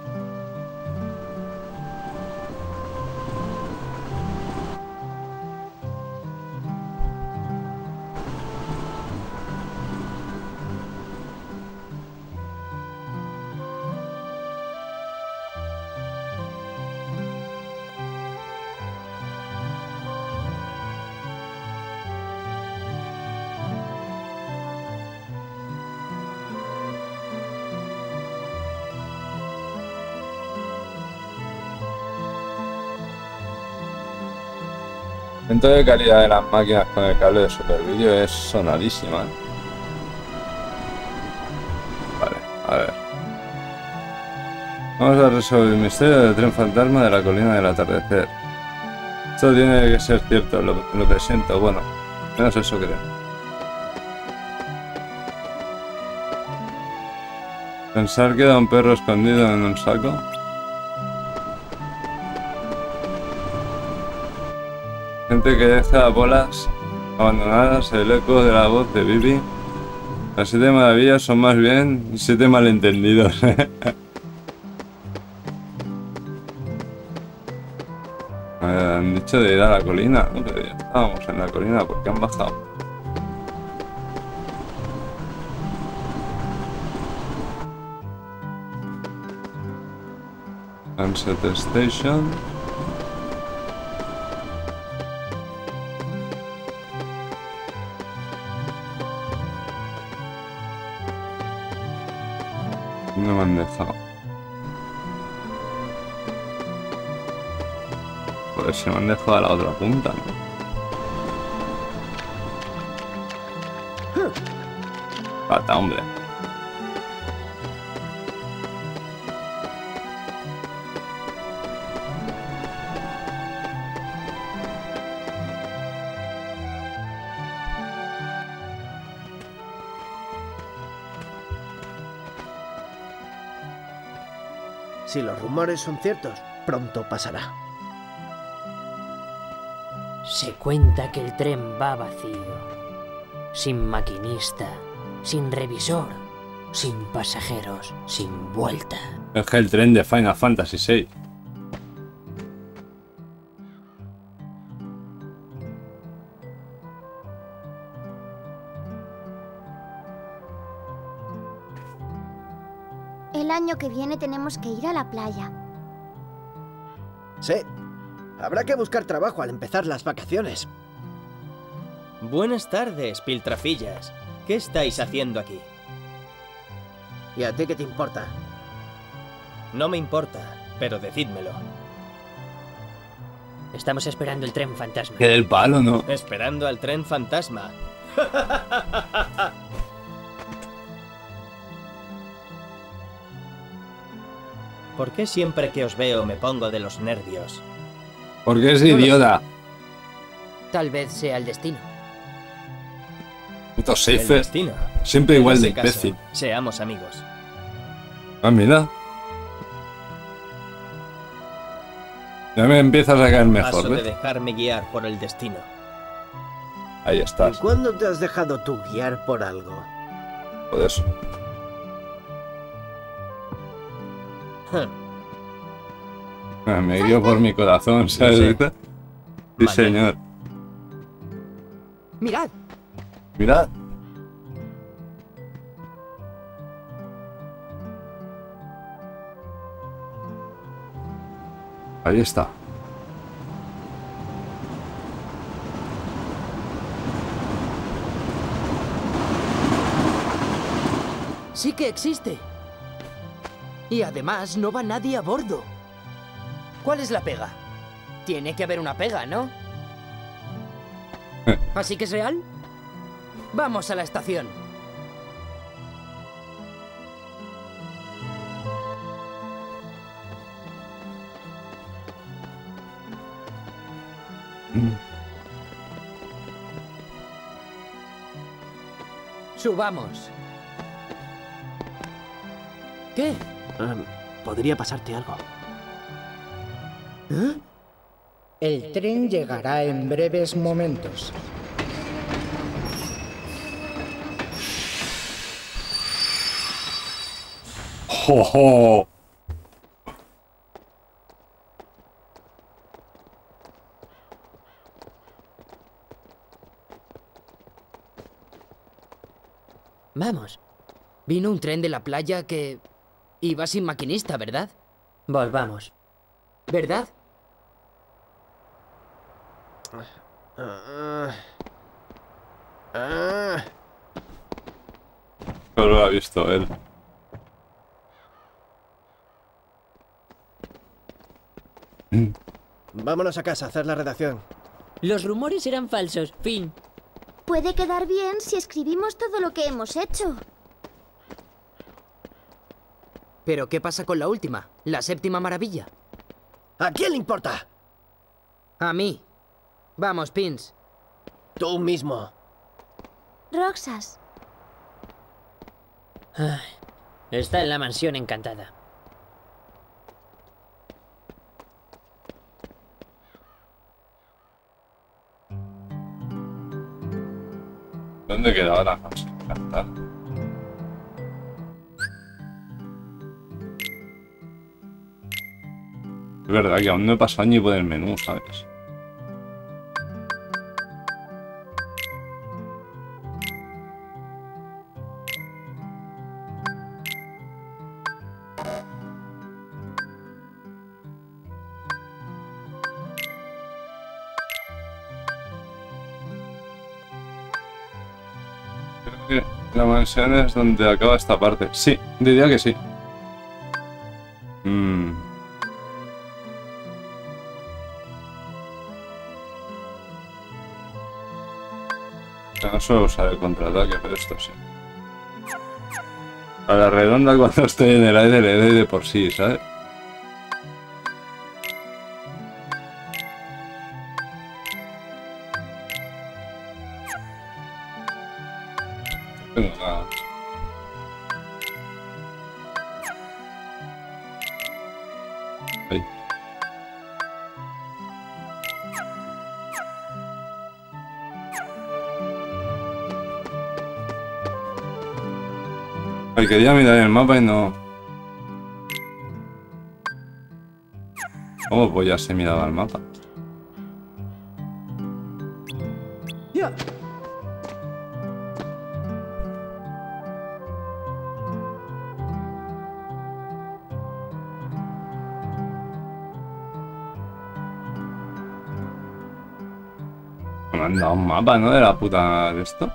S2: Aumento de calidad de las máquinas con el cable de super vídeo es sonadísima. Vale, a ver. Vamos a resolver el misterio del tren fantasma de la colina del atardecer. Esto tiene que ser cierto, lo, lo presiento, bueno, menos eso creo. Pensar que era un perro escondido en un saco. Gente que deja bolas abandonadas, el eco de la voz de Bibi. Las siete maravillas son más bien siete malentendidos. [LAUGHS] Han dicho de ir a la colina, ¿no? Ya estábamos en la colina porque han bajado. Sunset Station. Han dejado. Pues se me han dejado a la otra punta, ¿no? Falta, hombre.
S8: Rumores son ciertos, pronto pasará.
S13: Se cuenta que el tren va vacío, sin maquinista, sin revisor, sin pasajeros, sin vuelta.
S2: Es que el tren de Final Fantasy VI.
S7: Año que viene tenemos que ir a la playa.
S8: Sí. Habrá que buscar trabajo al empezar las vacaciones.
S12: Buenas tardes, piltrafillas. ¿Qué estáis haciendo aquí?
S8: ¿Y a ti qué te importa?
S12: No me importa, pero decídmelo.
S13: Estamos esperando el tren fantasma.
S2: Que del palo, ¿no?
S12: Esperando al tren fantasma. [LAUGHS] ¿Por qué siempre que os veo me pongo de los nervios?
S2: Porque es idiota.
S13: Tal vez sea el destino.
S2: Puto Seifer.
S12: destino.
S2: Siempre
S12: En
S2: igual de
S12: caso,
S2: imbécil.
S12: Seamos amigos.
S2: Ah, mira. Ya me empiezas a caer mejor,
S12: Paso de
S2: ¿ves?
S12: dejarme guiar por el destino.
S2: Ahí
S8: ¿Y
S2: estás.
S8: cuándo te has dejado tú guiar por algo?
S2: Por eso. [LAUGHS] me guío por mi corazón, ¿sabes?
S12: Sí.
S2: Sí,
S12: Vale.
S2: señor.
S9: Mirad,
S2: Mirad. Ahí está.
S9: sí que existe. Y además no va nadie a bordo. ¿Cuál es la pega? Tiene que haber una pega, ¿no? [LAUGHS] ¿Así que es real? Vamos a la estación. Subamos. ¿Qué?
S8: Em, Podría pasarte algo.
S5: El tren llegará en breves momentos.
S2: ¡Jojo!
S9: Vamos. Vino un tren de la playa que iba sin maquinista, ¿verdad?
S13: Volvamos.
S9: ¿Verdad?
S2: Solo lo ha visto él.
S8: Vámonos a casa a hacer la redacción.
S13: Los rumores eran falsos. Fin.
S7: Puede quedar bien si escribimos todo lo que hemos hecho.
S9: Pero ¿qué pasa con la última? La séptima maravilla.
S8: ¿A quién le importa?
S9: A mí. Vamos, Pins.
S8: Tú mismo.
S7: Roxas,
S13: está en la mansión encantada.
S2: ¿Dónde quedaba la casa? Cantar. Es verdad que aún no he pasado ni por el menú, ¿sabes? Creo que la mansión es donde acaba esta parte. Sí, diría que sí. Suelo usar el contraataque, pero esto sí. A la redonda cuando estoy en el aire le doy de por sí, ¿sabes? Quería mirar el mapa y no... ¿Cómo pues ya se miraba el mapa? Dado un mapa, ¿no? De la puta de esto.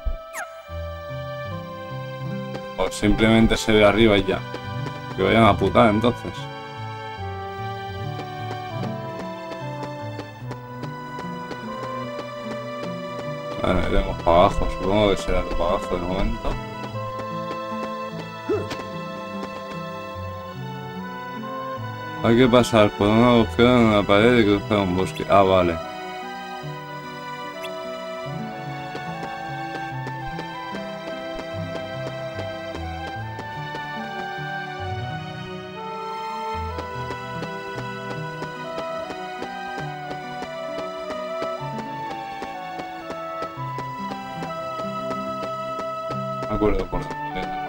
S2: Simplemente se ve arriba y ya. Que vayan a putar entonces. Vale, iremos para abajo. Supongo que será para abajo de momento. Hay que pasar por una búsqueda en una pared y cruzar un bosque. Ah, vale. Me acuerdo por dónde era.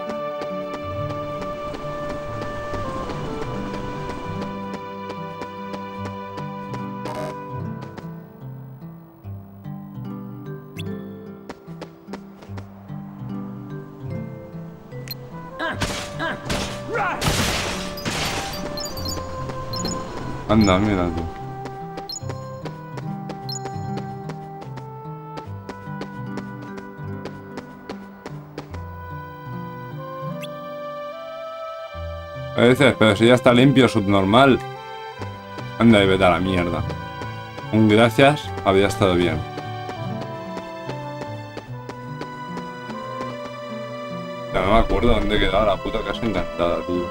S2: Anda, mira tú. A veces, pero si ya está limpio, subnormal. Anda y vete a la mierda. Un gracias había estado bien. Ya no me acuerdo dónde quedaba la puta casa encantada, tío.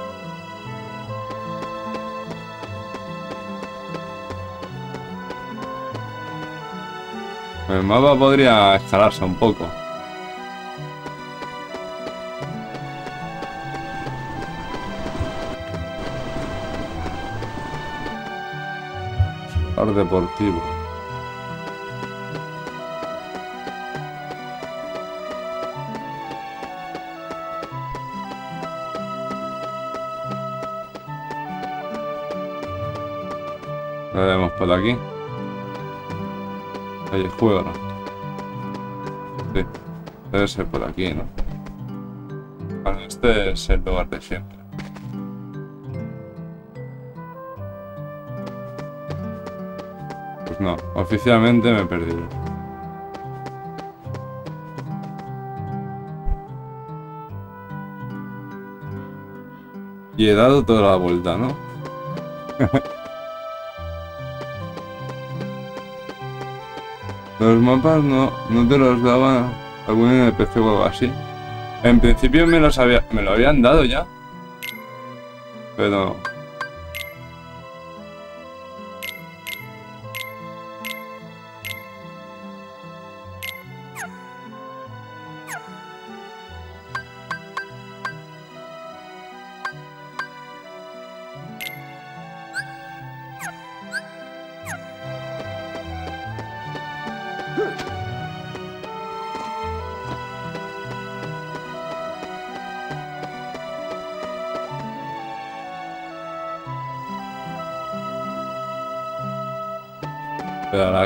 S2: El mapa podría escalarse un poco. Deportivo. Lo vemos por aquí. Ahí el juego, ¿no? Sí. Debe ser por aquí, ¿no? Vale, este es el lugar de siempre. No, oficialmente me he perdido. Y he dado toda la vuelta, ¿no? [LAUGHS] Los mapas no, no te los daba algún NPC o algo así. En principio me los había, me lo habían dado ya. Pero...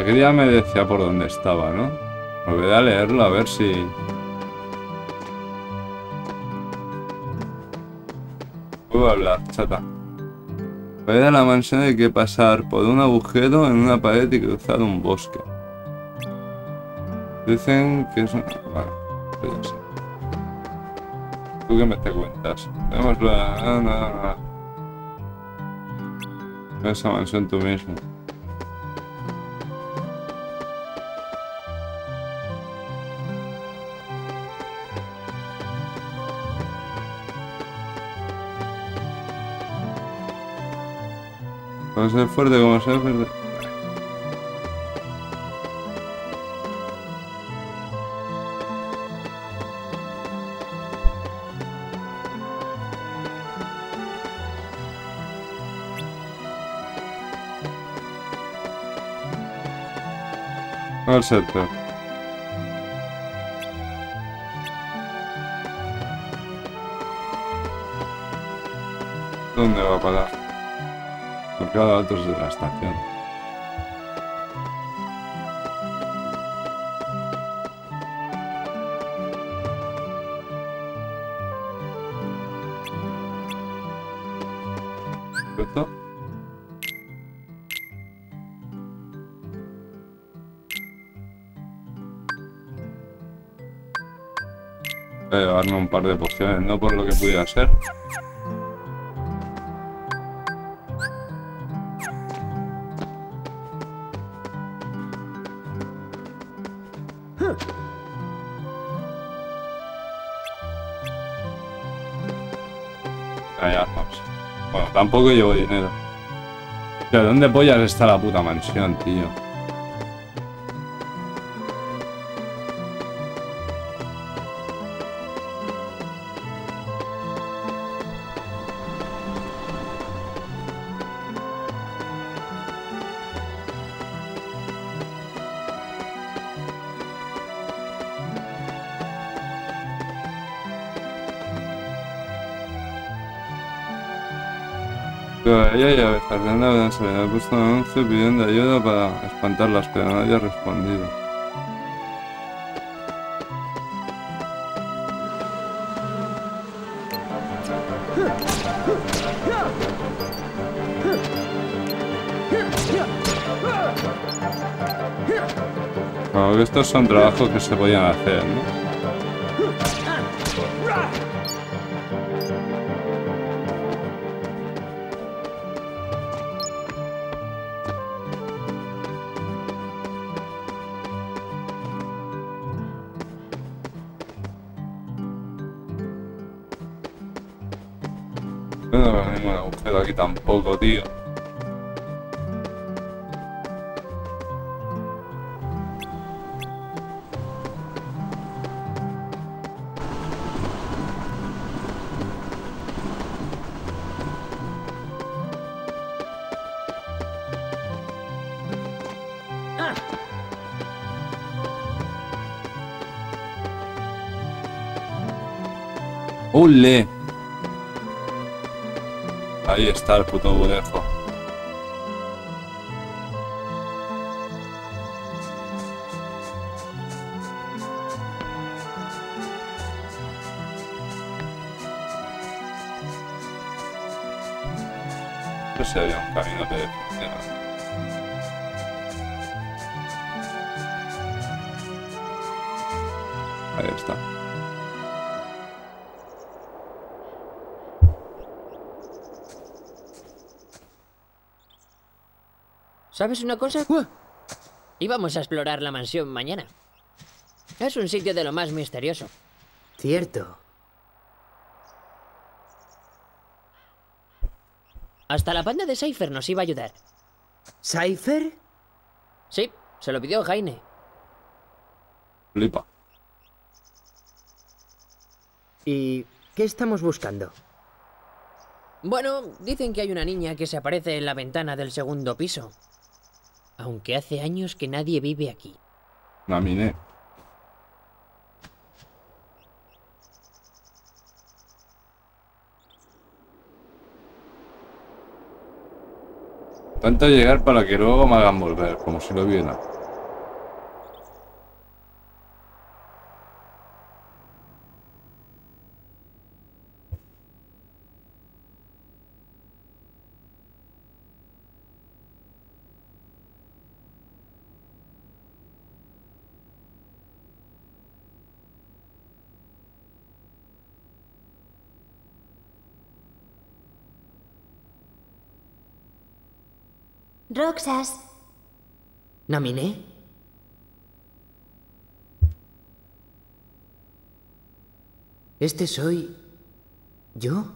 S2: la cría me decía por dónde estaba, ¿no? Volveré a leerlo a ver si... Puedo hablar, chata. Para ir a la mansión hay que pasar por un agujero en una pared y cruzar un bosque. Dicen que es... una- Vale, pues. ¿Tú qué me te cuentas? Tenemos la... na, na, na. Esa mansión tú mismo. Ser fuerte como ser fuerte. Al sector. Mercado de la estación. Voy a llevarme un par de pociones, no por lo que pudiera ser. Tampoco llevo dinero. Pero ¿dónde pollas está la puta mansión, tío? Pero ella y a veces la se le ha puesto un anuncio pidiendo ayuda para espantarlas, pero nadie ha respondido. Claro que estos son trabajos que se podían hacer, ¿no? Ahí está el puto
S13: ¿Sabes una cosa? Íbamos a explorar la mansión mañana. Es un sitio de lo más misterioso.
S9: Cierto.
S13: Hasta la panda de Cypher nos iba a ayudar.
S9: ¿Cypher?
S13: Sí, se lo pidió Jaime.
S2: Flipa.
S9: ¿Y qué estamos buscando?
S13: Bueno, dicen que hay una niña que se aparece en la ventana del segundo piso. Aunque hace años que nadie vive aquí.
S2: Naminé. Tanto llegar para que luego me hagan volver, como si lo viera.
S7: Roxas,
S9: ¿Naminé? ¿Este soy yo?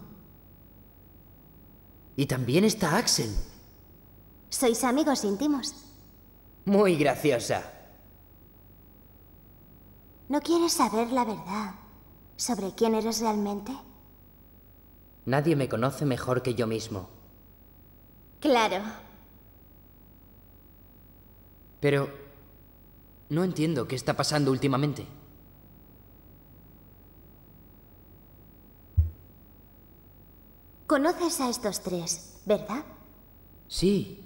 S9: Y también está Axel.
S7: Sois amigos íntimos.
S9: Muy graciosa.
S7: ¿No quieres saber la verdad sobre quién eres realmente?
S9: Nadie me conoce mejor que yo mismo.
S7: Claro.
S9: Pero... No entiendo qué está pasando últimamente.
S7: Conoces a estos tres, ¿verdad?
S9: Sí.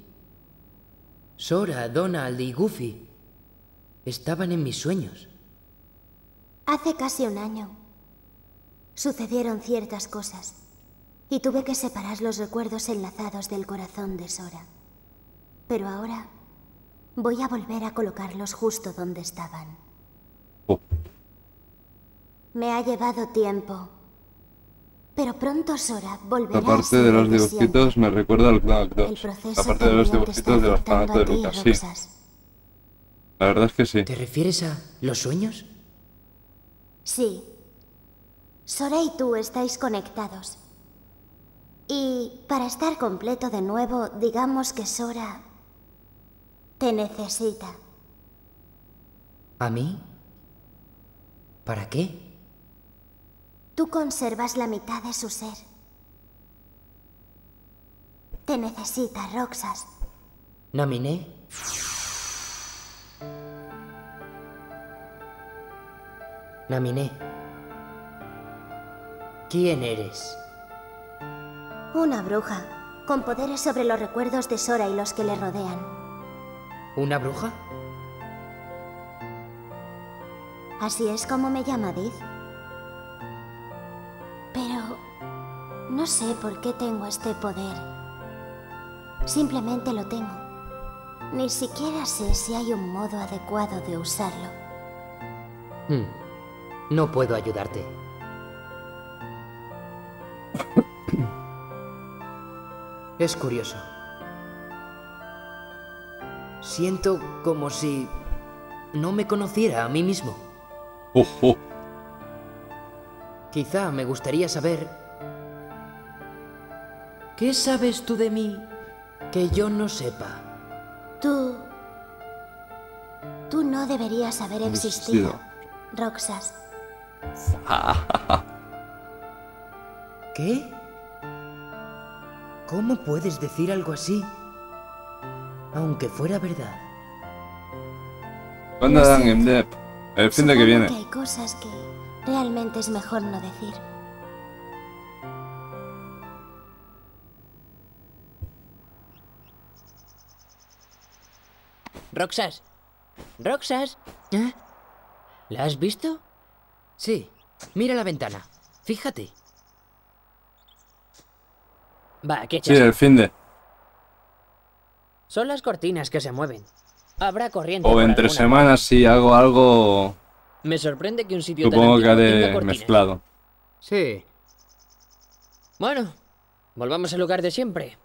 S9: Sora, Donald y Goofy estaban en mis sueños.
S7: Hace casi un año sucedieron ciertas cosas y tuve que separar los recuerdos enlazados del corazón de Sora. Pero ahora voy a volver a colocarlos justo donde estaban. Me ha llevado tiempo, pero pronto Sora volverá
S2: La parte de los dibujitos me recuerda al
S7: El
S2: 2.
S7: proceso
S2: La parte de los dibujitos de los fans de Lucas, sí. La verdad es que sí.
S9: ¿Te refieres a los sueños?
S7: Sí. Sora y tú estáis conectados. Y para estar completo de nuevo, digamos que Sora te necesita.
S9: ¿A mí? ¿Para qué?
S7: Tú conservas la mitad de su ser. Te necesita, Roxas.
S9: ¿Naminé? Naminé. ¿Quién eres?
S7: Una bruja, con poderes sobre los recuerdos de Sora y los que le rodean.
S9: ¿Una bruja?
S7: Así es como me llama Diz. Pero no sé por qué tengo este poder. Simplemente lo tengo. Ni siquiera sé si hay un modo adecuado de usarlo.
S9: Hmm. No puedo ayudarte. [COUGHS] Es curioso. Siento como si no me conociera a mí mismo.
S2: Ujú.
S9: Quizá me gustaría saber... ¿Qué sabes tú de mí que yo no sepa?
S7: Tú... Tú no deberías haber existido, Roxas. [LAUGHS]
S9: ¿Qué? ¿Cómo puedes decir algo así? Aunque fuera verdad.
S2: ¿Cuándo dan en Dep? El fin de que viene.
S7: que hay cosas que realmente es mejor no decir.
S13: Roxas. Roxas.
S9: ¿Eh?
S13: ¿La has visto?
S9: Sí. Mira la ventana. Fíjate.
S13: Va, qué
S2: Sí,
S13: chasco.
S2: el fin de.
S13: Son las cortinas que se mueven. Habrá corriente.
S2: O entre semanas si hago algo.
S13: Me sorprende que un sitio
S2: Supongo
S13: tan
S2: que haré
S13: cortinas.
S2: mezclado.
S13: Sí. Bueno, volvamos al lugar de siempre.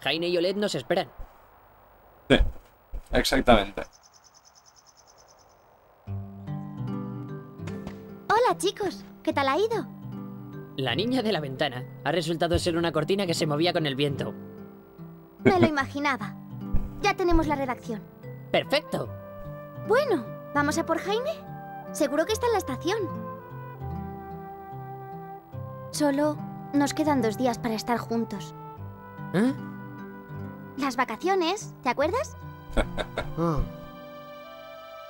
S13: Jaime y Olet nos esperan.
S2: Sí, exactamente.
S7: Hola, chicos. ¿Qué tal ha ido?
S13: La niña de la ventana ha resultado ser una cortina que se movía con el viento.
S7: Me lo imaginaba. Ya tenemos la redacción.
S13: ¡Perfecto!
S7: Bueno, ¿vamos a por Jaime? Seguro que está en la estación. Solo nos quedan dos días para estar juntos.
S9: ¿Eh?
S7: Las vacaciones, ¿te acuerdas? [LAUGHS]
S9: Ah.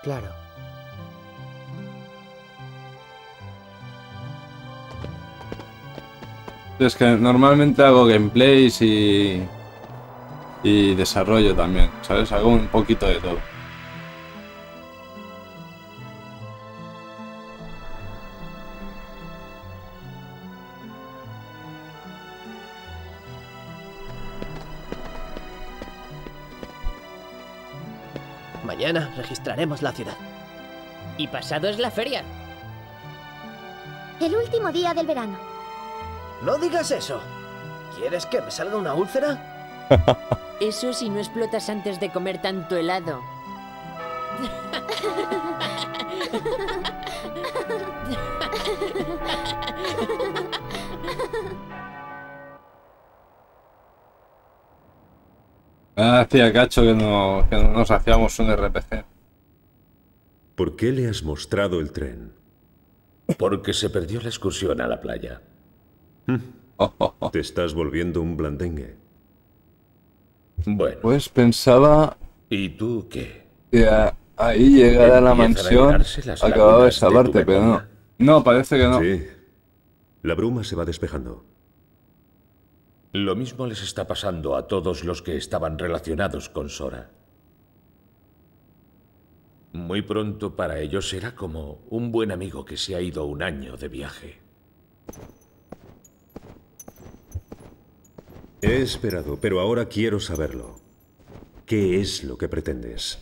S9: Claro.
S2: Es que normalmente hago gameplays y. y desarrollo también, ¿sabes? Hago un poquito de todo.
S8: Mañana registraremos la ciudad.
S13: Y pasado es la feria.
S7: El último día del verano.
S8: No digas eso. ¿Quieres que me salga una úlcera? [LAUGHS]
S13: Eso si no explotas antes de comer tanto helado.
S2: Hacía cacho que no, que no nos hacíamos un RPG.
S27: ¿Por qué le has mostrado el tren?
S10: Porque se perdió la excursión a la playa.
S27: Te estás volviendo un blandengue.
S10: Bueno.
S2: Pues pensaba
S10: ¿Y tú qué?
S2: que a- ahí llegar a la mansión acababa de salvarte, pero no. No, parece que no.
S27: Sí. La bruma se va despejando.
S10: Lo mismo les está pasando a todos los que estaban relacionados con Sora. Muy pronto para ellos será como un buen amigo que se ha ido un año de viaje.
S27: He esperado, pero ahora quiero saberlo. ¿Qué es lo que pretendes?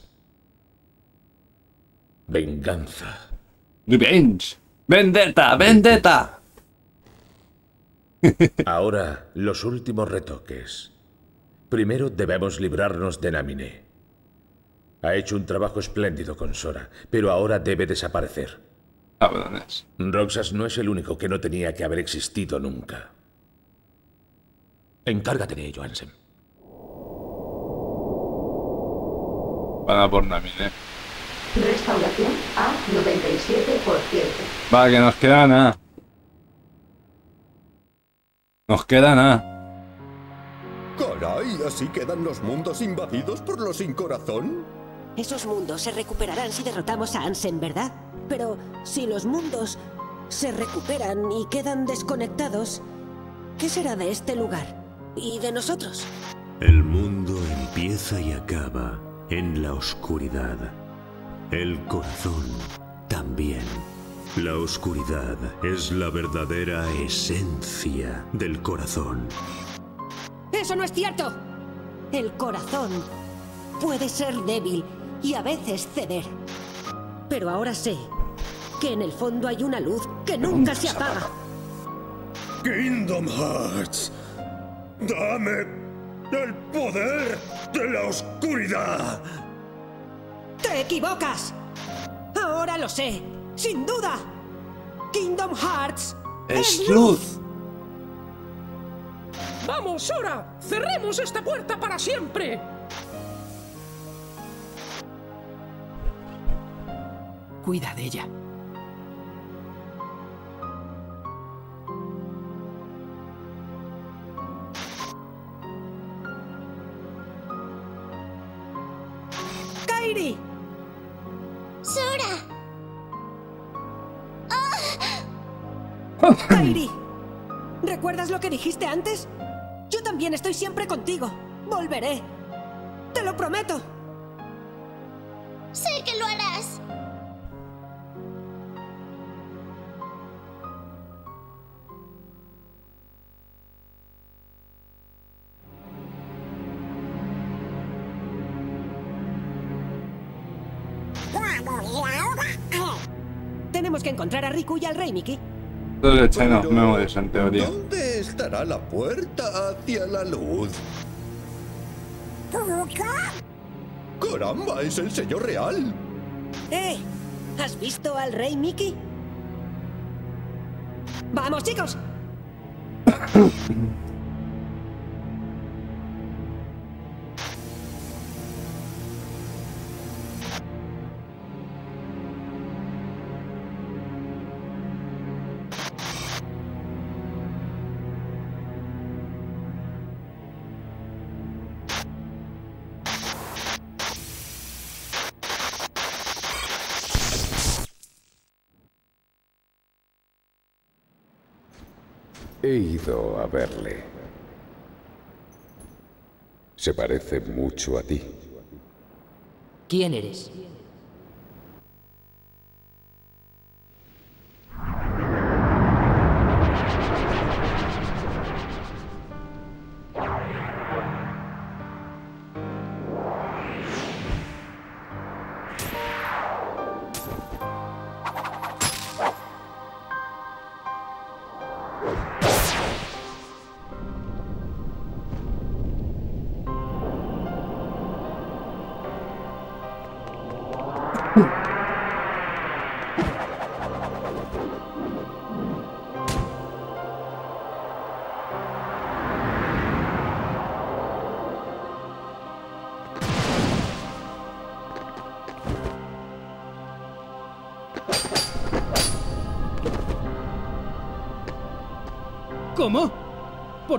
S10: Venganza.
S2: Revenge. Vendetta, vendetta. [LAUGHS]
S10: Ahora, los últimos retoques. Primero debemos librarnos de Naminé. Ha hecho un trabajo espléndido con Sora, pero ahora debe desaparecer. Roxas no es el único que no tenía que haber existido nunca. Encárgate de ello, Ansem.
S2: Van a por Namine.
S14: Restauración a 97%.
S2: Va, que nos queda nada. Nos queda nada.
S28: Caray, ¿así quedan los mundos invadidos por los sin corazón?
S15: Esos mundos se recuperarán si derrotamos a Ansem, ¿verdad? Pero si los mundos se recuperan y quedan desconectados, ¿qué será de este lugar? ¿Y de nosotros?
S27: El mundo empieza y acaba en la oscuridad. El corazón también. La oscuridad es la verdadera esencia del corazón.
S15: ¡Eso no es cierto! El corazón puede ser débil y a veces ceder. Pero ahora sé que en el fondo hay una luz que nunca se apaga.
S28: Kingdom Hearts. Dame el poder de la oscuridad.
S15: ¡Te equivocas! Ahora lo sé, sin duda. Kingdom Hearts
S2: Es luz.
S29: ¡Vamos, Sora! ¡Cerremos esta puerta para siempre!
S5: Cuida de ella.
S15: ¡Kairi! ¿Recuerdas lo que dijiste antes? Yo también estoy siempre contigo. Volveré. Te lo prometo.
S30: Sé que lo harás.
S15: Tenemos que encontrar a Riku y al Rey Mickey.
S2: Entonces echarnos memorias en teoría.
S28: ¿Dónde estará la puerta hacia la luz? ¡Caramba! ¡Es el sello real!
S15: ¡Eh! ¿Has visto al Rey Mickey? ¡Vamos, chicos! [COUGHS]
S3: He ido a verle. Se parece mucho a ti.
S9: ¿Quién eres?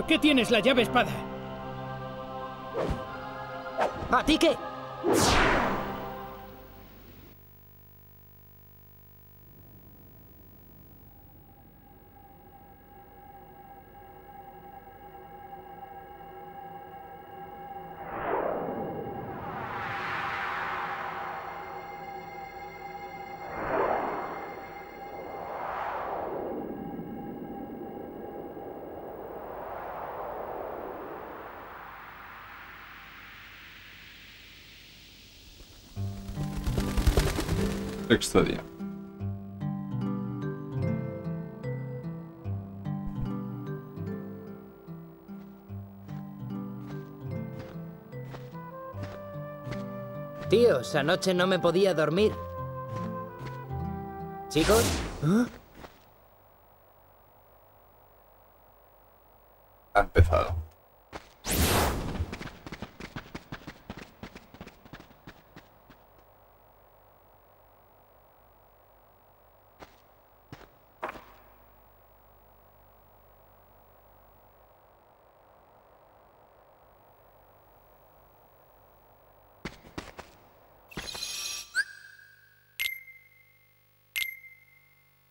S5: Qué tienes la llave espada?
S9: ¿A ti qué?
S2: Sexto día.
S9: Tíos, anoche no me podía dormir. ¿Chicos?
S2: Ha empezado.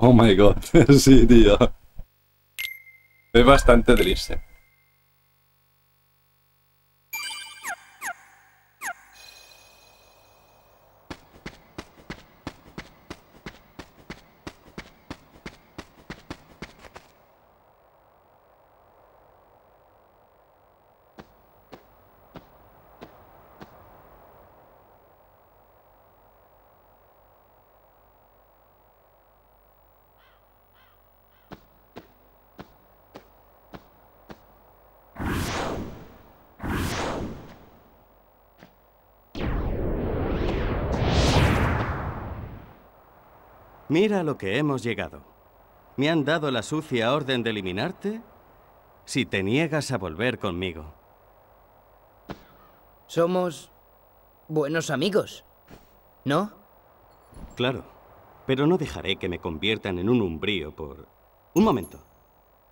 S2: Oh my god, [LAUGHS] sí, tío. Es bastante triste.
S24: Mira a lo que hemos llegado. Me han dado la sucia orden de eliminarte si te niegas a volver conmigo.
S9: Somos buenos amigos, ¿no?
S24: Claro, pero no dejaré que me conviertan en un umbrío por... Un momento.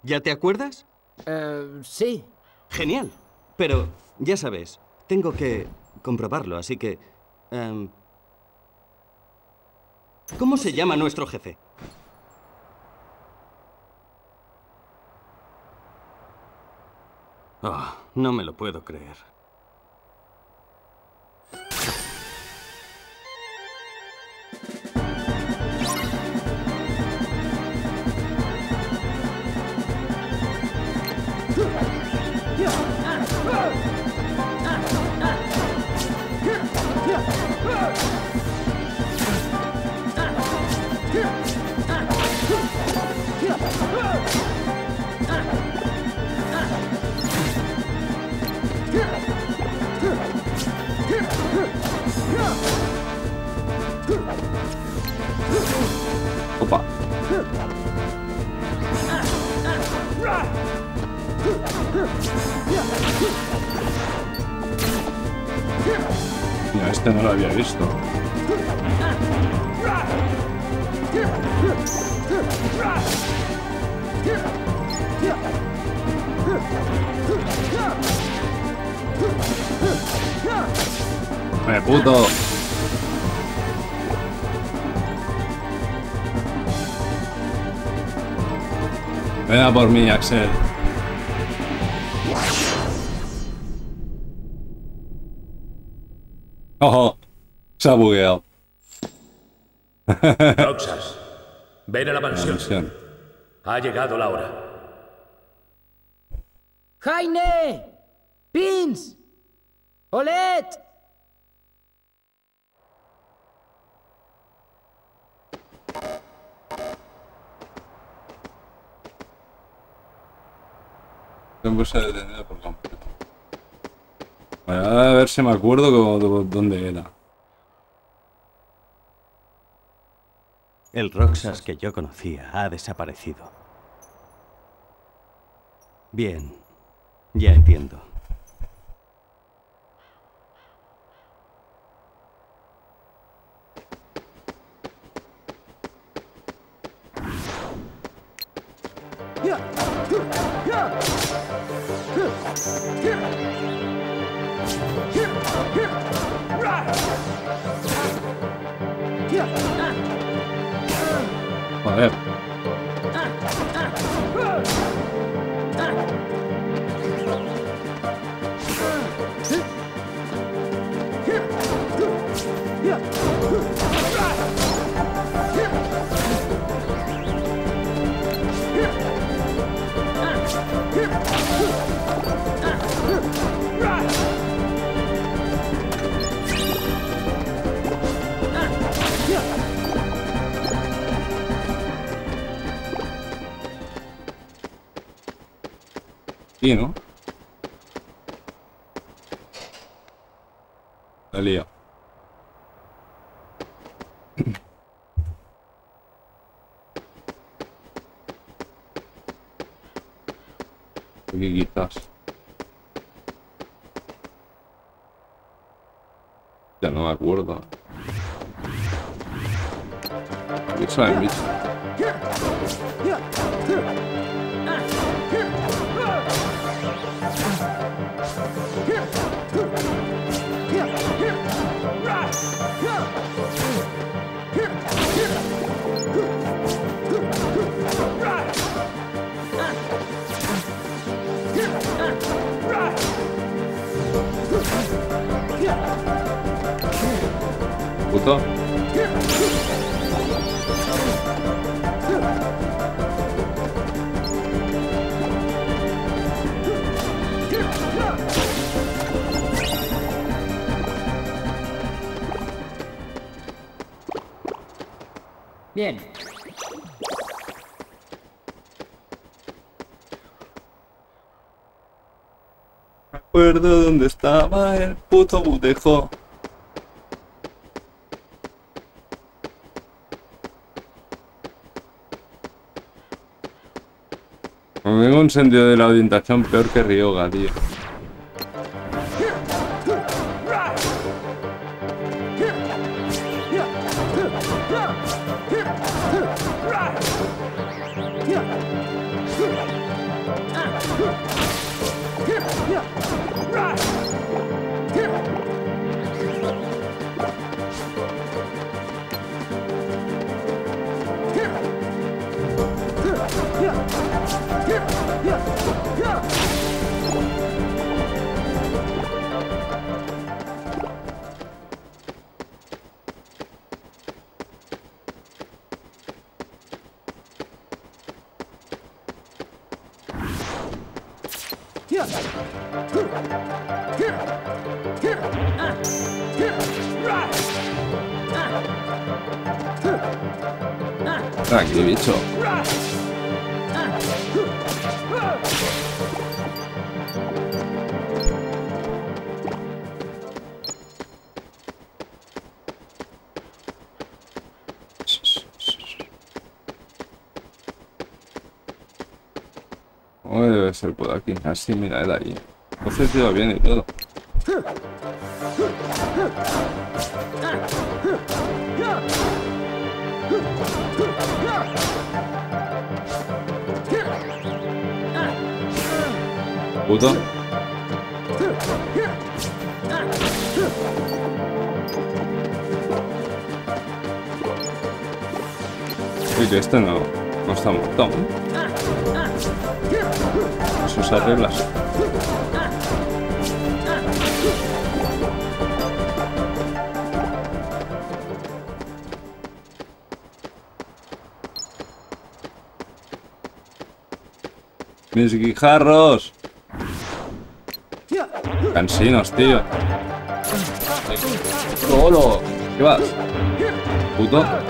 S24: ¿Ya te acuerdas?
S9: Eh, sí.
S24: Genial. Pero, ya sabes, tengo que comprobarlo, así que... em, ¿Cómo se llama nuestro jefe? Ah, no me lo puedo creer.
S2: Opa. Mira, este no lo había visto. Me puto. Ven a por mí, Axel. Ojo, se ha bugueado.
S10: Roxas, ven a la mansión.
S2: Mansión.
S10: Ha llegado la hora.
S9: ¡Jaime! ¡Pins! ¡Olet!
S2: Tiempo se ha detenido por completo. Vale, a ver si me acuerdo cómo- dónde era.
S24: El Roxas que yo conocía ha desaparecido. Bien, ya entiendo.
S2: Joder. Aquí, ¿no? La [CLEARS THROAT] quizás. Ya no me acuerdo. Aquí sale el bicho.
S9: Bien.
S2: Me acuerdo dónde estaba el puto butejo. Me vengo un sentido de la orientación peor que Ryoga, tío. Así, mira, ahí. Entonces iba bien y todo. No está muerto. Sus arreglas. Mis guijarros. Cansinos, tío. ¡Solo! ¿Qué vas? Puto.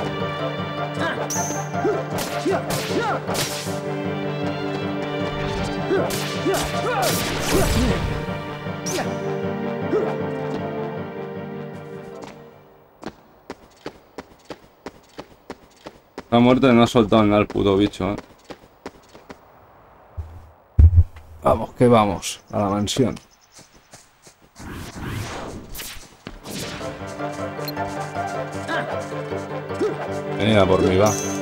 S2: Muerto y no ha soltado nada el puto bicho, eh. Vamos, que vamos, a la mansión. Venid a por mí, va.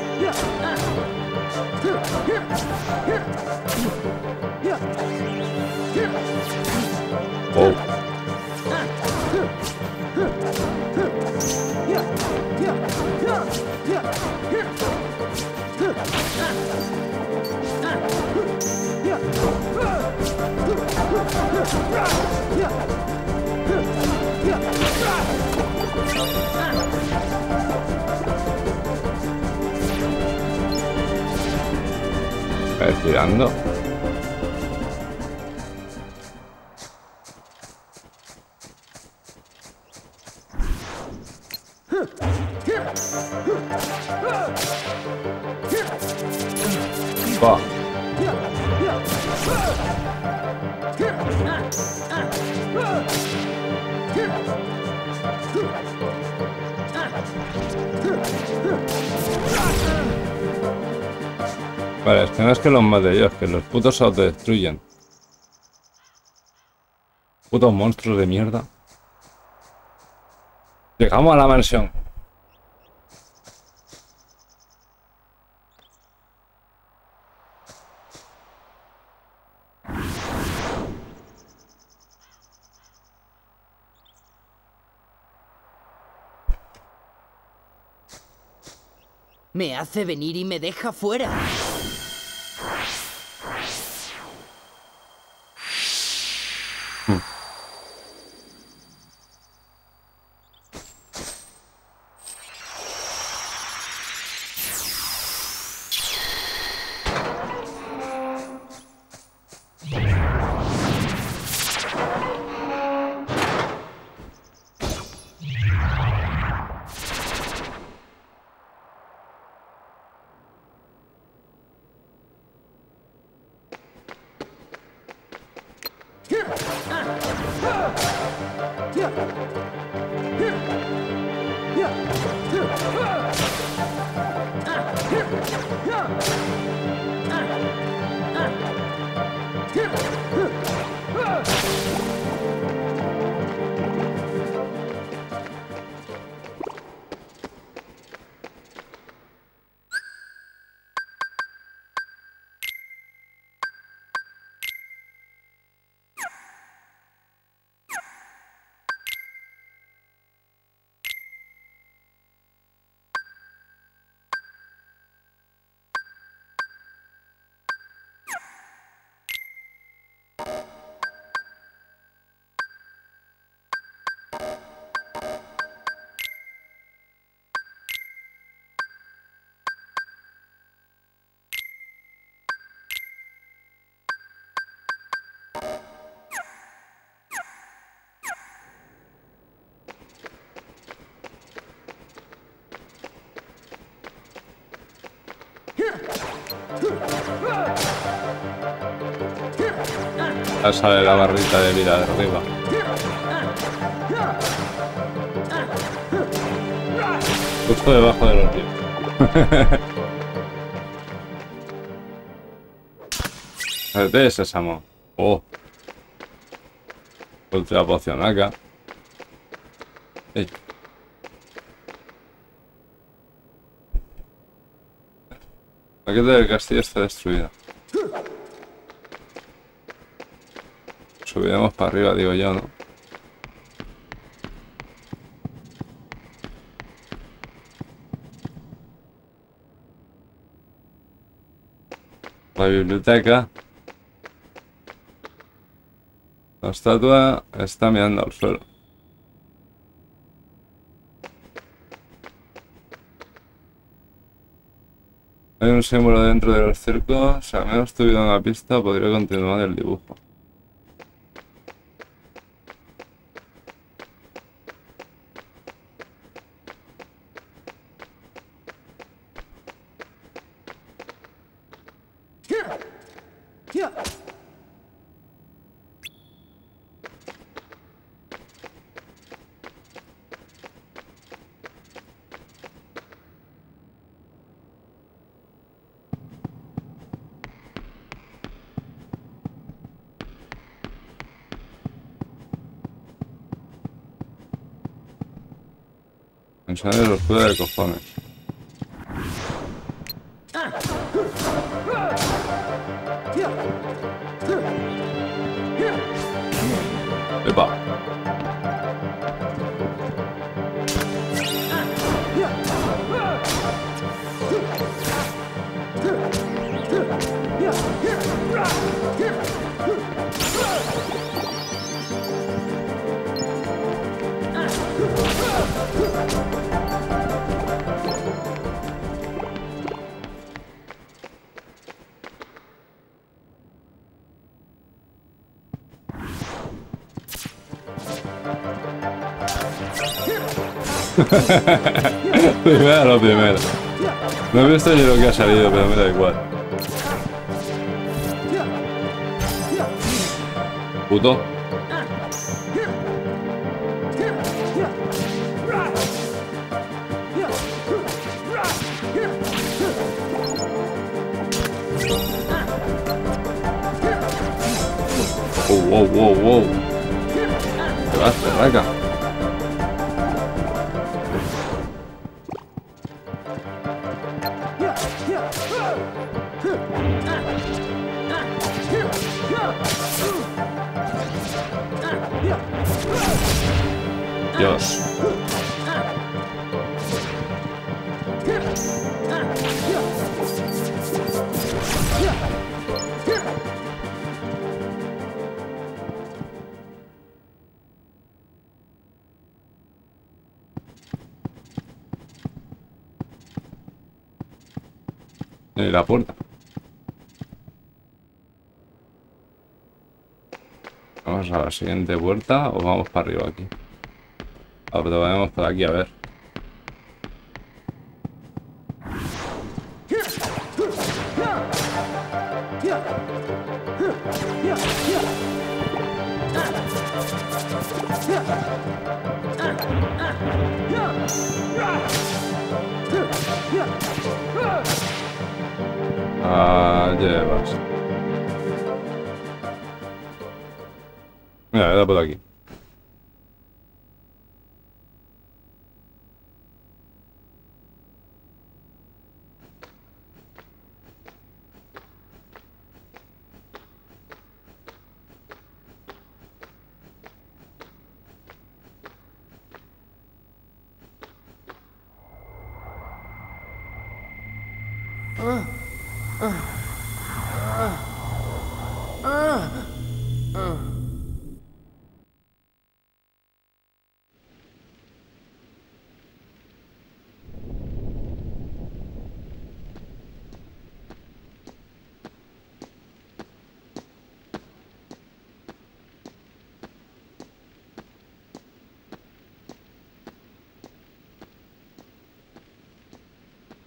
S31: Que no es que los mate yo, es que los putos se autodestruyen. Putos monstruos de mierda. Llegamos a la mansión.
S2: Me hace venir y me deja fuera. Ya sale la barrita de vida de arriba. Justo debajo de los. Vete [LAUGHS] sésamo. Oh. Poción acá. Ey. La queda del castillo está destruida. Subiremos para arriba, digo yo, ¿no? La biblioteca. La estatua está mirando al suelo. Hay un símbolo dentro de los circos. Si al menos tuviera una pista, podría continuar el dibujo. Pensar en los puede de cojones. [LAUGHS] primero lo primero. No he visto ni lo que ha salido, pero me da igual. Puto. Oh, wow, wow, wow. Te vas, siguiente puerta o vamos para arriba aquí. A ver, vamos por aquí a ver. Ah, llevas. Mira, era por aquí.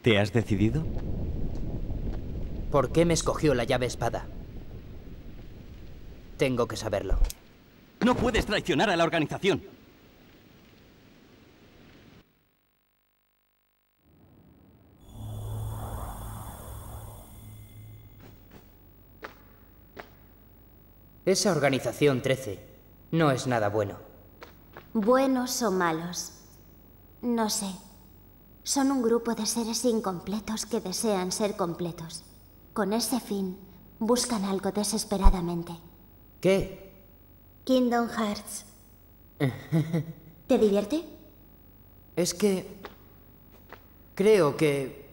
S24: ¿Te has decidido?
S9: ¿Por qué me escogió la llave espada? Tengo que saberlo.
S24: No puedes traicionar a la organización.
S9: Esa organización 13 no es nada bueno.
S7: Buenos o malos. No sé. Son un grupo de seres incompletos que desean ser completos. Con ese fin, buscan algo desesperadamente.
S9: ¿Qué?
S7: Kingdom Hearts. [LAUGHS] ¿Te divierte?
S9: Es que... Creo que...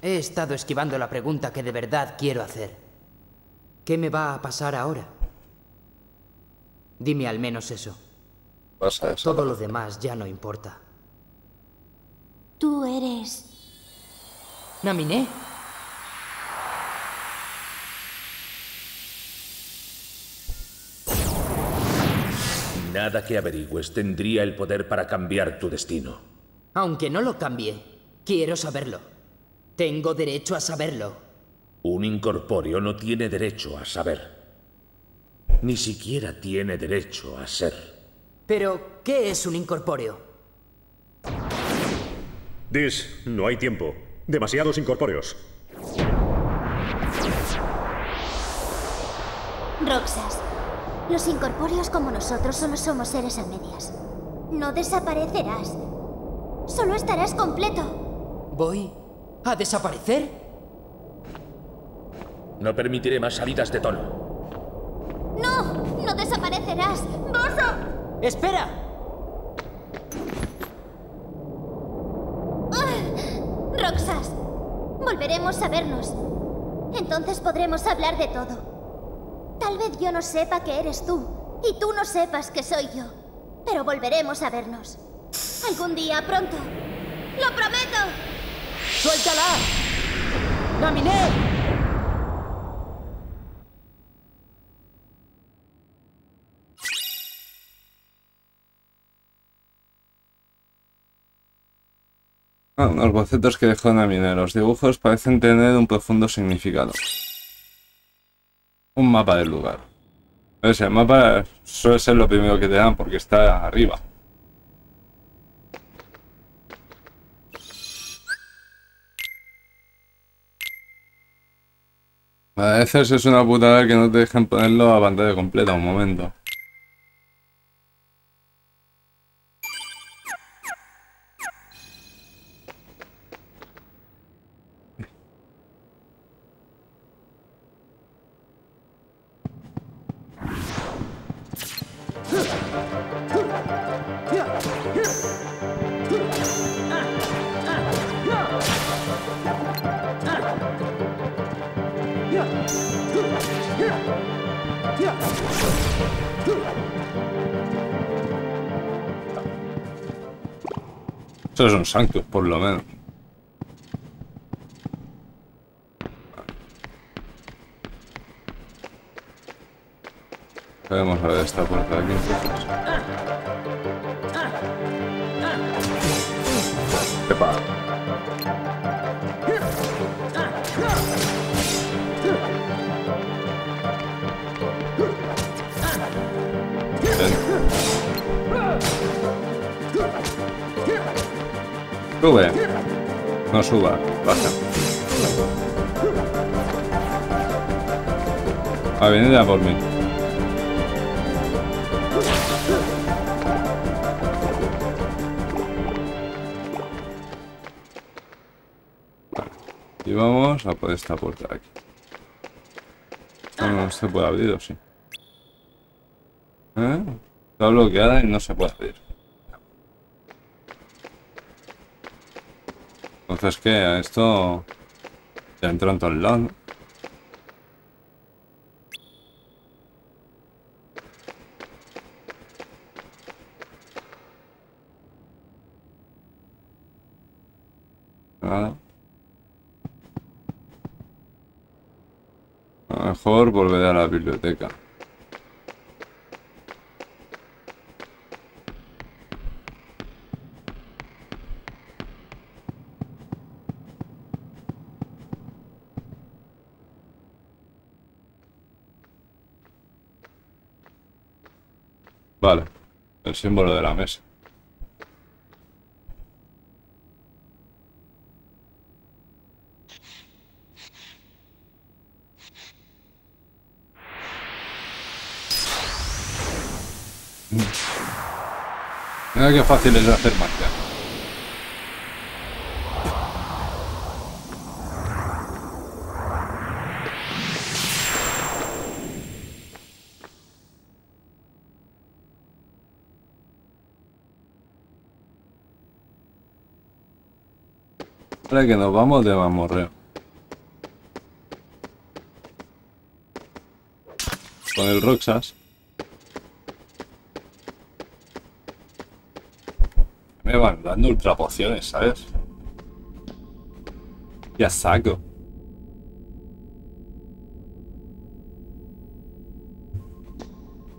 S9: He estado esquivando la pregunta que de verdad quiero hacer. ¿Qué me va a pasar ahora? Dime al menos eso.
S2: Pasa eso.
S9: Todo lo demás ya no importa.
S7: Tú eres...
S9: ¿Naminé?
S10: Nada que averigües tendría el poder para cambiar tu destino.
S9: Aunque no lo cambie, quiero saberlo. Tengo derecho a saberlo.
S10: Un incorpóreo no tiene derecho a saber. Ni siquiera tiene derecho a ser.
S9: Pero, ¿qué es un incorpóreo?
S27: Dis, no hay tiempo. Demasiados incorpóreos.
S7: Roxas. Los incorpóreos como nosotros solo somos seres a medias. No desaparecerás. Solo estarás completo.
S9: ¿Voy a desaparecer?
S10: No permitiré más salidas de tono.
S7: ¡No! ¡No desaparecerás! ¡Boso!
S9: ¡Espera!
S7: ¡Ah! Roxas, volveremos a vernos. Entonces podremos hablar de todo. Tal vez yo no sepa que eres tú y tú no sepas que soy yo. Pero volveremos a vernos. Algún día pronto. ¡Lo prometo!
S9: ¡Suéltala! ¡Naminé!
S2: Los bocetos que dejó Naminé. Los dibujos parecen tener un profundo significado. Un mapa del lugar. Ese mapa suele ser lo primero que te dan porque está arriba. A veces es una putada que no te dejen ponerlo a pantalla completa un momento. Eso es un Sanctus, por lo menos. Vamos a ver esta puerta aquí. Sube. No suba, baja. Ah, viene ya por mí. Y vamos a por esta puerta de aquí. No, no se puede abrir, ¿o sí? ¿Eh? Está bloqueada y no se puede abrir. Entonces, ¿qué? Esto... Ya entró en todos lados. Nada. A lo mejor volveré a la biblioteca. Vale. El símbolo de la mesa. Mira qué fácil es hacer magia. Que nos vamos de mamorreo. Con el Roxas. Me van dando ultra pociones, ¿sabes? Ya saco.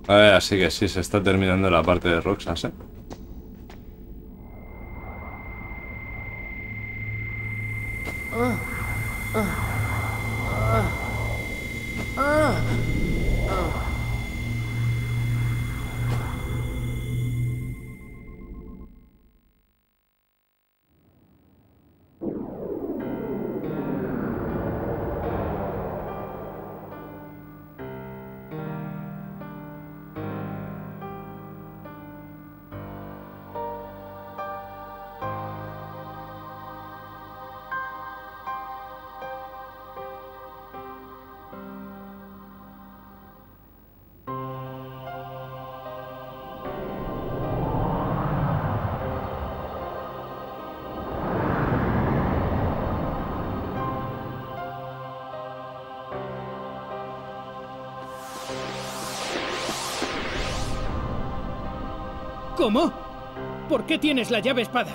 S2: A ver, así que sí, se está terminando la parte de Roxas, ¿eh?
S5: ¿Por qué tienes la llave espada?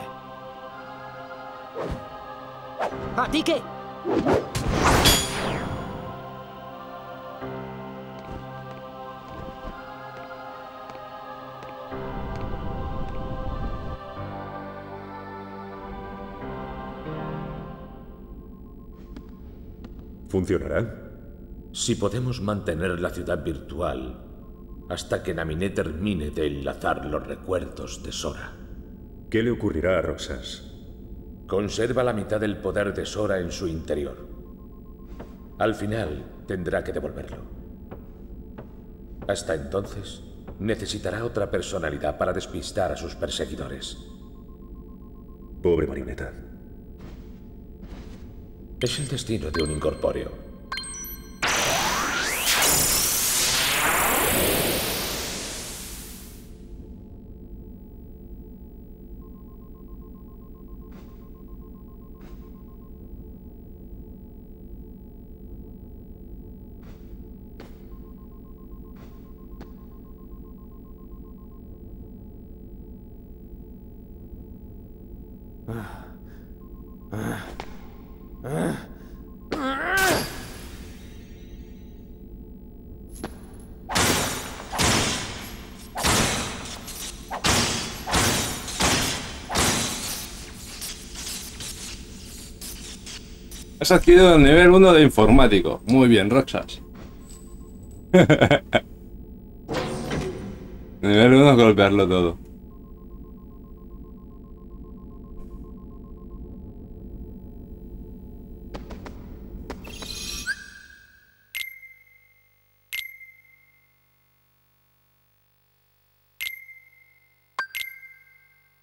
S9: ¿A ti qué?
S10: ¿Funcionará? Si podemos mantener la ciudad virtual hasta que Naminé termine de enlazar los recuerdos de Sora.
S6: ¿Qué le ocurrirá a Roxas?
S10: Conserva la mitad del poder de Sora en su interior. Al final tendrá que devolverlo. Hasta entonces, necesitará otra personalidad para despistar a sus perseguidores.
S6: Pobre marioneta.
S10: Es el destino de un incorpóreo.
S2: Has adquirido el nivel 1 de informático. Muy bien, Roxas. [LAUGHS] nivel 1 golpearlo todo.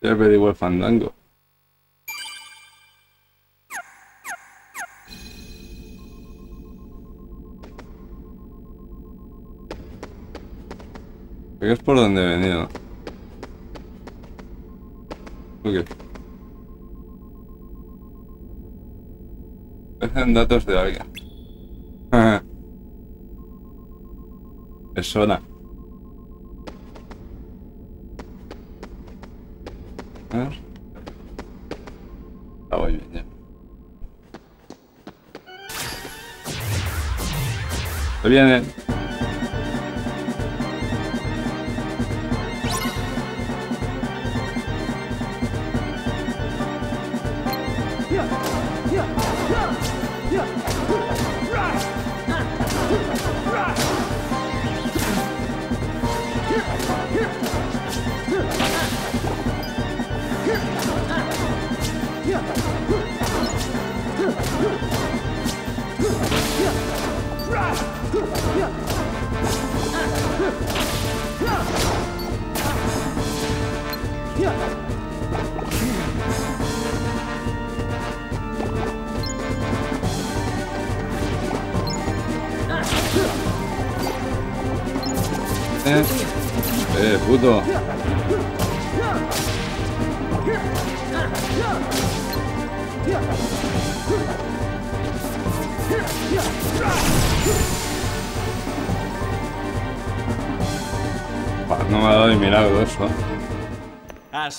S2: Ya averiguo el fandango. Creo que es por donde he venido. Ok. Parecen datos de alguien. es zona. A ver. Ah, voy bien, ya. Se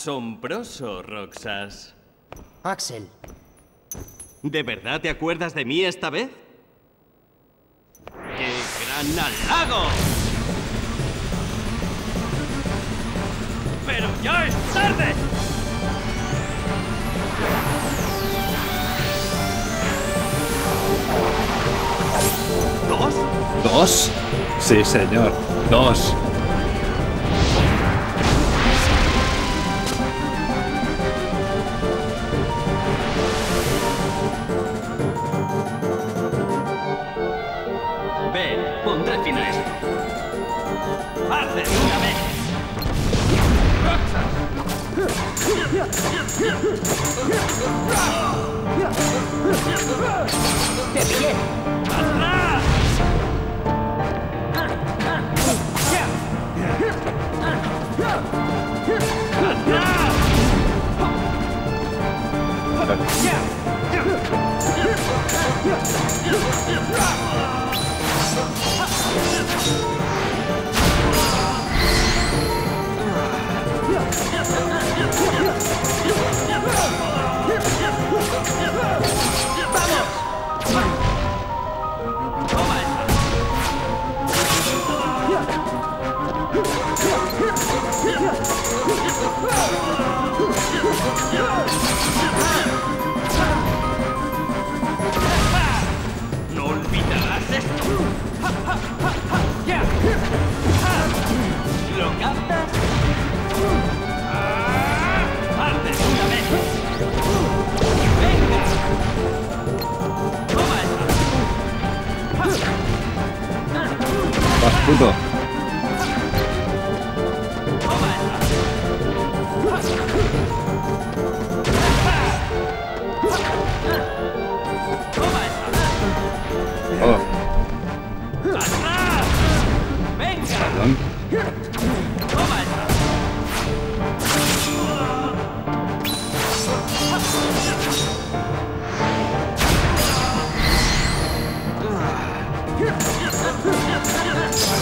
S24: Asombroso, Roxas.
S9: Axel.
S24: ¿De verdad te acuerdas de mí esta vez? ¡Qué gran halago! ¡Pero ya es tarde! ¿Dos?
S2: ¿Dos? Sí, señor. Dos.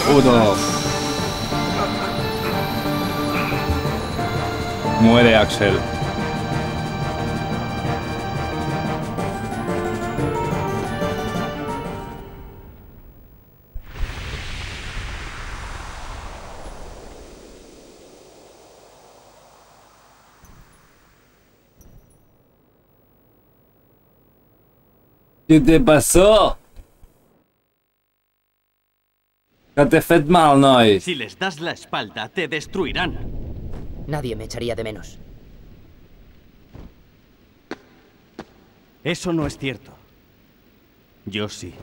S2: Puto. Muere Axel. ¿Qué te pasó? Que t'he fet mal.
S24: Si les das la espalda, te destruirán.
S9: Nadie me echaría de menos.
S24: Eso no es cierto. Yo sí.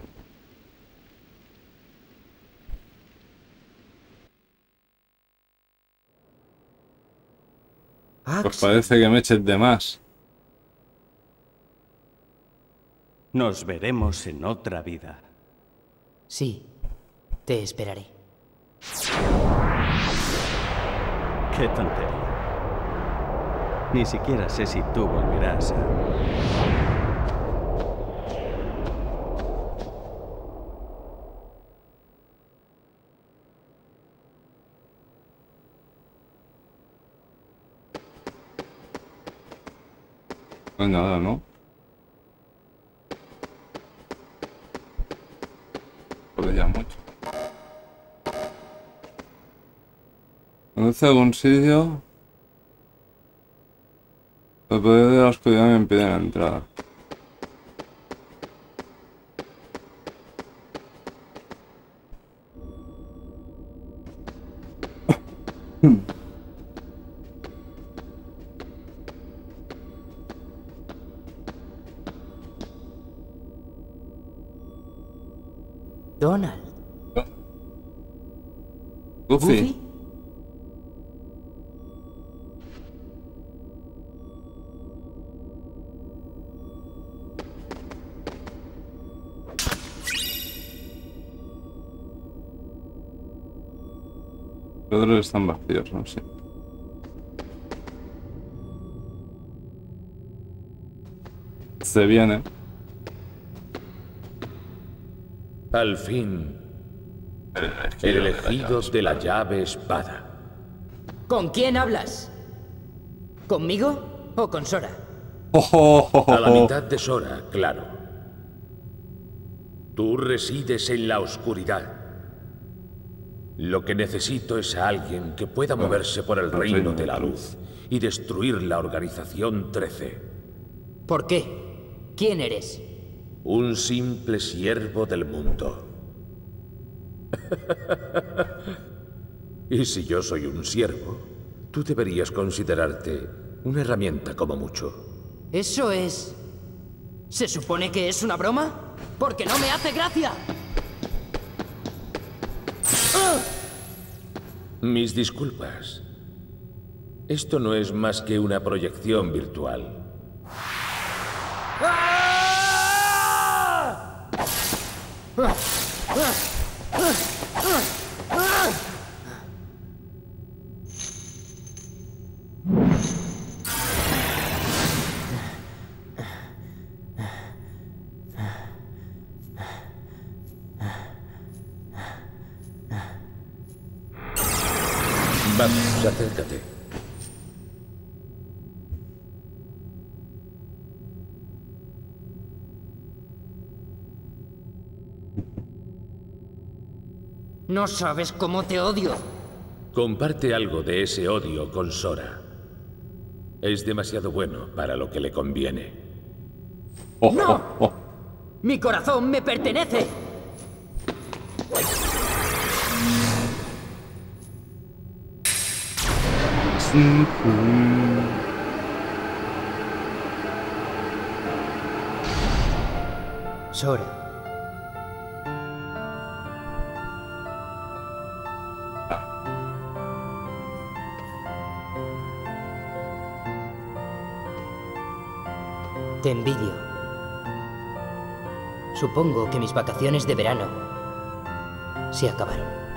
S2: Pues parece que me eches de más.
S24: Nos veremos en otra vida.
S9: Sí, te esperaré.
S24: Qué tontería. Ni siquiera sé si tú volverás a...
S2: No hay nada, ¿no? Joder, ya mucho. ¿Conoce algún sitio? El poder de la oscuridad me impide la entrada.
S9: Donald.
S2: Goofy. Están vacíos, no sé. Se viene.
S10: Al fin, el elegido de la llave espada.
S9: ¿Con quién hablas? ¿Conmigo o con Sora?
S10: A la mitad de Sora, claro. Tú resides en la oscuridad. Lo que necesito es a alguien que pueda moverse por el reino de la luz y destruir la Organización 13.
S9: ¿Por qué? ¿Quién eres?
S10: Un simple siervo del mundo. [LAUGHS] y si yo soy un siervo, tú deberías considerarte una herramienta como mucho.
S9: ¿Eso es... ¿Se supone que es una broma? Porque no me hace gracia.
S10: Mis disculpas. Esto no es más que una proyección virtual. Vamos,
S9: No sabes cómo te odio.
S10: Comparte algo de ese odio con Sora. Es demasiado bueno para lo que le conviene.
S9: ¡No! ¡Mi corazón me pertenece! Sora. Te envidio. Supongo que mis vacaciones de verano se acabaron.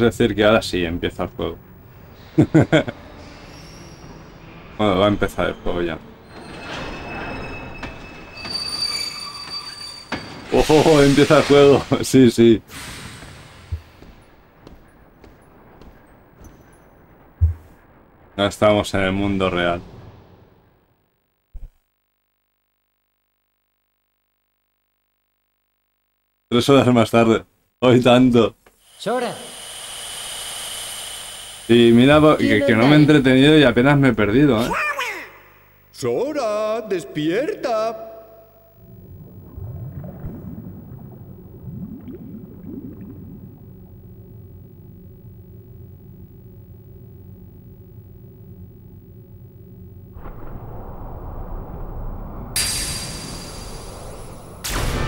S2: Podemos decir que ahora sí empieza el juego. [LAUGHS] bueno, va a empezar el juego ya. ¡Ojo! Empieza el juego. [LAUGHS] Sí, sí. Ya estamos en el mundo real. Tres horas más tarde. Hoy tanto.
S9: Sora,
S2: Y mira que, que no me he entretenido y apenas me he perdido, ¿eh?
S27: Sora, despierta.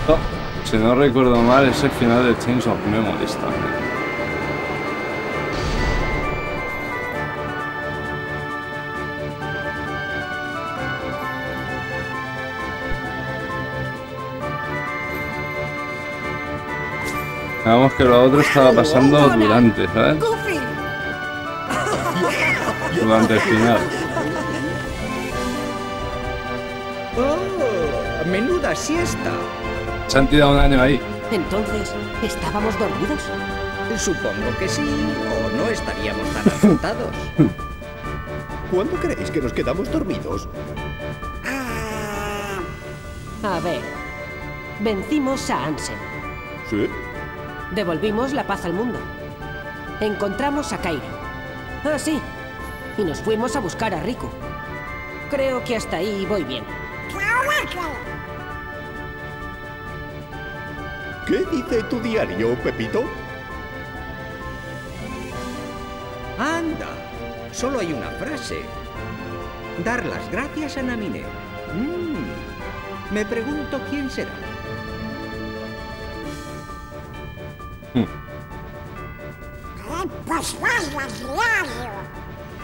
S2: No, si no recuerdo mal, es el final de Chains of Memories también. Vamos que lo otro estaba pasando durante, ¿sabes? Durante el final.
S21: ¡Oh! ¡Menuda siesta!
S2: Se han tirado un año ahí.
S15: Entonces, ¿estábamos dormidos?
S21: Supongo que sí, o no estaríamos tan asustados. [LAUGHS]
S27: ¿Cuándo creéis que nos quedamos dormidos?
S15: A ver. Vencimos a Ansem.
S27: ¿Sí?
S15: Devolvimos la paz al mundo. Encontramos a Kairi. Ah, sí. Y nos fuimos a buscar a Riku. Creo que hasta ahí voy bien.
S27: ¿Qué dice tu diario, Pepito?
S21: Anda, solo hay una frase. Dar las gracias a Naminé. Mm, me pregunto quién será.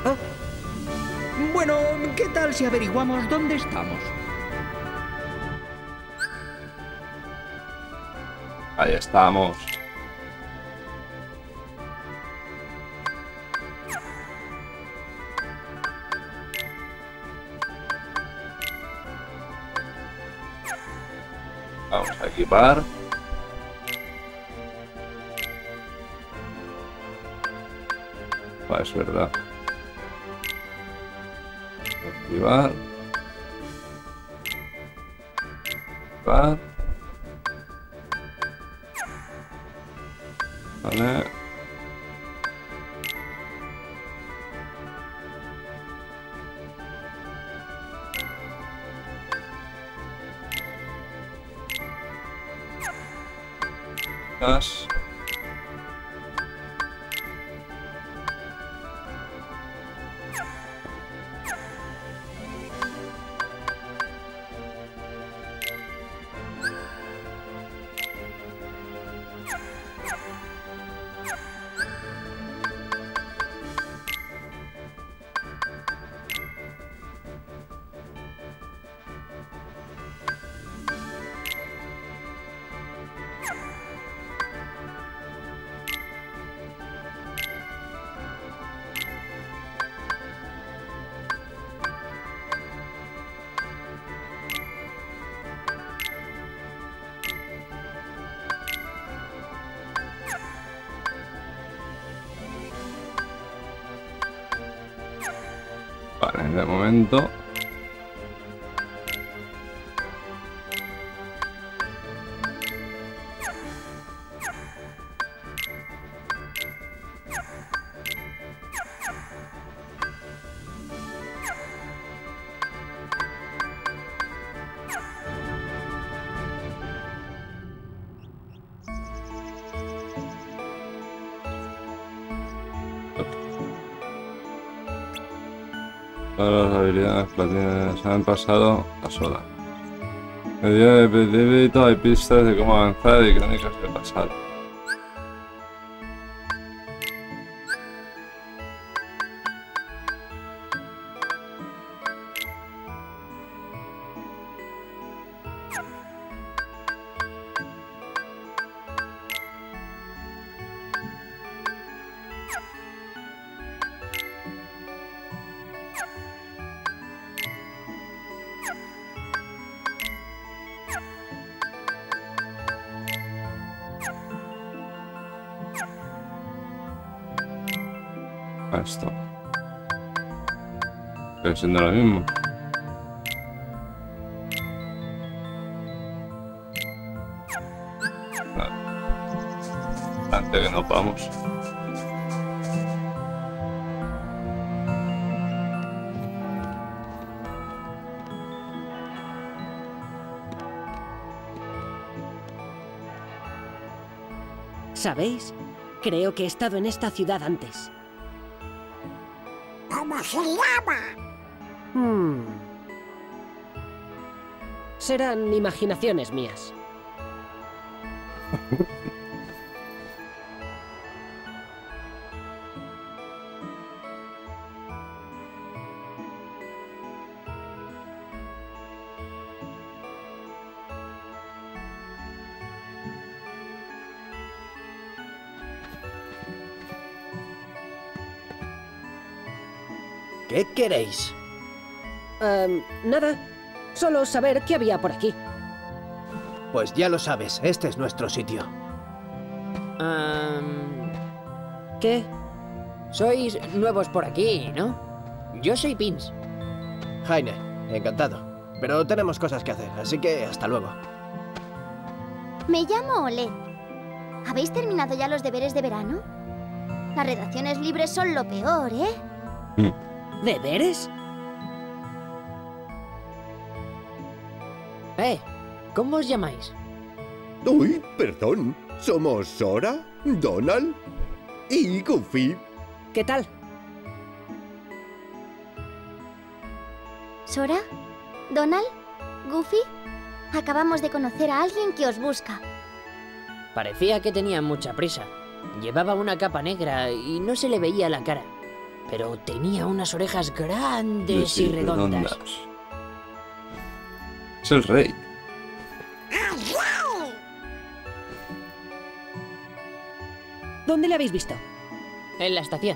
S21: Ah, Bueno, ¿qué tal si averiguamos dónde estamos?
S2: Ahí estamos. Vamos a equipar. Es verdad. Activar. Activar. Vale. Gas. Momento. Platinas han pasado a sola. El día de crédito hay pistas de cómo avanzar y crónicas del pasado. Lo mismo. Vale. Antes que nos vamos.
S15: ¿Sabéis? Creo que he estado en esta ciudad antes.
S32: ¿Cómo se llama?
S15: Serán imaginaciones mías.
S8: ¿Qué queréis?
S15: Em, nada, solo saber qué había por aquí.
S8: Pues ya lo sabes, este es nuestro sitio.
S15: ¿Qué?
S13: sois nuevos por aquí, ¿no? Yo soy Pins.
S8: Jaime, encantado. Pero tenemos cosas que hacer, así que hasta luego.
S7: Me llamo Oled. ¿Habéis terminado ya los deberes de verano? Las redacciones libres son lo peor, ¿eh?
S15: ¿Deberes?
S13: Eh, ¿cómo os llamáis?
S27: Uy, perdón. Somos Sora, Donald y Goofy.
S15: ¿Qué tal?
S7: ¿Sora? ¿Donald? ¿Goofy? Acabamos de conocer a alguien que os busca.
S13: Parecía que tenía mucha prisa. Llevaba una capa negra y no se le veía la cara. Pero tenía unas orejas grandes y redondas.
S2: Es el rey.
S15: ¿Dónde le habéis visto?
S13: En la estación.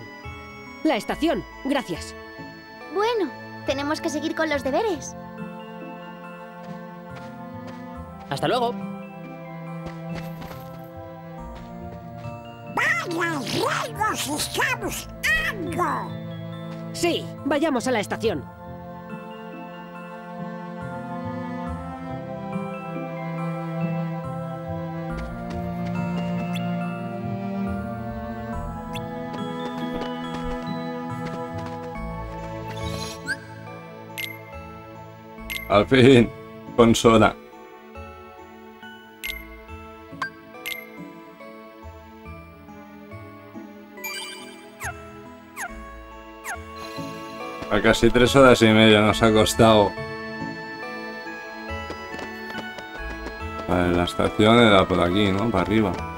S15: La estación. Gracias.
S7: Bueno, tenemos que seguir con los deberes.
S13: Hasta luego.
S32: ¡Vaya, está buscando!
S15: Sí, vayamos a la estación.
S2: Al fin, con Sora. A casi tres horas y media nos ha costado. Vale, la estación era por aquí, ¿no? Para arriba.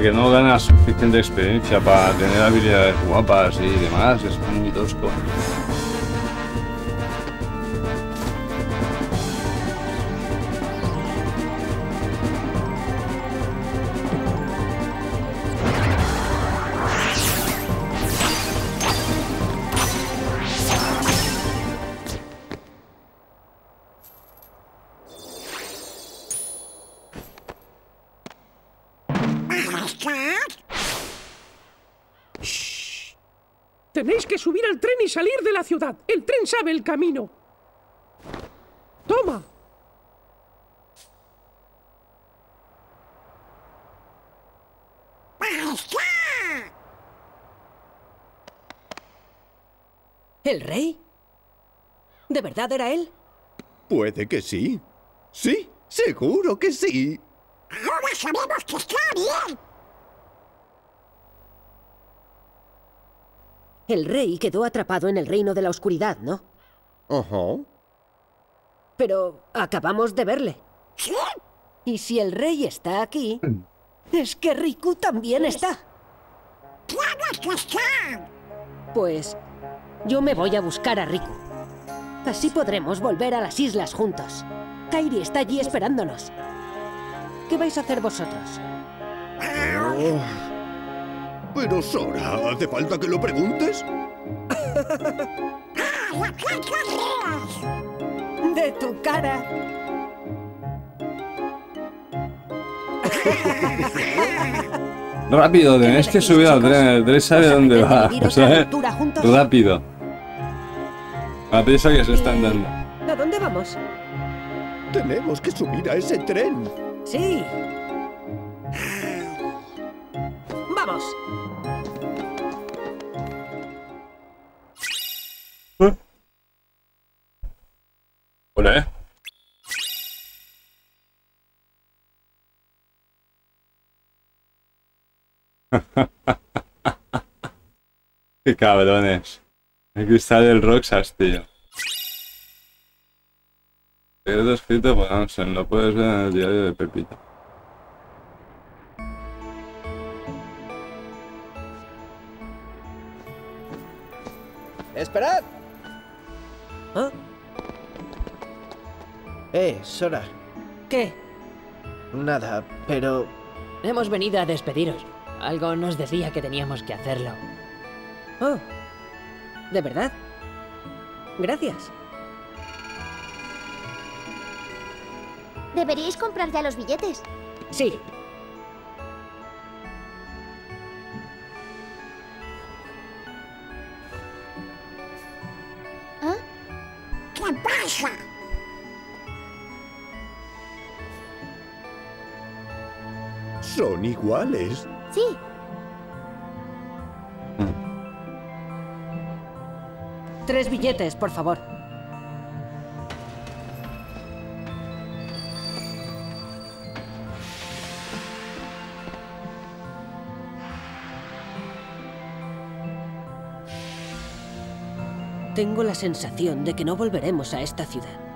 S2: Que no ganas suficiente experiencia para tener habilidades guapas y demás, es muy tosco.
S29: La ciudad. El tren sabe el camino. Toma.
S15: ¿El rey? ¿De verdad era él?
S27: Puede que sí. Sí, seguro que sí.
S7: Ahora sabemos que está bien.
S15: El rey quedó atrapado en el reino de la oscuridad, ¿no?
S27: Ajá.
S15: Pero acabamos de verle. Y si el rey está aquí, es que Riku también está.
S7: ¡Tienes que!
S15: Pues yo me voy a buscar a Riku. Así podremos volver a las islas juntos. Kairi está allí esperándonos. ¿Qué vais a hacer vosotros?
S27: Oh. Pero Sora, ¿hace falta que lo preguntes?
S15: De tu cara.
S2: Rápido, tenéis que subir al tren. El tren sabe dónde va.
S15: ¿Viviros la
S2: ¿sabes?
S15: aventura juntos?
S2: Rápido. La prisa que se están dando.
S15: ¿A dónde vamos?
S27: Tenemos que subir a ese tren.
S15: Sí. Vamos.
S2: Hola, eh. [LAUGHS] Qué cabrones. El cristal del Roxas, tío. Secreto escrito por Amsen, lo puedes ver en el diario de Pepito.
S8: ¡Esperad!
S15: ¿Ah?
S8: Eh, Sora.
S9: ¿Qué?
S8: Nada, pero...
S9: Hemos venido a despediros. Algo nos decía que teníamos que hacerlo.
S15: Oh. ¿De verdad? Gracias.
S7: Deberíais comprar ya los billetes.
S15: Sí.
S7: ¿Ah? ¿Qué pasa?
S27: Son iguales.
S7: Sí,
S15: Tres billetes, por favor. Tengo la sensación de que no volveremos a esta ciudad.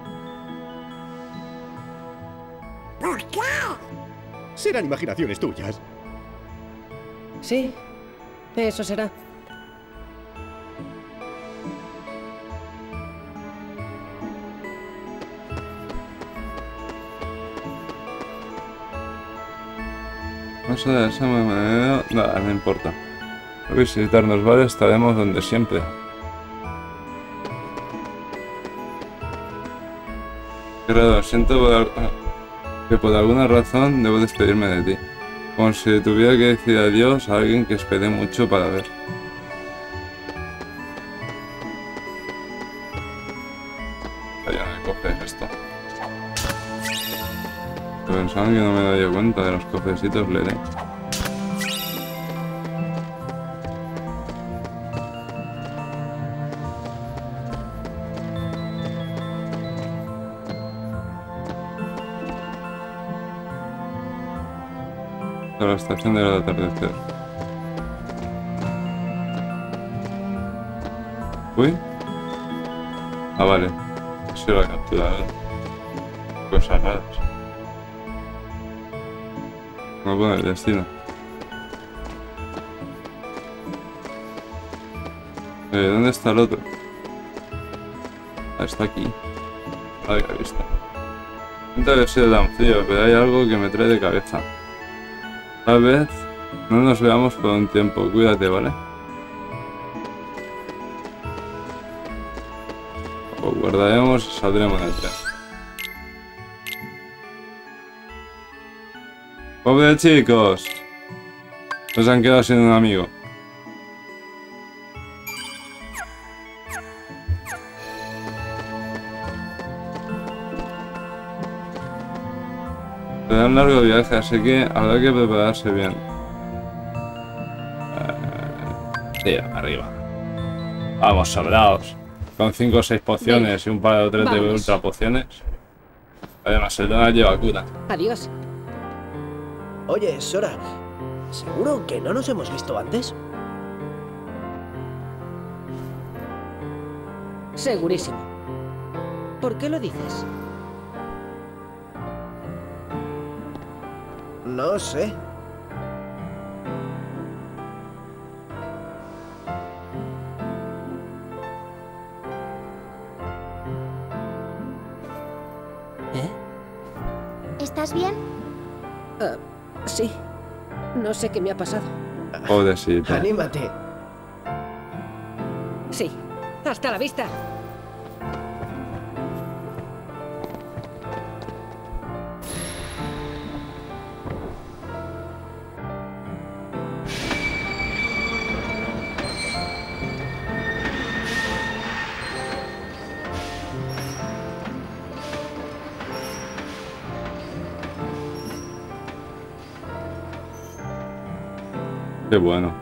S27: Serán imaginaciones tuyas.
S15: Sí, eso será.
S2: Paso de esa manera... Nada, no importa. Al visitarnos, ¿vale? Estaremos donde siempre. Gerardo, siento por que por alguna razón debo despedirme de ti. Como si tuviera que decir adiós a alguien que esperé mucho para ver. Vaya, me coges esto. Pensaban que no me daría cuenta de los cofrecitos Lere. A estación del atardecer. Uy. Ah, vale. Ha sido la captura. ¿eh? Cosas raras. No pone el destino. Eh, ¿Dónde está el otro? Ah, está aquí. Vale, que vista. Siento haber sido tan frío, pero hay algo que me trae de cabeza. Tal vez no nos veamos por un tiempo. Cuídate, ¿vale? Lo guardaremos y saldremos del tren. Pobre chicos. Nos han quedado sin un amigo. Un largo viaje, así que habrá que prepararse bien. Eh, tío, arriba. Vamos, sobraos. Con 5 o 6 pociones y un par o tres de ultra pociones. Además, el Donald lleva cura.
S15: Adiós.
S8: Oye, Sora, ¿seguro que no nos hemos visto antes?
S15: Segurísimo. ¿Por qué lo dices?
S8: No sé.
S26: ¿Estás bien?
S15: Ah, sí. No sé qué me ha pasado.
S2: Pobrecito.
S8: Anímate.
S15: Sí. Hasta la vista.
S2: Bueno.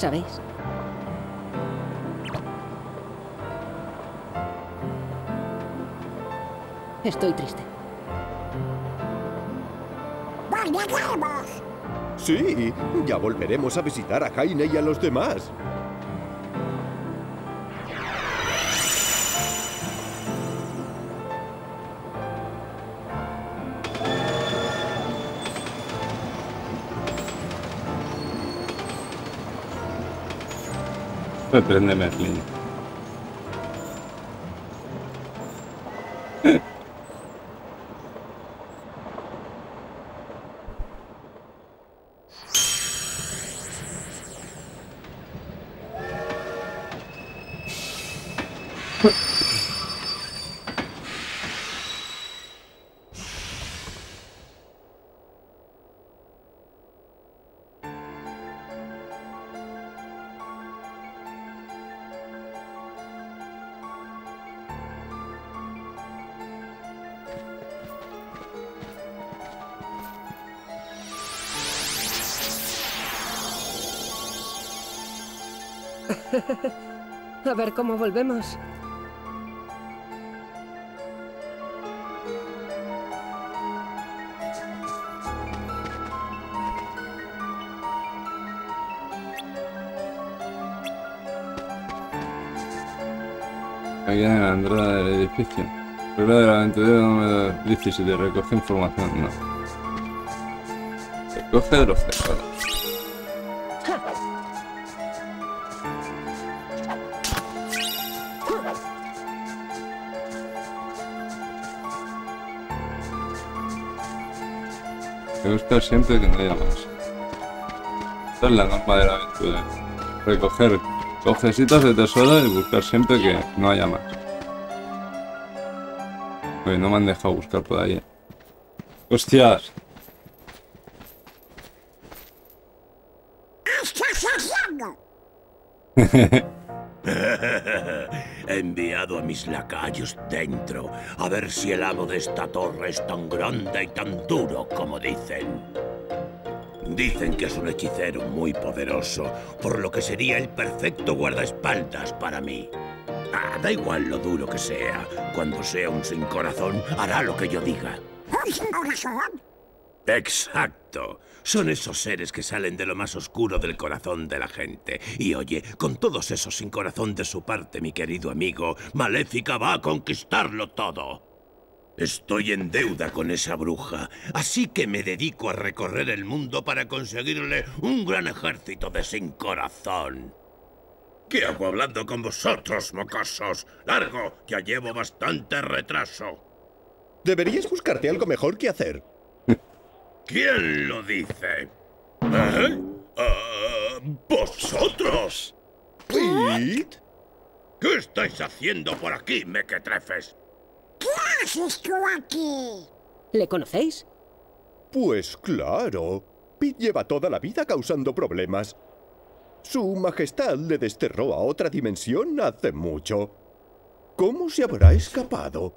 S15: ¿Sabéis? Estoy triste.
S27: Sí, ya volveremos a visitar a Jaime y a los demás.
S2: Me prende Merlin.
S15: A ver cómo volvemos.
S2: Aquí en la entrada del edificio. Regla de la aventurera número 17. Recoge información. No. Recoge de los tesoros. Buscar siempre que no haya más. Esta es la norma de la aventura. Recoger cofrecitos de tesoro y buscar siempre que no haya más. Oye, no me han dejado buscar por ahí. ¡Hostias! [LAUGHS]
S17: He enviado a mis lacayos dentro a ver si el amo de esta torre es tan grande y tan duro como dicen. Dicen que es un hechicero muy poderoso, por lo que sería el perfecto guardaespaldas para mí. Ah, da igual lo duro que sea. Cuando sea un sin corazón, hará lo que yo diga.
S33: ¿Un
S17: Son esos seres que salen de lo más oscuro del corazón de la gente. Y oye, con todos esos sin corazón de su parte, mi querido amigo, Maléfica va a conquistarlo todo. Estoy en deuda con esa bruja, así que me dedico a recorrer el mundo para conseguirle un gran ejército de sin corazón. ¿Qué hago hablando con vosotros, mocosos? Largo, ya llevo bastante retraso.
S27: Deberías buscarte algo mejor que hacer.
S17: ¿Quién lo dice? ¿Eh? Ah, ¿Vosotros?
S27: ¿Pete?
S17: ¿Qué estáis haciendo por aquí, mequetrefes?
S33: ¿Qué haces tú aquí?
S15: ¿Le conocéis?
S27: Pues claro. Pete lleva toda la vida causando problemas. Su Majestad le desterró a otra dimensión hace mucho. ¿Cómo se habrá escapado?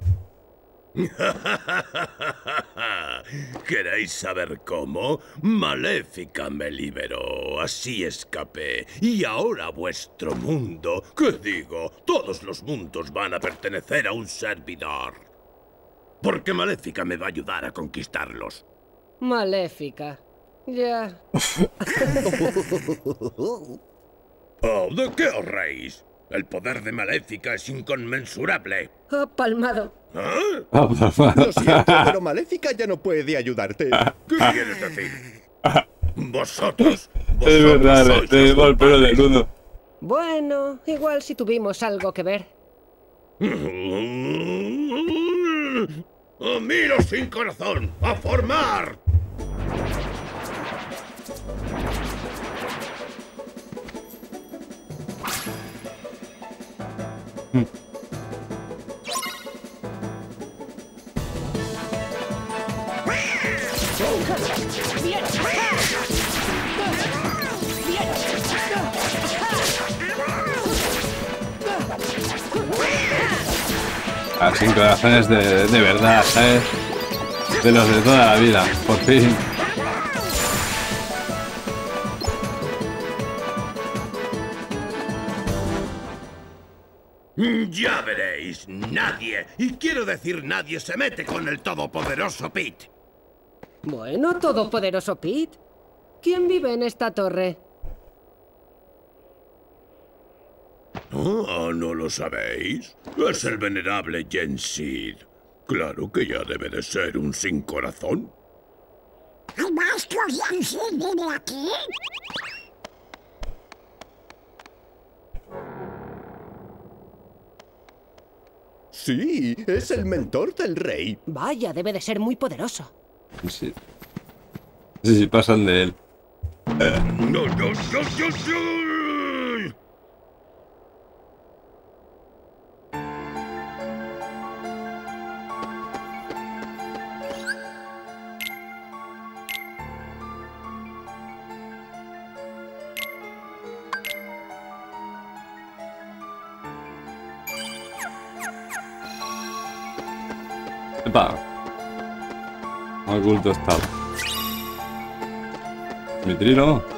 S27: [LAUGHS]
S17: ¿Queréis saber cómo? Maléfica me liberó, así escapé. Y ahora vuestro mundo, ¿qué digo? Todos los mundos van a pertenecer a un servidor. Porque Maléfica me va a ayudar a conquistarlos.
S15: Maléfica. Ya. [LAUGHS]
S17: Oh, ¿de qué os reís? El poder de Maléfica es inconmensurable.
S15: Oh, palmado.
S17: ¿Ah?
S27: Lo siento, pero Maléfica ya no puede ayudarte.
S17: ¿Qué quieres decir? Vosotros.
S2: Es verdad,
S17: sois
S2: te llevo el pelo del uno.
S15: Bueno, igual si tuvimos algo que ver.
S17: ¡A mí los sin corazón! ¡A formar!
S33: ¡Bien!
S2: Ah, sin corazones de, de verdad, ¿sabes? De los de toda la vida, por fin.
S17: Ya veréis, nadie, y quiero decir nadie, se mete con el todopoderoso Pete.
S15: Bueno, todopoderoso Pete. ¿Quién vive en esta torre?
S17: Oh, ¿no lo sabéis? Es el venerable Jensid. Claro que ya debe de ser un sin corazón.
S33: ¿El maestro Yancy vive aquí?
S27: Sí, es el mentor del rey.
S15: Vaya, debe de ser muy poderoso.
S2: Sí. Sí, sí, pasan de él.
S17: ¡No, no, no, no, no!
S2: Epa. Oculto estaba. Mitrilo.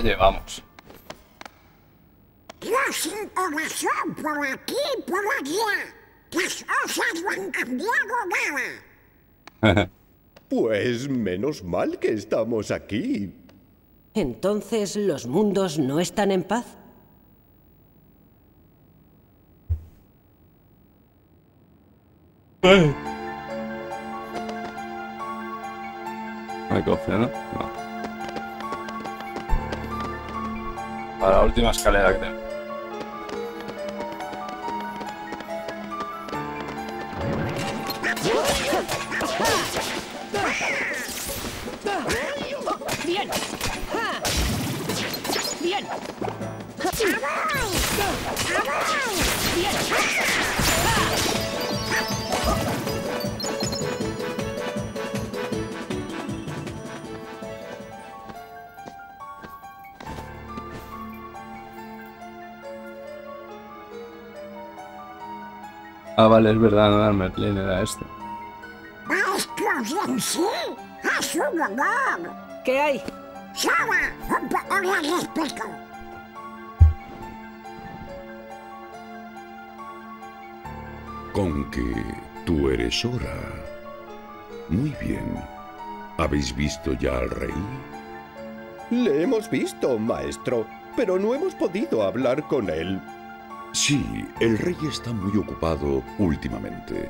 S2: La llevamos.
S33: Yo sin corazón por aquí y por allá. Las cosas no han cambiado nada.
S27: Pues menos mal que estamos aquí.
S15: Entonces, ¿los mundos no están en paz?
S2: Última escalera que tengo.
S15: Bien. Bien.
S2: Ah, vale, es verdad, no era el Merlin, era este.
S33: Maestro Jensi, es un honor.
S15: ¿Qué hay?
S33: Sara, un poco de respeto.
S34: Con que tú eres Hora. Muy bien. ¿Habéis visto ya al rey?
S27: Le hemos visto, maestro, pero no hemos podido hablar con él.
S34: Sí, el rey está muy ocupado últimamente.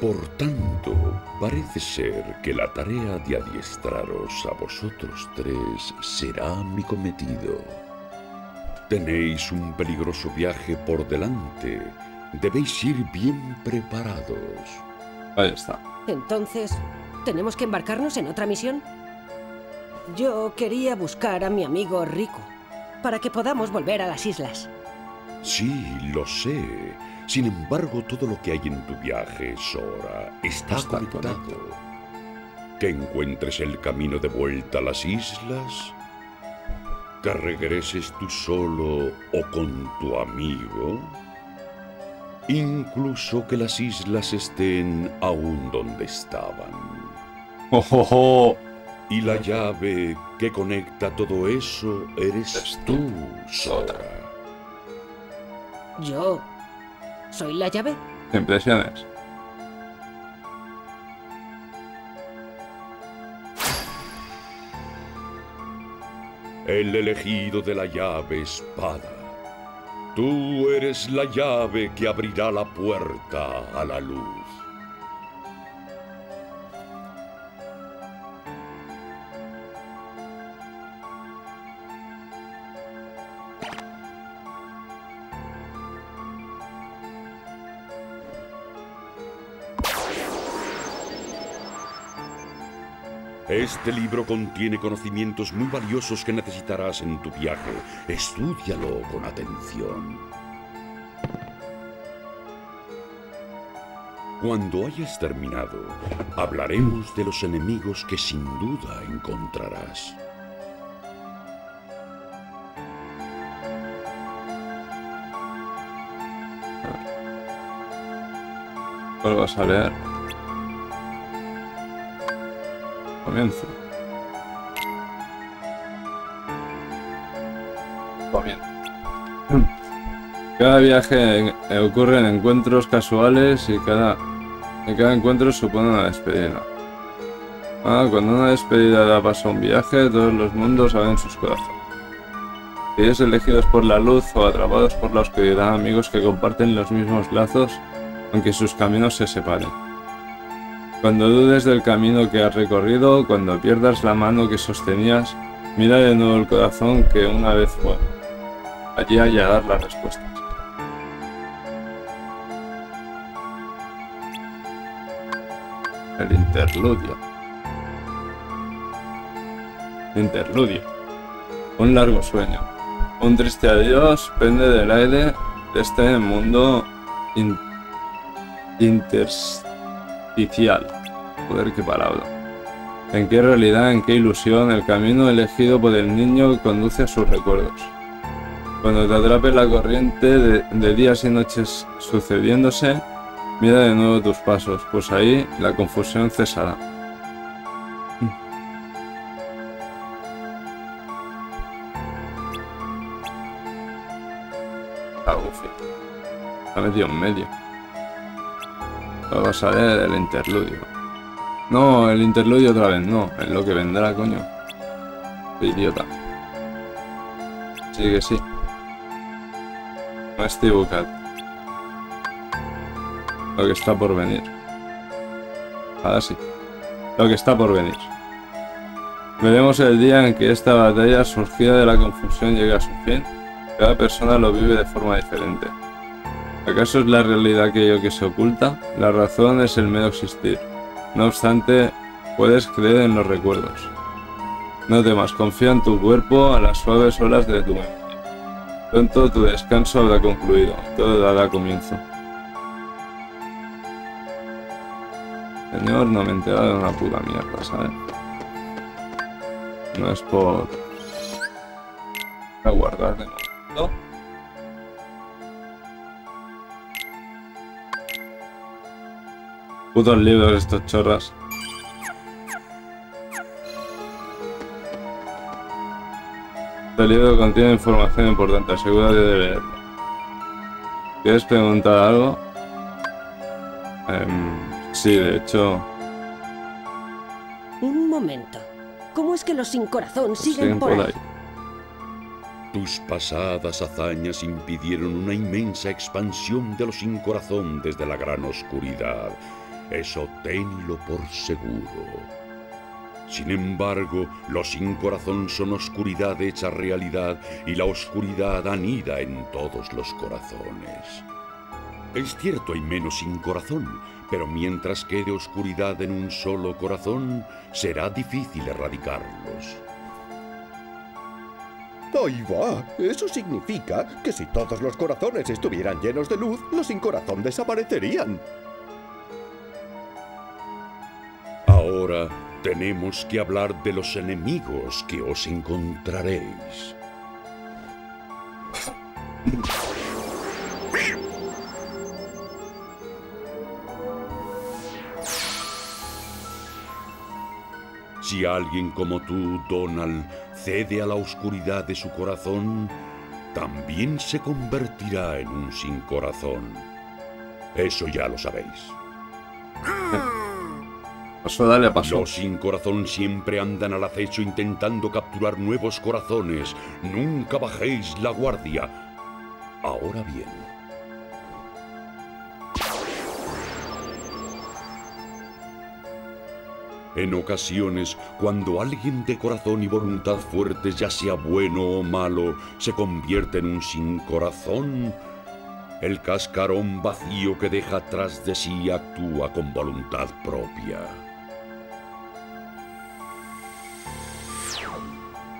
S34: Por tanto, parece ser que la tarea de adiestraros a vosotros tres será mi cometido. Tenéis un peligroso viaje por delante. Debéis ir bien preparados.
S2: Ahí está.
S15: Entonces, ¿tenemos que embarcarnos en otra misión? Yo quería buscar a mi amigo Rico, para que podamos volver a las islas.
S34: Sí, lo sé. Sin embargo, todo lo que hay en tu viaje, Sora, está,
S2: Está
S34: conectado. Que encuentres el camino de vuelta a las islas, que regreses tú solo o con tu amigo, incluso que las islas estén aún donde estaban.
S2: Oh,
S34: Y la llave que conecta todo eso eres tú, Sora.
S15: ¿Yo? ¿Soy la llave?
S2: Impresiones.
S34: El elegido de la llave espada. Tú eres la llave que abrirá la puerta a la luz. Este libro contiene conocimientos muy valiosos que necesitarás en tu viaje. Estúdialo con atención. Cuando hayas terminado, hablaremos de los enemigos que sin duda encontrarás.
S2: ¿Cuál vas a leer? Comienzo. Comienzo. Cada viaje ocurren encuentros casuales y cada, y cada encuentro supone una despedida. Ah, cuando una despedida da paso a un viaje, todos los mundos abren sus corazones. Es elegidos por la luz o atrapados por la oscuridad, amigos que comparten los mismos lazos, aunque sus caminos se separen. Cuando dudes del camino que has recorrido, cuando pierdas la mano que sostenías, mira de nuevo el corazón que una vez fue. Allí hallarás las respuestas. El interludio. Interludio. Un largo sueño. Un triste adiós pende del aire de este mundo in- intersticial. Joder, qué palabra. ¿En qué realidad, en qué ilusión el camino elegido por el niño conduce a sus recuerdos? Cuando te atrape la corriente de, días y noches sucediéndose, mira de nuevo tus pasos, pues ahí la confusión cesará. Ah, Goofy. Ha metido en medio. Vas a leer el interludio. No, el interludio otra vez, no. Es lo que vendrá, coño. Idiota. Sí que sí. No es Tibucat. Lo que está por venir. Ahora sí. Lo que está por venir. Veremos el día en que esta batalla surgida de la confusión llegue a su fin. Cada persona lo vive de forma diferente. ¿Acaso es la realidad aquello que se oculta? La razón es el mero existir. No obstante, puedes creer en los recuerdos. No temas, confía en tu cuerpo a las suaves olas de tu mente. Pronto tu descanso habrá concluido, todo dará comienzo. Señor, no me he enterado de una puta mierda, ¿sabes? No es por... A de. Putos libros estos chorras. Este libro contiene información importante, asegúrate de leerlo. ¿Quieres preguntar algo? Em, sí, de hecho,
S15: Un momento. ¿Cómo es que los sin corazón siguen,
S2: siguen
S15: por,
S2: por
S15: ahí?
S2: ahí.
S34: Tus pasadas hazañas impidieron una inmensa expansión de los sin corazón desde la gran oscuridad. Eso tenlo por seguro. Sin embargo, los sin corazón son oscuridad hecha realidad y la oscuridad anida en todos los corazones. Es cierto, hay menos sin corazón, pero mientras quede oscuridad en un solo corazón, será difícil erradicarlos.
S27: Ahí va. Eso significa que si todos los corazones estuvieran llenos de luz, los sin corazón desaparecerían.
S34: Ahora tenemos que hablar de los enemigos que os encontraréis. Si alguien como tú, Donald, cede a la oscuridad de su corazón, también se convertirá en un sin corazón. Eso ya lo sabéis. [LAUGHS] Los sin corazón siempre andan al acecho intentando capturar nuevos corazones. Nunca bajéis la guardia. Ahora bien. En ocasiones, cuando alguien de corazón y voluntad fuertes, ya sea bueno o malo, se convierte en un sin corazón, el cascarón vacío que deja tras de sí actúa con voluntad propia.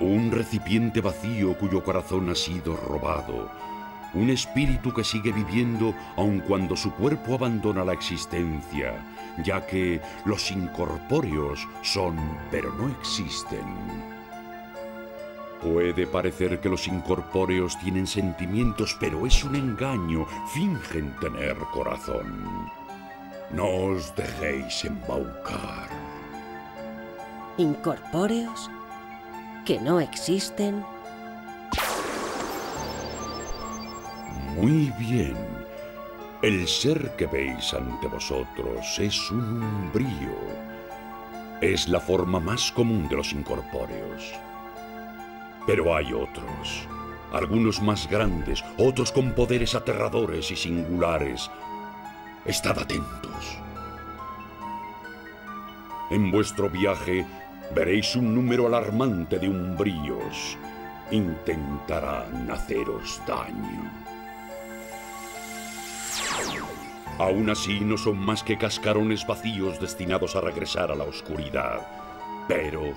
S34: Un recipiente vacío cuyo corazón ha sido robado. Un espíritu que sigue viviendo aun cuando su cuerpo abandona la existencia, ya que los incorpóreos son pero no existen. Puede parecer que los incorpóreos tienen sentimientos, pero es un engaño. Fingen tener corazón. No os dejéis embaucar.
S15: ¿Incorpóreos? ¿Que no existen?
S34: Muy bien. El ser que veis ante vosotros es un umbrío. Es la forma más común de los incorpóreos. Pero hay otros. Algunos más grandes, otros con poderes aterradores y singulares. Estad atentos. En vuestro viaje veréis un número alarmante de umbríos. Intentarán haceros daño. Aún así no son más que cascarones vacíos destinados a regresar a la oscuridad. Pero...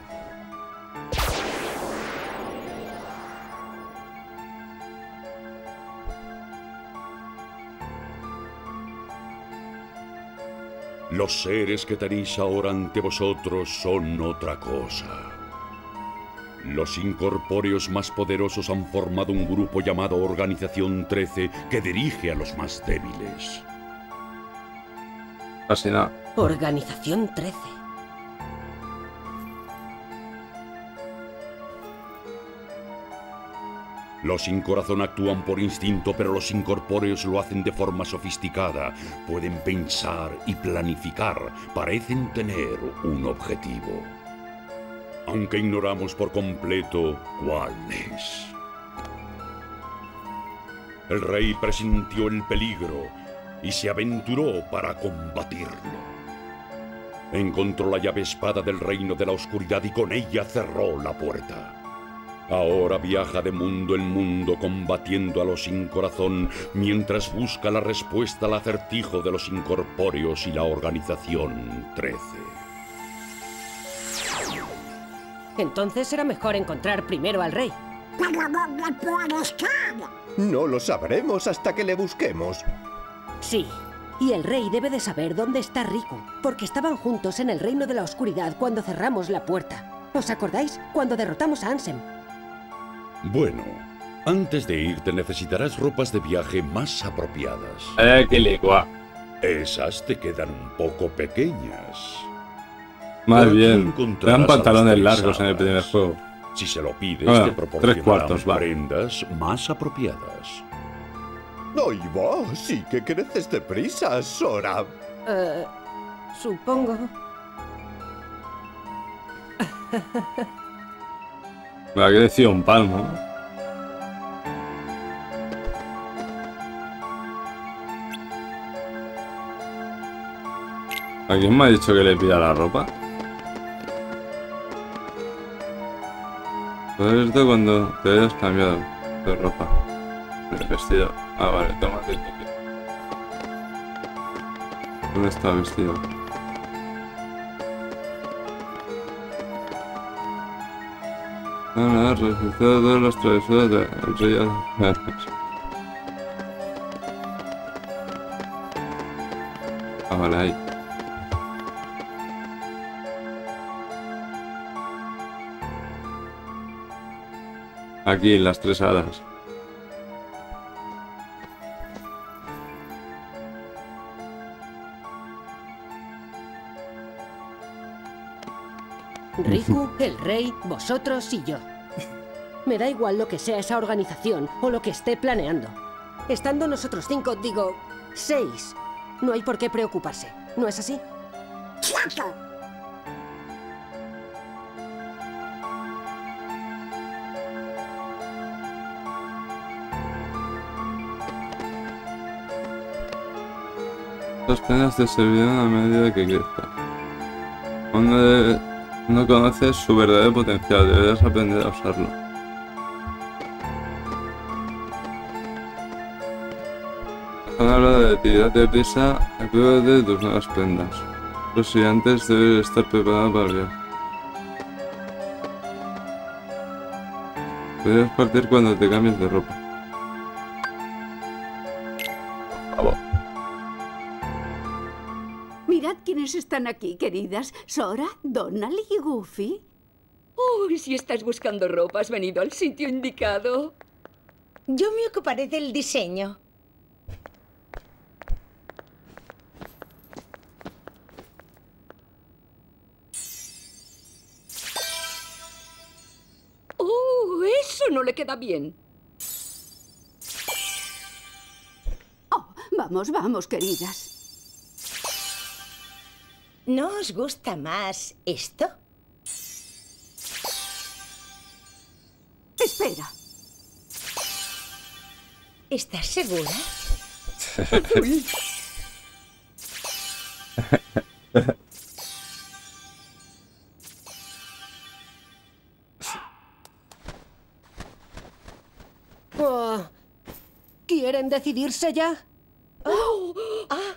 S34: Los seres que tenéis ahora ante vosotros son otra cosa. Los incorpóreos más poderosos han formado un grupo llamado Organización 13 que dirige a los más débiles.
S2: Nada.
S15: Organización 13.
S34: Los sin corazón actúan por instinto, pero los incorpóreos lo hacen de forma sofisticada. Pueden pensar y planificar. Parecen tener un objetivo. Aunque ignoramos por completo cuál es. El rey presintió el peligro y se aventuró para combatirlo. Encontró la llave espada del reino de la oscuridad y con ella cerró la puerta. Ahora viaja de mundo en mundo combatiendo a los sin corazón mientras busca la respuesta al acertijo de los incorpóreos y la organización 13.
S15: Entonces será mejor encontrar primero al rey.
S33: ¿Pero dónde puede estar?
S27: No lo sabremos hasta que le busquemos.
S15: Sí. Y el rey debe de saber dónde está Riku, porque estaban juntos en el reino de la oscuridad cuando cerramos la puerta. ¿Os acordáis? Cuando derrotamos a Ansem.
S34: Bueno, antes de irte necesitarás ropas de viaje más apropiadas.
S2: Eh, qué licua.
S34: Esas te quedan un poco pequeñas.
S2: Más bien. Te dan pantalones largos en el primer juego.
S34: Si se lo pides,
S2: Bueno,
S34: te
S2: tres
S34: proporcionarán
S2: cuartos, va.
S34: prendas más apropiadas.
S27: Ahí va, sí que creces deprisa, Sora.
S15: Eh, supongo. [LAUGHS]
S2: Me ha crecido un palmo. ¿A quién me ha dicho que le pida la ropa? Todo esto cuando te hayas cambiado de ropa. El vestido. Ah, vale, toma. ¿Dónde está vestido? Registrado todas las travesuras del rey. Ah, ahí. Aquí, las tres hadas.
S15: Riku, [LAUGHS] el rey, vosotros y yo. Me da igual lo que sea esa organización o lo que esté planeando. Estando nosotros cinco, digo, seis, no hay por qué preocuparse. ¿No es así?
S33: ¡Cierto!
S2: Las penas te servirán a medida que crezcas. Aún no, de- no conoces su verdadero potencial, deberás aprender a usarlo. Han de ti, date prisa, acuérdate de tus nuevas prendas. Pero si antes debes estar preparado para el viaje. Partir cuando te cambies de ropa.
S35: Quiénes están aquí, queridas. Sora, Donald y Goofy.
S36: Uy, si estás buscando ropa, has venido al sitio indicado.
S37: Yo me ocuparé del diseño.
S36: ¡Oh, eso no le queda bien!
S35: Oh, vamos, vamos, queridas.
S37: ¿No os gusta más esto?
S35: Espera.
S37: ¿Estás segura? [LAUGHS] [LAUGHS]
S15: Oh, ¿Quieren decidirse ya?
S37: Oh, ah,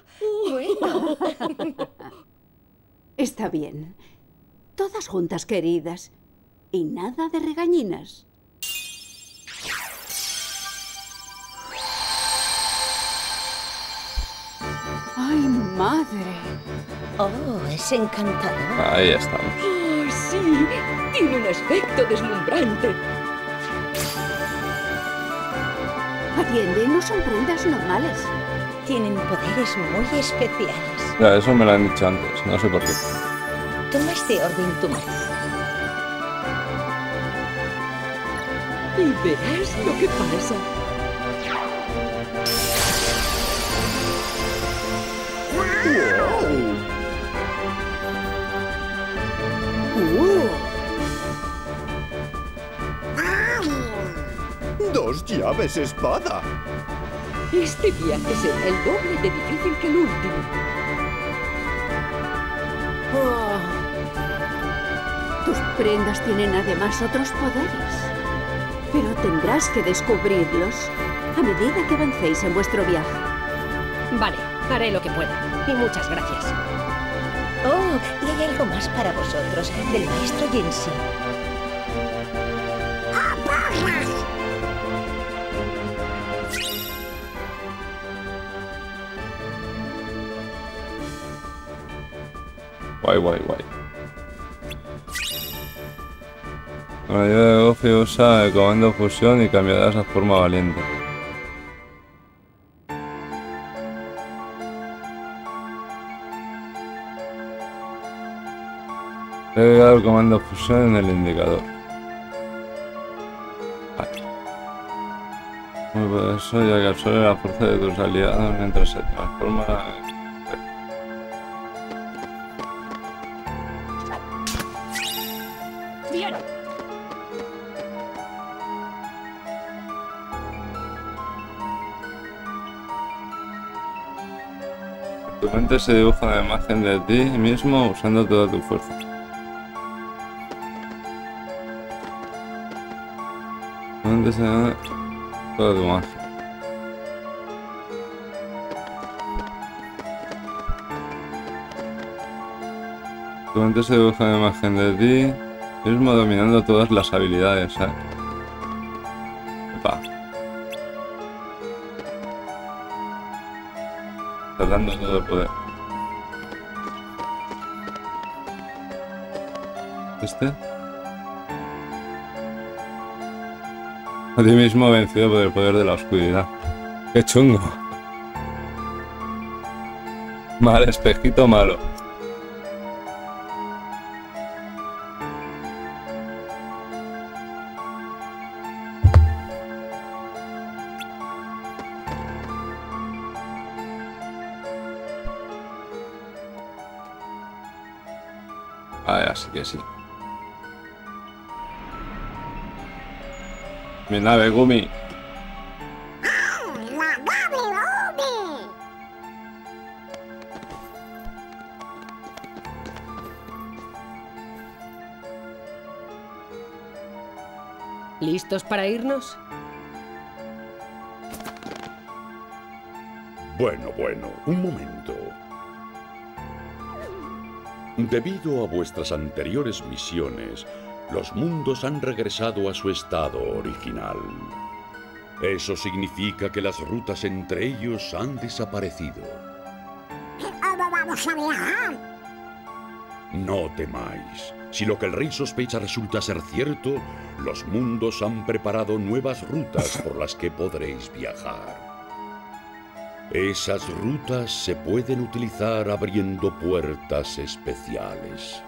S37: bueno. [LAUGHS]
S35: Está bien. Todas juntas, queridas. Y nada de regañinas. ¡Ay, madre!
S37: Oh, es encantador.
S2: Ahí estamos.
S36: ¡Oh, sí! Tiene un aspecto deslumbrante.
S35: Atiende, no son prendas normales.
S37: Tienen poderes muy especiales.
S2: Ya, eso me lo han dicho antes, no sé por qué.
S37: Toma este orden tu marido.
S36: Y verás lo que pasa.
S27: ¡Dos llaves espada!
S36: Este viaje será el doble de difícil que el último.
S35: Prendas tienen además otros poderes. Pero tendrás que descubrirlos a medida que avancéis en vuestro viaje.
S37: Vale, haré lo que pueda. Y muchas gracias. Oh, y hay algo más para vosotros, del maestro Jensi.
S2: Guay, guay, guay. Con la ayuda de Goofy usa el comando fusión y cambiarás a forma valiente. He agregado el comando fusión en el indicador. Muy poderoso ya que absorbe la fuerza de tus aliados mientras se transforma Se dibuja una imagen de ti mismo usando toda tu fuerza. Se dibuja toda tu magia. Tu mente se dibuja una imagen de ti mismo dominando todas las habilidades, dando todo el poder. este. A ti mismo vencido por el poder de la oscuridad. ¡Qué chungo! Mal espejito malo. Vale, así que sí. Mi nave, Gumi.
S33: ¡La nave Umi!
S37: ¿Listos para irnos?
S34: Bueno, bueno, un momento. Debido a vuestras anteriores misiones, los mundos han regresado a su estado original. Eso significa que las rutas entre ellos han desaparecido.
S33: ¿Cómo vamos a viajar?
S34: No temáis. Si lo que el rey sospecha resulta ser cierto, los mundos han preparado nuevas rutas por las que podréis viajar. Esas rutas se pueden utilizar abriendo puertas especiales.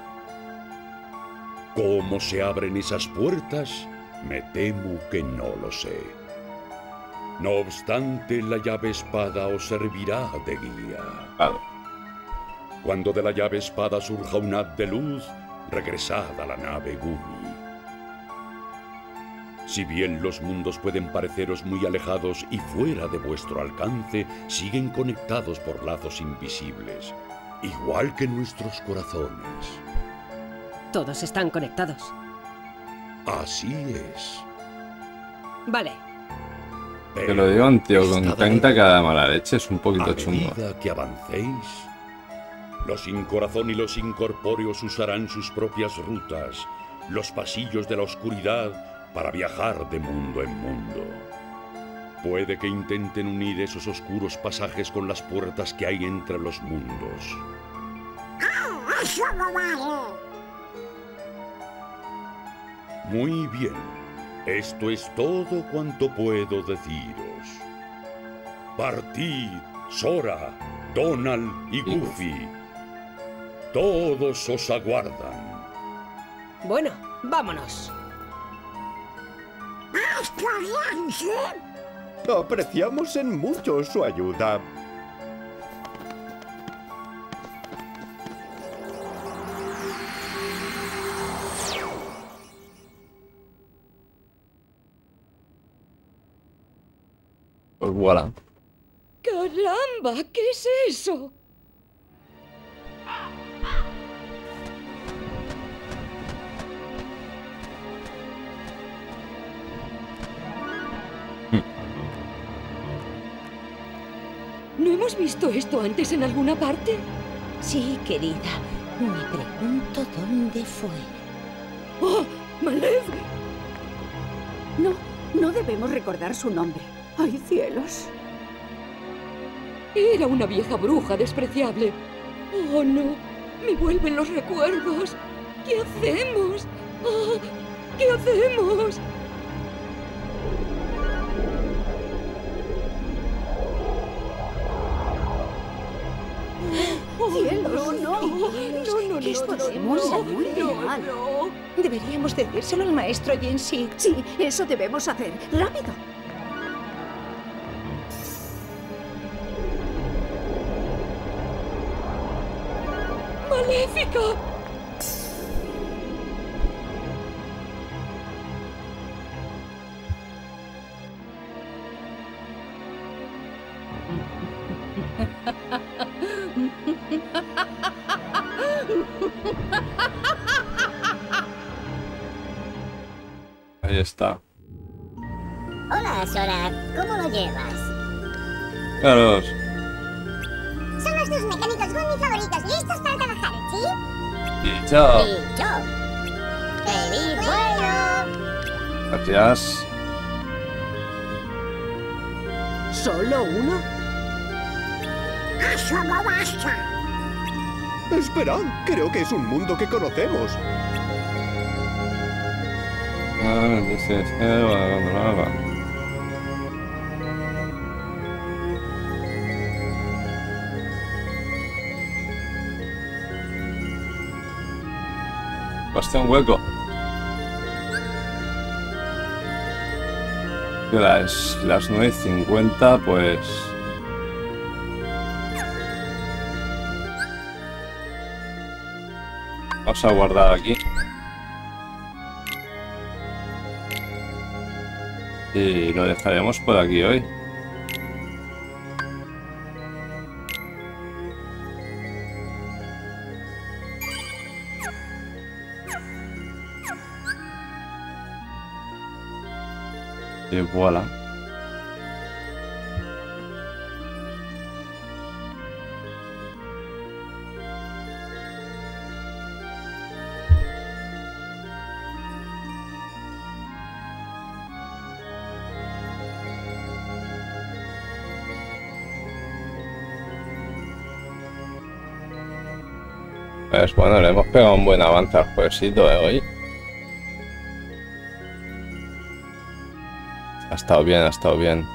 S34: ¿Cómo se abren esas puertas? Me temo que no lo sé. No obstante, la llave espada os servirá de guía. Cuando de la llave espada surja un haz de luz, regresad a la nave Gumi. Si bien los mundos pueden pareceros muy alejados y fuera de vuestro alcance, siguen conectados por lazos invisibles, igual que nuestros corazones.
S37: Todos están conectados.
S34: Así es.
S37: Vale.
S2: Te lo digo, tío, con tanta cada mala leche es un poquito
S34: A
S2: chungo.
S34: medida que avancéis, los sin corazón y los incorpóreos usarán sus propias rutas, los pasillos de la oscuridad, para viajar de mundo en mundo. Puede que intenten unir esos oscuros pasajes con las puertas que hay entre los mundos.
S33: ¡Oh, eso no vale!
S34: Muy bien, esto es todo cuanto puedo deciros. Partid, Sora, Donald y Goofy. Todos os aguardan.
S37: Bueno, vámonos.
S27: Apreciamos en mucho su ayuda.
S2: Voilà.
S36: ¡Caramba! ¿Qué es eso? ¿No hemos visto esto antes en alguna parte?
S15: Sí, querida. Me pregunto dónde fue.
S36: ¡Oh! ¡Malev!
S35: No, no debemos recordar su nombre. ¡Ay, cielos!
S36: Era una vieja bruja despreciable. ¡Oh, no! Me vuelven los recuerdos. ¿Qué hacemos? ¡Oh! ¿Qué hacemos?
S35: ¡Cielos, no!
S36: No, no, no,
S35: Esto
S36: no,
S35: se muy,
S36: no,
S35: muy
S36: no,
S35: mal.
S15: Deberíamos decírselo al maestro Jensi.
S35: Sí, eso debemos hacer. ¡Rápido!
S36: ¡Maléfica!
S2: Ahí está.
S7: Hola, Sora. ¿Cómo lo llevas?
S2: Claro.
S33: Son los dos mecánicos Gumi favoritos, listos para.
S2: Y chao.
S7: Y yo. ¡Feliz vuelo!
S2: Gracias.
S15: ¿Solo uno?
S33: ¡Eso no basta!
S27: Esperad, creo que es un mundo que conocemos.
S2: Ah, Hostia, un hueco. Que Las, las 9.50, pues... Vamos a guardar aquí. Y lo dejaremos por aquí hoy. Y voilà. Pues bueno, le hemos pegado un buen avance al jueguecito de hoy. Ha estado bien, ha estado bien.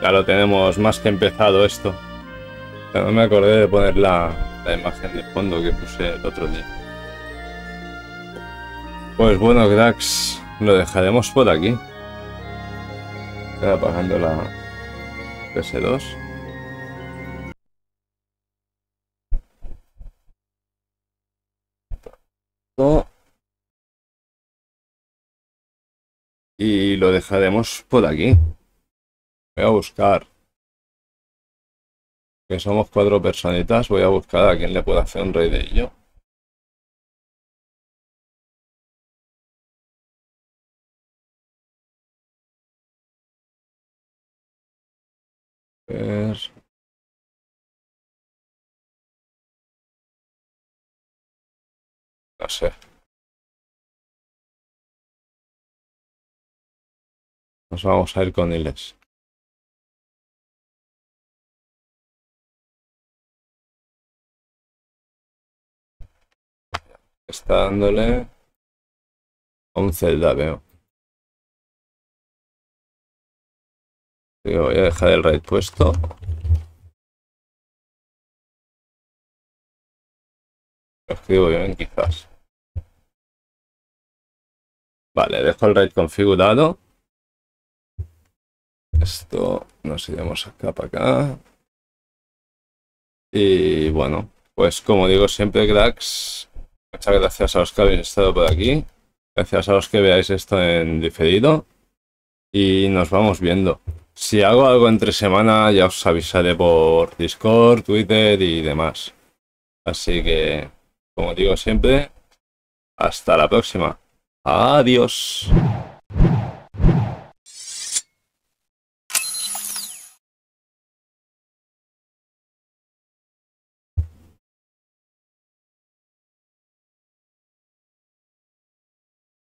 S2: Ya lo tenemos más que empezado esto. No me acordé de poner la, imagen de fondo que puse el otro día. Pues bueno, cracks, lo dejaremos por aquí. Estoy apagando la PS2. Y lo dejaremos por aquí. Voy a buscar. Que somos cuatro personitas. Voy a buscar a quien le pueda hacer un rey de ello. No sé. Nos vamos a ir con Iles. Está dándole a un Zelda, veo. voy a dejar el raid puesto. Lo escribo bien, quizás. Vale, dejo el raid configurado. Esto nos iremos acá para acá. Y bueno, pues como digo siempre, cracks, muchas gracias a los que habéis estado por aquí. Gracias a los que veáis esto en diferido. Y nos vamos viendo. Si hago algo entre semana, ya os avisaré por Discord, Twitter y demás. Así que, como digo siempre, hasta la próxima. Adiós.